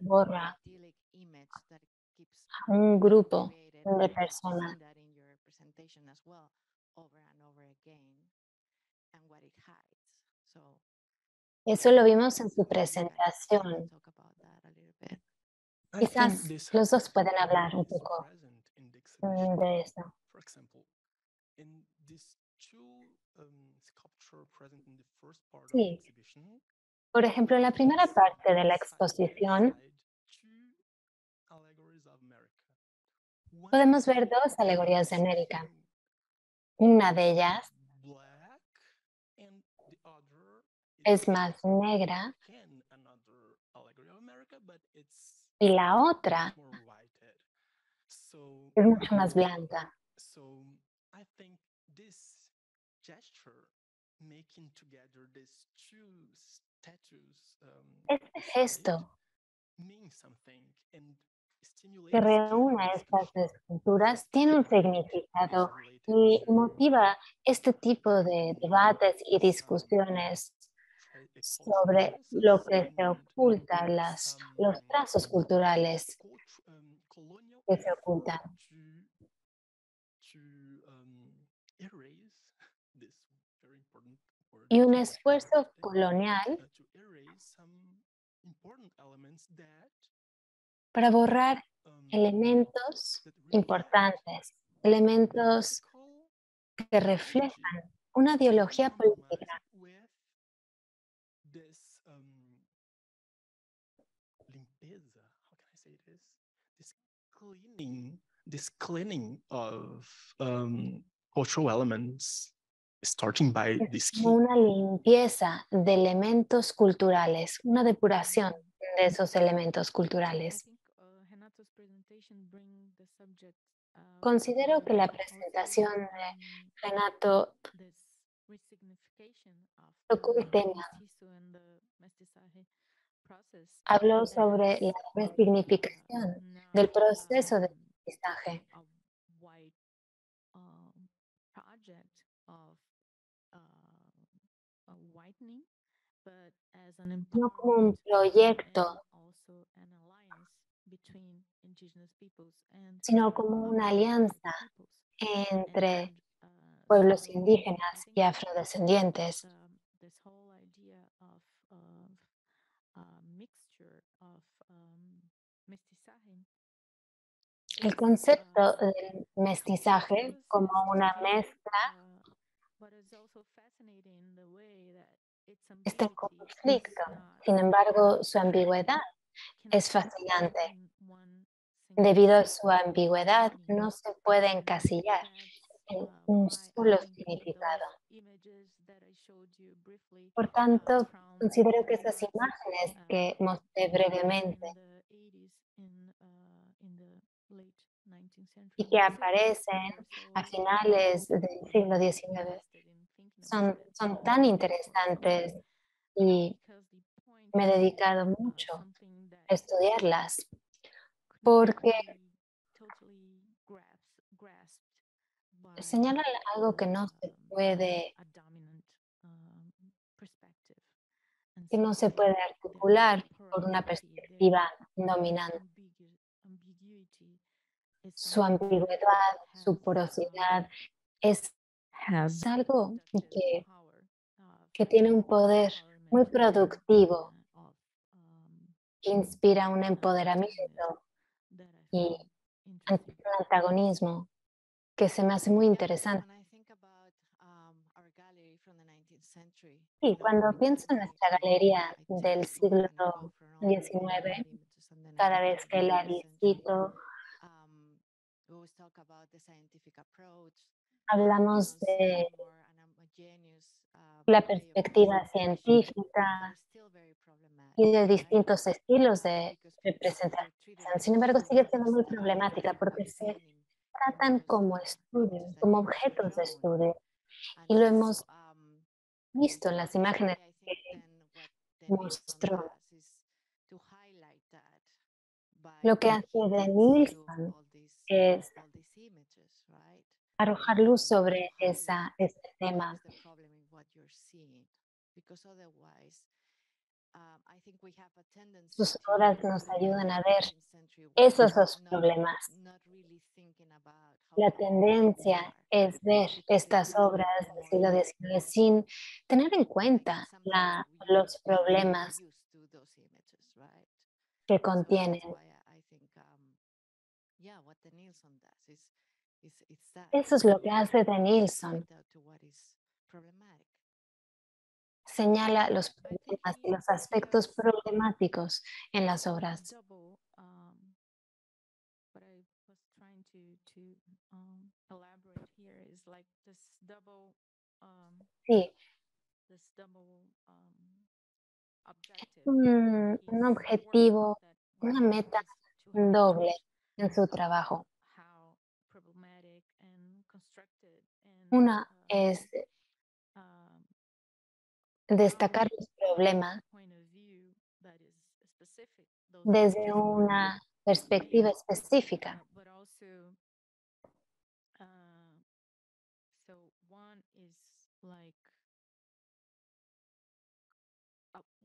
Borra un grupo de personas. Eso lo vimos en su presentación. Quizás los dos pueden hablar un poco de eso. Sí. Por ejemplo, en la primera parte de la exposición podemos ver dos alegorías de América. Una de ellas es más negra y la otra es mucho más blanca. Este gesto. que reúne estas esculturas tiene un significado y motiva este tipo de debates y discusiones sobre lo que se oculta, las, los trazos culturales que se ocultan. Y un esfuerzo colonial para borrar elementos importantes, elementos que reflejan una ideología política this cleaning of um, cultural elements starting by this Una limpieza de elementos culturales, una depuración de esos elementos culturales. Considero que la presentación de Renato tocó el tema. Habló sobre la resignificación del proceso de mestizaje. No como un proyecto, sino como una alianza entre pueblos indígenas y afrodescendientes. El concepto del mestizaje como una mezcla está en conflicto. Sin embargo, su ambigüedad es fascinante. Debido a su ambigüedad, no se puede encasillar en un solo significado. Por tanto, considero que esas imágenes que mostré brevemente y que aparecen a finales del siglo XIX son, son tan interesantes y me he dedicado mucho a estudiarlas porque señalan algo que no se puede que no se puede articular por una perspectiva dominante su ambigüedad, su porosidad, es, algo que, que tiene un poder muy productivo, que inspira un empoderamiento y un antagonismo que se me hace muy interesante. Sí, cuando pienso en nuestra galería del siglo XIX, cada vez que la visito, Hablamos de la perspectiva científica y de distintos estilos de representación. Sin embargo, sigue siendo muy problemática porque se tratan como estudios, como objetos de estudio. Y lo hemos visto en las imágenes que mostró. Lo que hace de Nilsson es arrojar luz sobre esa, ese tema. Sus obras nos ayudan a ver esos dos problemas. La tendencia es ver estas obras del siglo XIX sin tener en cuenta la, los problemas que contienen. Eso es lo que hace de Nilsson. Señala los problemas y los aspectos problemáticos en las obras. Sí. Un, un objetivo, una meta doble en su trabajo. Una es destacar los problemas desde una perspectiva específica.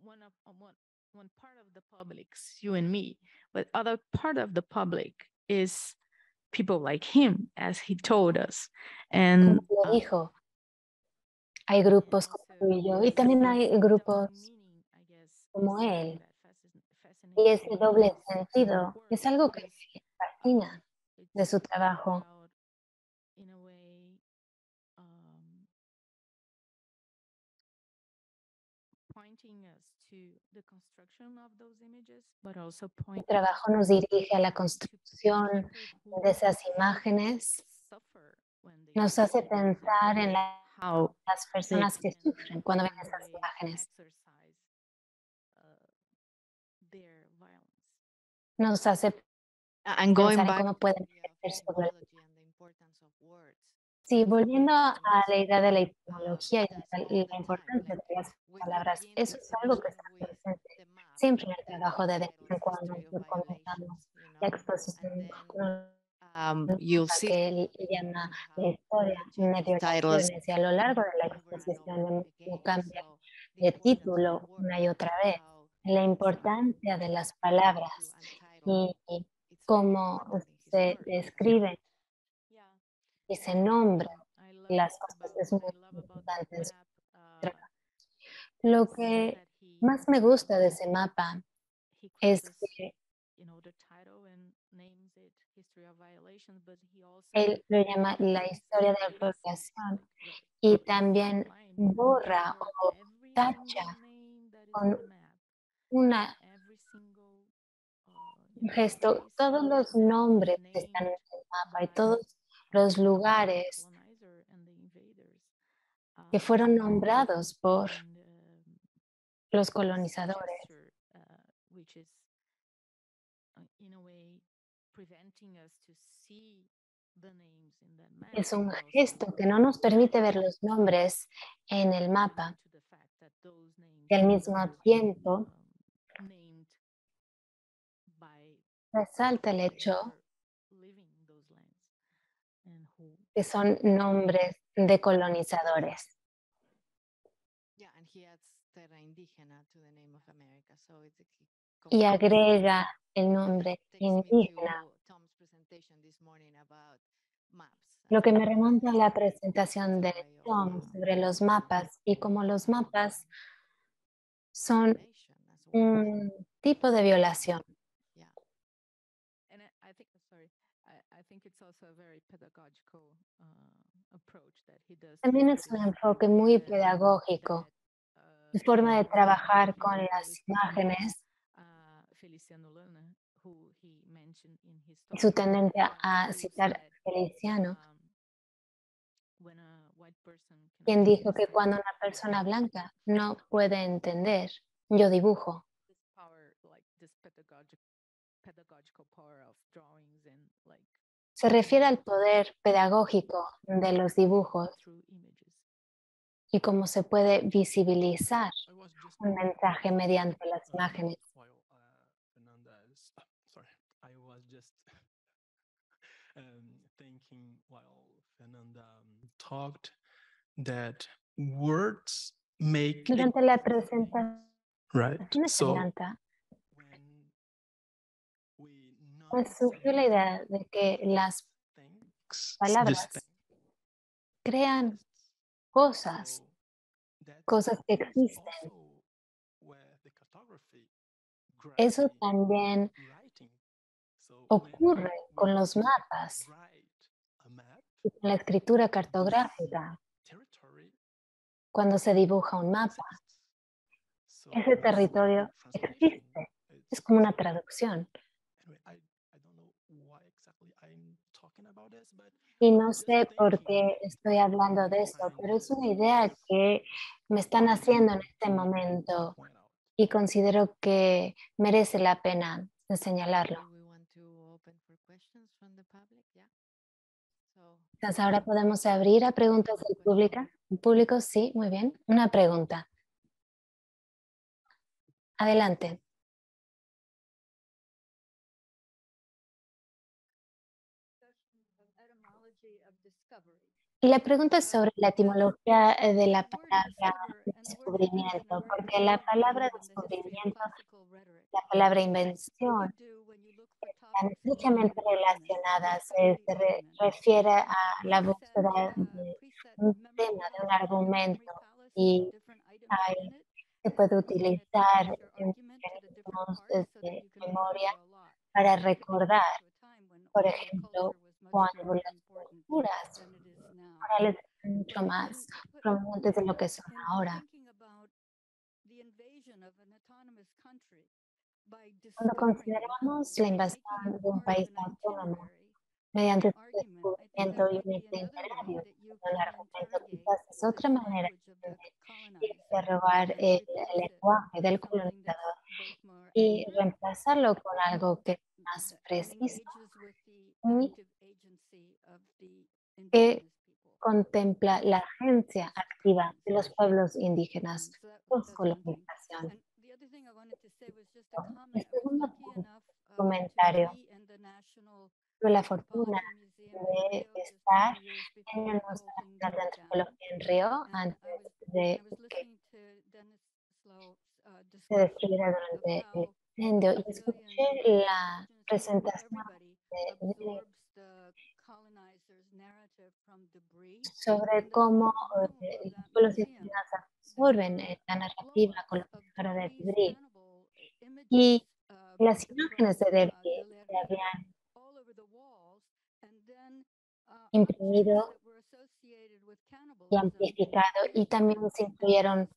one of one one part of the public's you and me, but other part of the public is people like him, as he told us. And Como lo uh, dijo, hay grupos como yo, y también hay grupos como él. Y ese doble sentido es algo que me fascina de su trabajo. El trabajo nos dirige a la construcción de esas imágenes, nos hace pensar en la, las personas que sufren cuando ven esas imágenes. Nos hace pensar en cómo pueden ejercer sobre Sí, volviendo a la idea de la etimología y la importancia de las palabras, eso es algo que está presente siempre en el trabajo de vez en cuando comentamos la exposición Um, [laughs] you'll see que llama la historia medio y a lo largo de la exposición no cambia de título una y otra vez la importancia de las palabras y cómo se describen y se nombran las cosas es muy importante. trabajo. Lo que más me gusta de ese mapa es que él lo llama la historia de la apropiación y también borra o tacha con una, un gesto todos los nombres que están en el mapa y todos los lugares que fueron nombrados por los colonizadores. Es un gesto que no nos permite ver los nombres en el mapa y al mismo tiempo resalta el hecho que son nombres de colonizadores. Y agrega el nombre indígena. Lo que me remonta a la presentación de Tom sobre los mapas y como los mapas son un tipo de violación. También es un enfoque muy pedagógico, su forma de trabajar con las imágenes. y su tendencia a citar Feliciano, quien dijo que cuando una persona blanca no puede entender, yo dibujo. Se refiere al poder pedagógico de los dibujos y cómo se puede visibilizar un mensaje mediante las imágenes. Durante la presentación right. So me surgió la idea de que las palabras crean cosas, cosas que existen. Eso también ocurre con los mapas y con la escritura cartográfica. Cuando se dibuja un mapa, ese territorio existe. Es como una traducción. Y no sé por qué estoy hablando de esto, pero es una idea que me están haciendo en este momento y considero que merece la pena señalarlo. Entonces ahora podemos abrir a preguntas del público. público. Sí, muy bien. Una pregunta. Adelante. La pregunta es sobre la etimología eh, de la palabra descubrimiento, porque la palabra descubrimiento, la palabra invención, están estrechamente relacionadas. Se, se re- refiere a la búsqueda de un tema, de un argumento, y hay- se puede utilizar en mecanismos de memoria para recordar, por ejemplo, cuando las culturas eran mucho más prominentes de lo que son ahora. Cuando consideramos la invasión de un país autónomo mediante su descubrimiento y un itinerario, un argumento quizás es otra manera de interrogar el lenguaje del colonizador y reemplazarlo con algo que es más preciso y que contempla la agencia activa de los pueblos indígenas post colonización. El segundo comentario. Tuve la fortuna de estar en el Museo de Antropología en Río antes de que se destruyera durante el incendio y escuché la presentación de, de- sobre cómo eh, los indígenas absorben eh, la narrativa colonizadora de debris y las imágenes de debris se habían imprimido y amplificado y también se incluyeron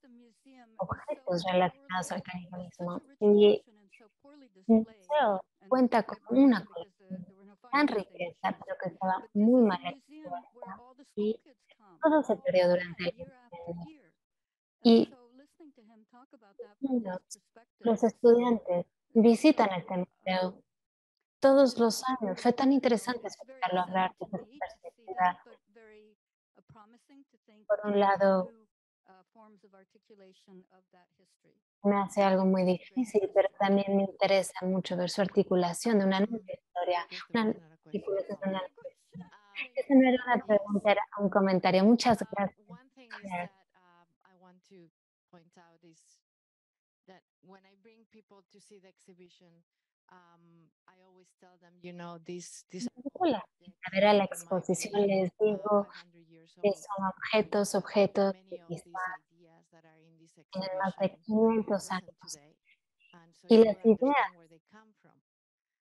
objetos relacionados al canibalismo. Y el museo cuenta con una colección tan riqueza, pero que estaba muy mal expuesta y todo se perdió durante el incendio. Y los, los estudiantes visitan este museo todos los años. Fue tan interesante escucharlo hablar desde su perspectiva. Por un lado, me hace algo muy difícil, pero también me interesa mucho ver su articulación de una nueva historia, una articulación de una. Esa no era una pregunta, era un comentario. Muchas gracias. One thing is Claire. that I want to point out is that when I bring people to see the exhibition, I always tell them, you know, this this Hola. A ver a la exposición les digo que son objetos, objetos que quizás tienen más de 500 años y las ideas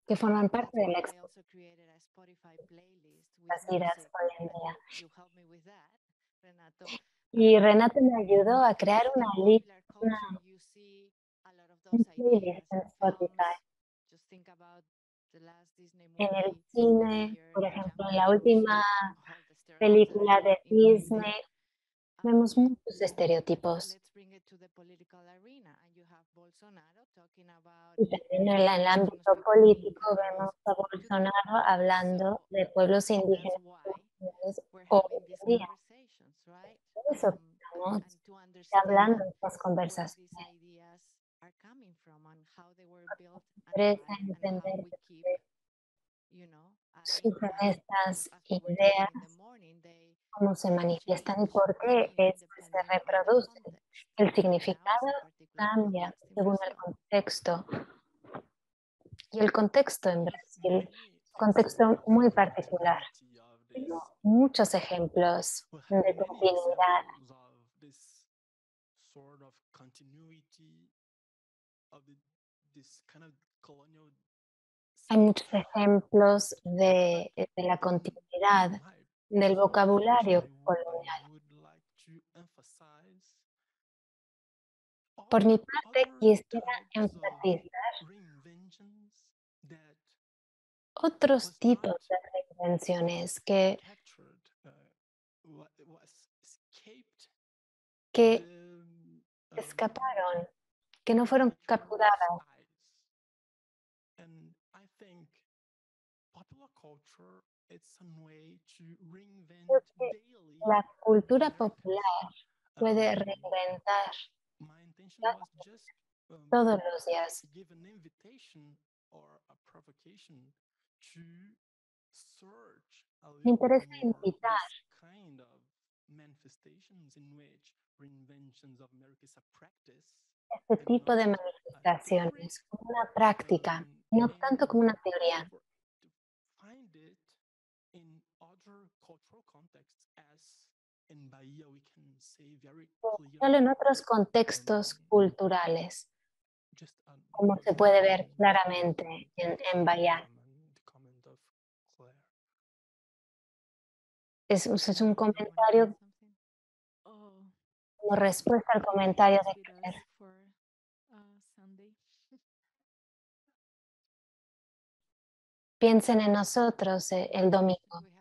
que forman parte de la las ideas hoy en día. Y Renato me ayudó a crear una lista, playlist en Spotify. En el cine, por ejemplo, en la última película de Disney, vemos muchos estereotipos. Y también en el ámbito político vemos a Bolsonaro hablando de pueblos indígenas hoy en día. Por eso estamos hablando de estas conversaciones. Interesa entender surgen estas ideas, cómo se manifiestan y por qué es se reproducen. El significado cambia según el contexto. Y el contexto en Brasil contexto muy particular. Muchos ejemplos de continuidad. Hay muchos ejemplos de, de la continuidad del vocabulario colonial. Por mi parte, quisiera enfatizar otros tipos de reinvenciones que, que escaparon, que no fueron capturadas. Creo que la cultura popular puede reinventar todos los días. Me interesa invitar este tipo de manifestaciones como una práctica, no tanto como una teoría. Solo en otros contextos culturales, como se puede ver claramente en, en Bahía. Es, es, un comentario como respuesta al comentario de Claire. Piensen en nosotros eh, el [laughs] domingo.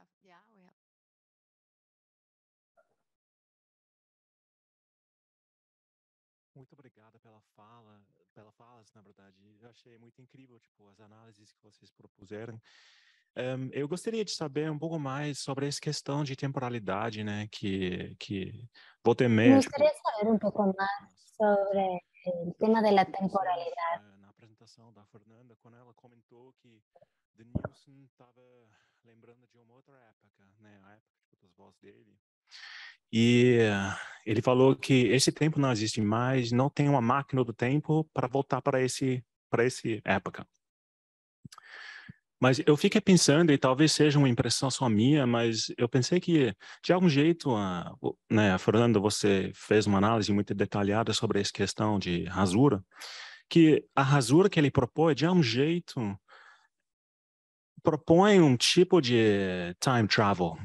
Achei muito incrível, tipo, as análises que vocês propuseram. Um, eu gostaria de saber um pouco mais sobre essa questão de temporalidade, né, que, que e meia... Me gostaria de saber um pouco mais sobre o tema da temporalidade. Na apresentação da Fernanda, quando ela comentou que The Nilson estava lembrando de uma outra época, né, a época tipo, das vozes dele. E ele falou que esse tempo não existe mais, não tem uma máquina do tempo para voltar para esse para esse época. Mas eu fiquei pensando, e talvez seja uma impressão só minha, mas eu pensei que, de algum jeito, a, né, Fernanda, você fez uma análise muito detalhada sobre essa questão de rasura, que a rasura que ele propõe, de algum jeito, propõe um tipo de time travel,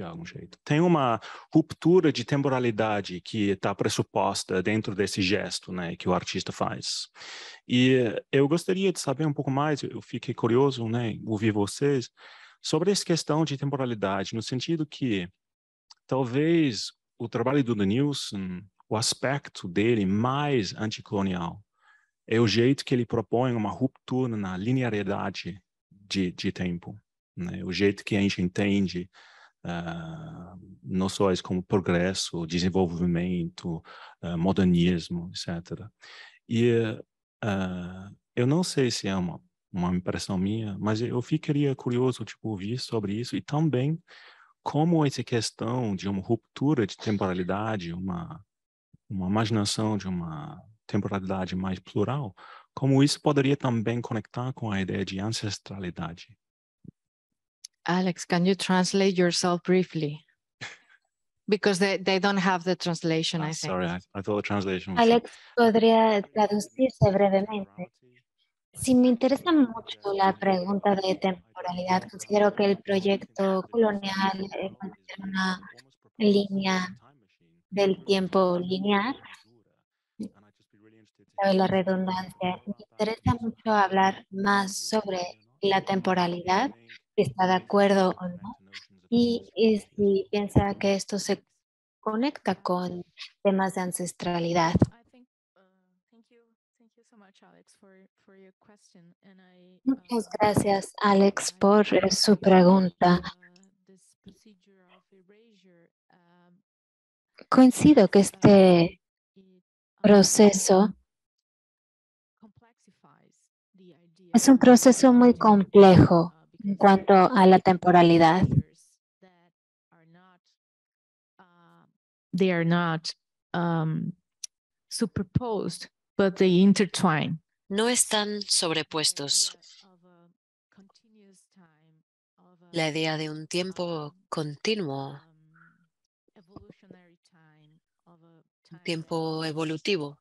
de algum jeito. Tem uma ruptura de temporalidade que está pressuposta dentro desse gesto né, que o artista faz. E eu gostaria de saber um pouco mais, eu fiquei curioso, né, ouvir vocês, sobre essa questão de temporalidade, no sentido que talvez o trabalho do Denilson, o aspecto dele mais anticolonial, é o jeito que ele propõe uma ruptura na linearidade de, de tempo, né? o jeito que a gente entende uh, noções como progresso, desenvolvimento, uh, modernismo, etc. E uh, eu não sei se é uma, uma impressão minha, mas eu ficaria curioso tipo ouvir sobre isso e também como essa questão de uma ruptura de temporalidade, uma uma imaginação de uma temporalidade mais plural, como isso poderia também conectar com a ideia de ancestralidade. Alex, can you translate yourself briefly? Because they, they don't have the translation, Oh, I think. sorry, I, I thought the translation was Alex podría traducirse brevemente. Sí, me interesa mucho la pregunta de temporalidad. Considero que el proyecto colonial eh, considera una línea del tiempo lineal, sabe la redundancia. Me interesa mucho hablar más sobre la temporalidad, si está de acuerdo o no, y, y si piensa que esto se conecta con temas de ancestralidad. Muchas gracias, Alex, por su pregunta. uh, um, Coincido que este proceso es un proceso muy complejo en cuanto a la temporalidad. uh, they are not um, superposed, but they intertwine. No están sobrepuestos. La idea de un tiempo continuo, un tiempo evolutivo,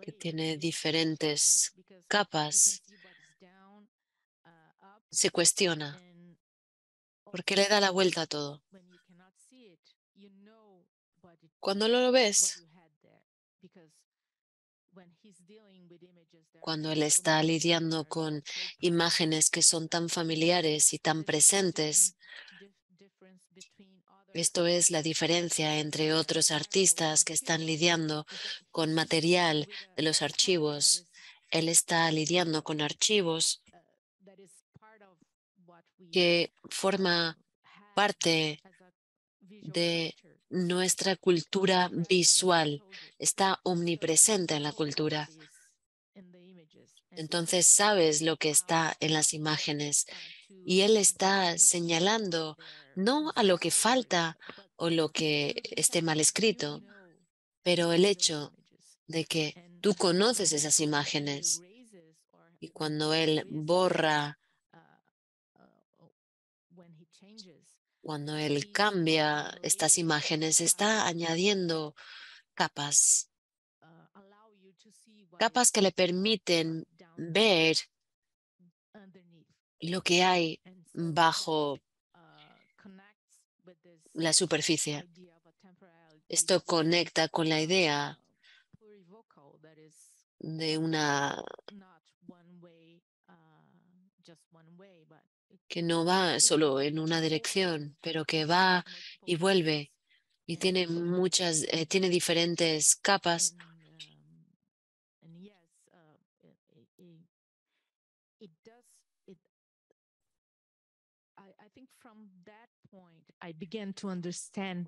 que tiene diferentes capas, se cuestiona porque le da la vuelta a todo. Cuando lo ves, cuando él está lidiando con imágenes que son tan familiares y tan presentes, esto es la diferencia entre otros artistas que están lidiando con material de los archivos. Él está lidiando con archivos que forma parte de nuestra cultura visual, está omnipresente en la cultura. Entonces sabes lo que está en las imágenes y él está señalando no a lo que falta o lo que esté mal escrito, pero el hecho de que tú conoces esas imágenes y cuando él borra, cuando él cambia estas imágenes, está añadiendo capas, capas que le permiten ver lo que hay bajo la superficie. Esto conecta con la idea de una que no va solo en una dirección, pero que va y vuelve y tiene muchas, eh, tiene diferentes capas.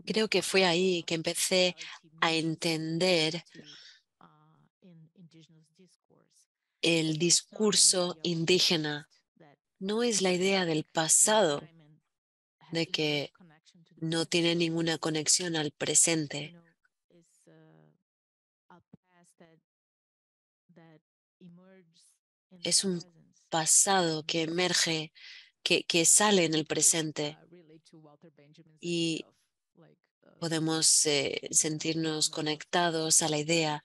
Creo que fue ahí que empecé a entender el discurso indígena. No es la idea del pasado, de que no tiene ninguna conexión al presente. Es un pasado que emerge, que, sale en el presente y podemos eh, sentirnos conectados a la idea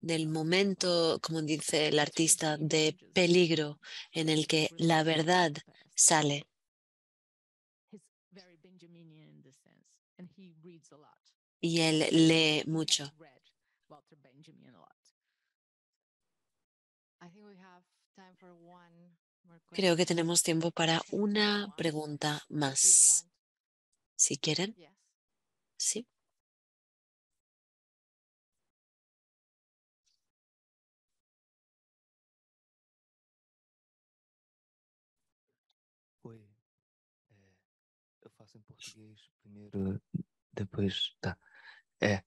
del momento, como dice el artista, de peligro en el que la verdad sale. Y él lee mucho. Creo que tenemos tiempo para una pregunta más. Si quieren. Sí. Depois tá. É,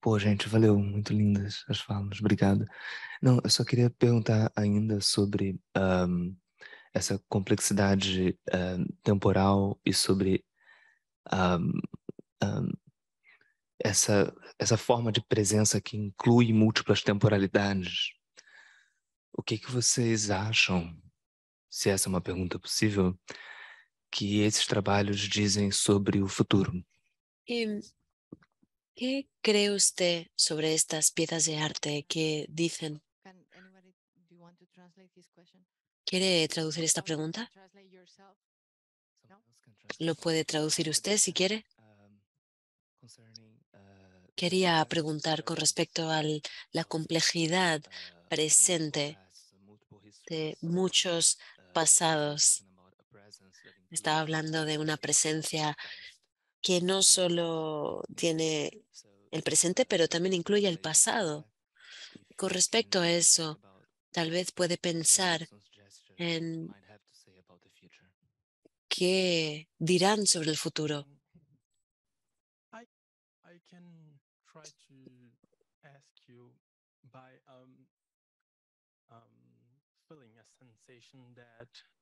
pô, gente, valeu, muito lindas as falas, obrigado. Não, eu só queria perguntar ainda sobre ahm, essa complexidade temporal e sobre ahm, essa, essa forma de presença que inclui múltiplas temporalidades. O que que vocês acham, se essa é uma pergunta possível, que esses trabalhos dizem sobre o futuro? ¿Y qué cree usted sobre estas piezas de arte que dicen? ¿Quiere traducir esta pregunta? ¿Lo puede traducir usted si quiere? Um, uh, quería preguntar con respecto a la complejidad presente de muchos pasados. Estaba hablando de una presencia que no solo tiene el presente, pero también incluye el pasado. Con respecto a eso, tal vez puede pensar en qué dirán sobre el futuro.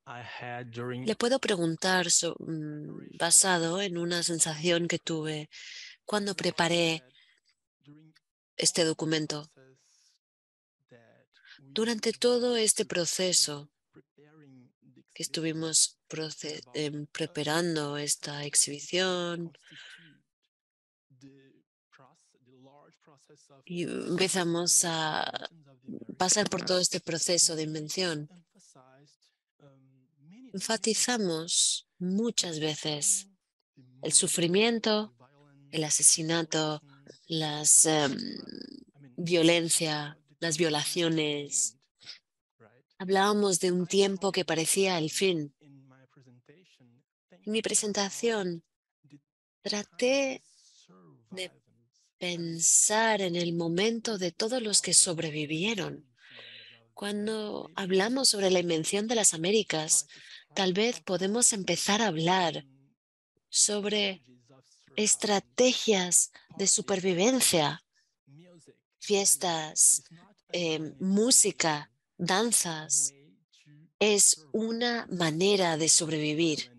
Le puedo preguntar mm, basado en una sensación que tuve cuando preparé este documento. Durante todo este proceso que estuvimos em, preparando esta exhibición, y empezamos a pasar por todo este proceso de invención. Enfatizamos muchas veces el sufrimiento, el asesinato, las em, violencia, las violaciones. Hablábamos de un tiempo que parecía el fin. En mi presentación traté de pensar en el momento de todos los que sobrevivieron. Cuando hablamos sobre la invención de las Américas, tal vez podemos empezar a hablar sobre estrategias de supervivencia, fiestas, em, música, danzas. Es una manera de sobrevivir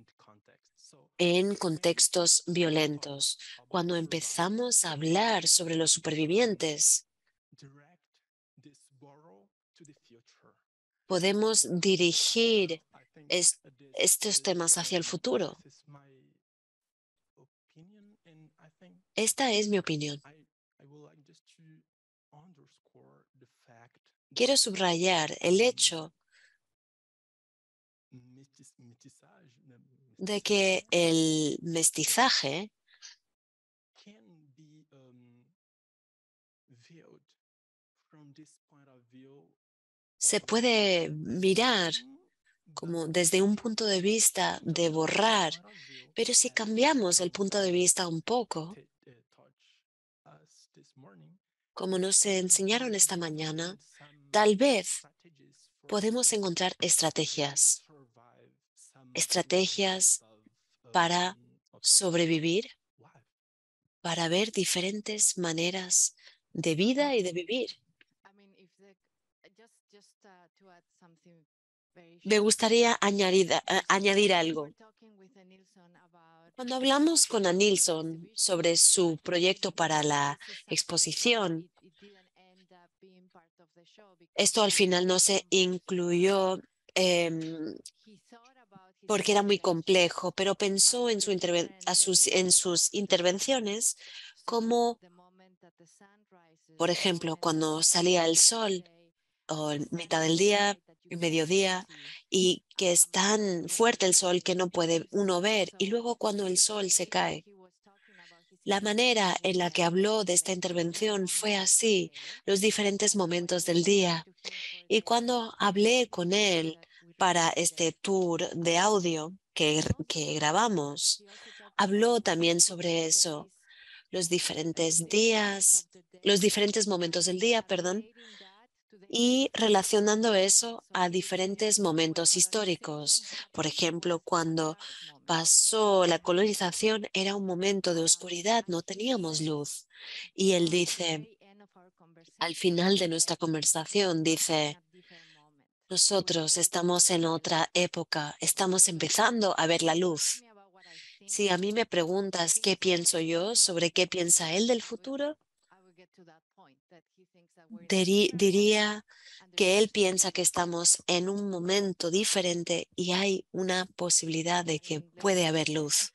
en contextos violentos. Cuando empezamos a hablar sobre los supervivientes, podemos dirigir estos temas hacia el futuro. Esta es mi opinión. Quiero subrayar el hecho de que el mestizaje se puede mirar como desde un punto de vista de borrar, pero si cambiamos el punto de vista un poco, como nos enseñaron esta mañana, tal vez podemos encontrar estrategias, estrategias para sobrevivir, para ver diferentes maneras de vida y de vivir. Me gustaría añadir, eh, añadir algo. Cuando hablamos con Anilson sobre su proyecto para la exposición, esto al final no se incluyó em, porque era muy complejo, pero pensó en, su en sus intervenciones como, por ejemplo, cuando salía el sol o en mitad del día, mediodía, y que es tan fuerte el sol que no puede uno ver, y luego cuando el sol se cae. La manera en la que habló de esta intervención fue así, los diferentes momentos del día. Y cuando hablé con él para este tour de audio que, que grabamos, habló también sobre eso, los diferentes días, los diferentes momentos del día, perdón, y relacionando eso a diferentes momentos históricos. Por ejemplo, cuando pasó la colonización era un momento de oscuridad, no teníamos luz. Y él dice, al final de nuestra conversación, dice, nosotros estamos en otra época, estamos empezando a ver la luz. Si a mí me preguntas qué pienso yo sobre qué piensa él del futuro, diría que él piensa que estamos en un momento diferente y hay una posibilidad de que puede haber luz.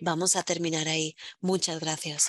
Vamos a terminar ahí. Muchas gracias.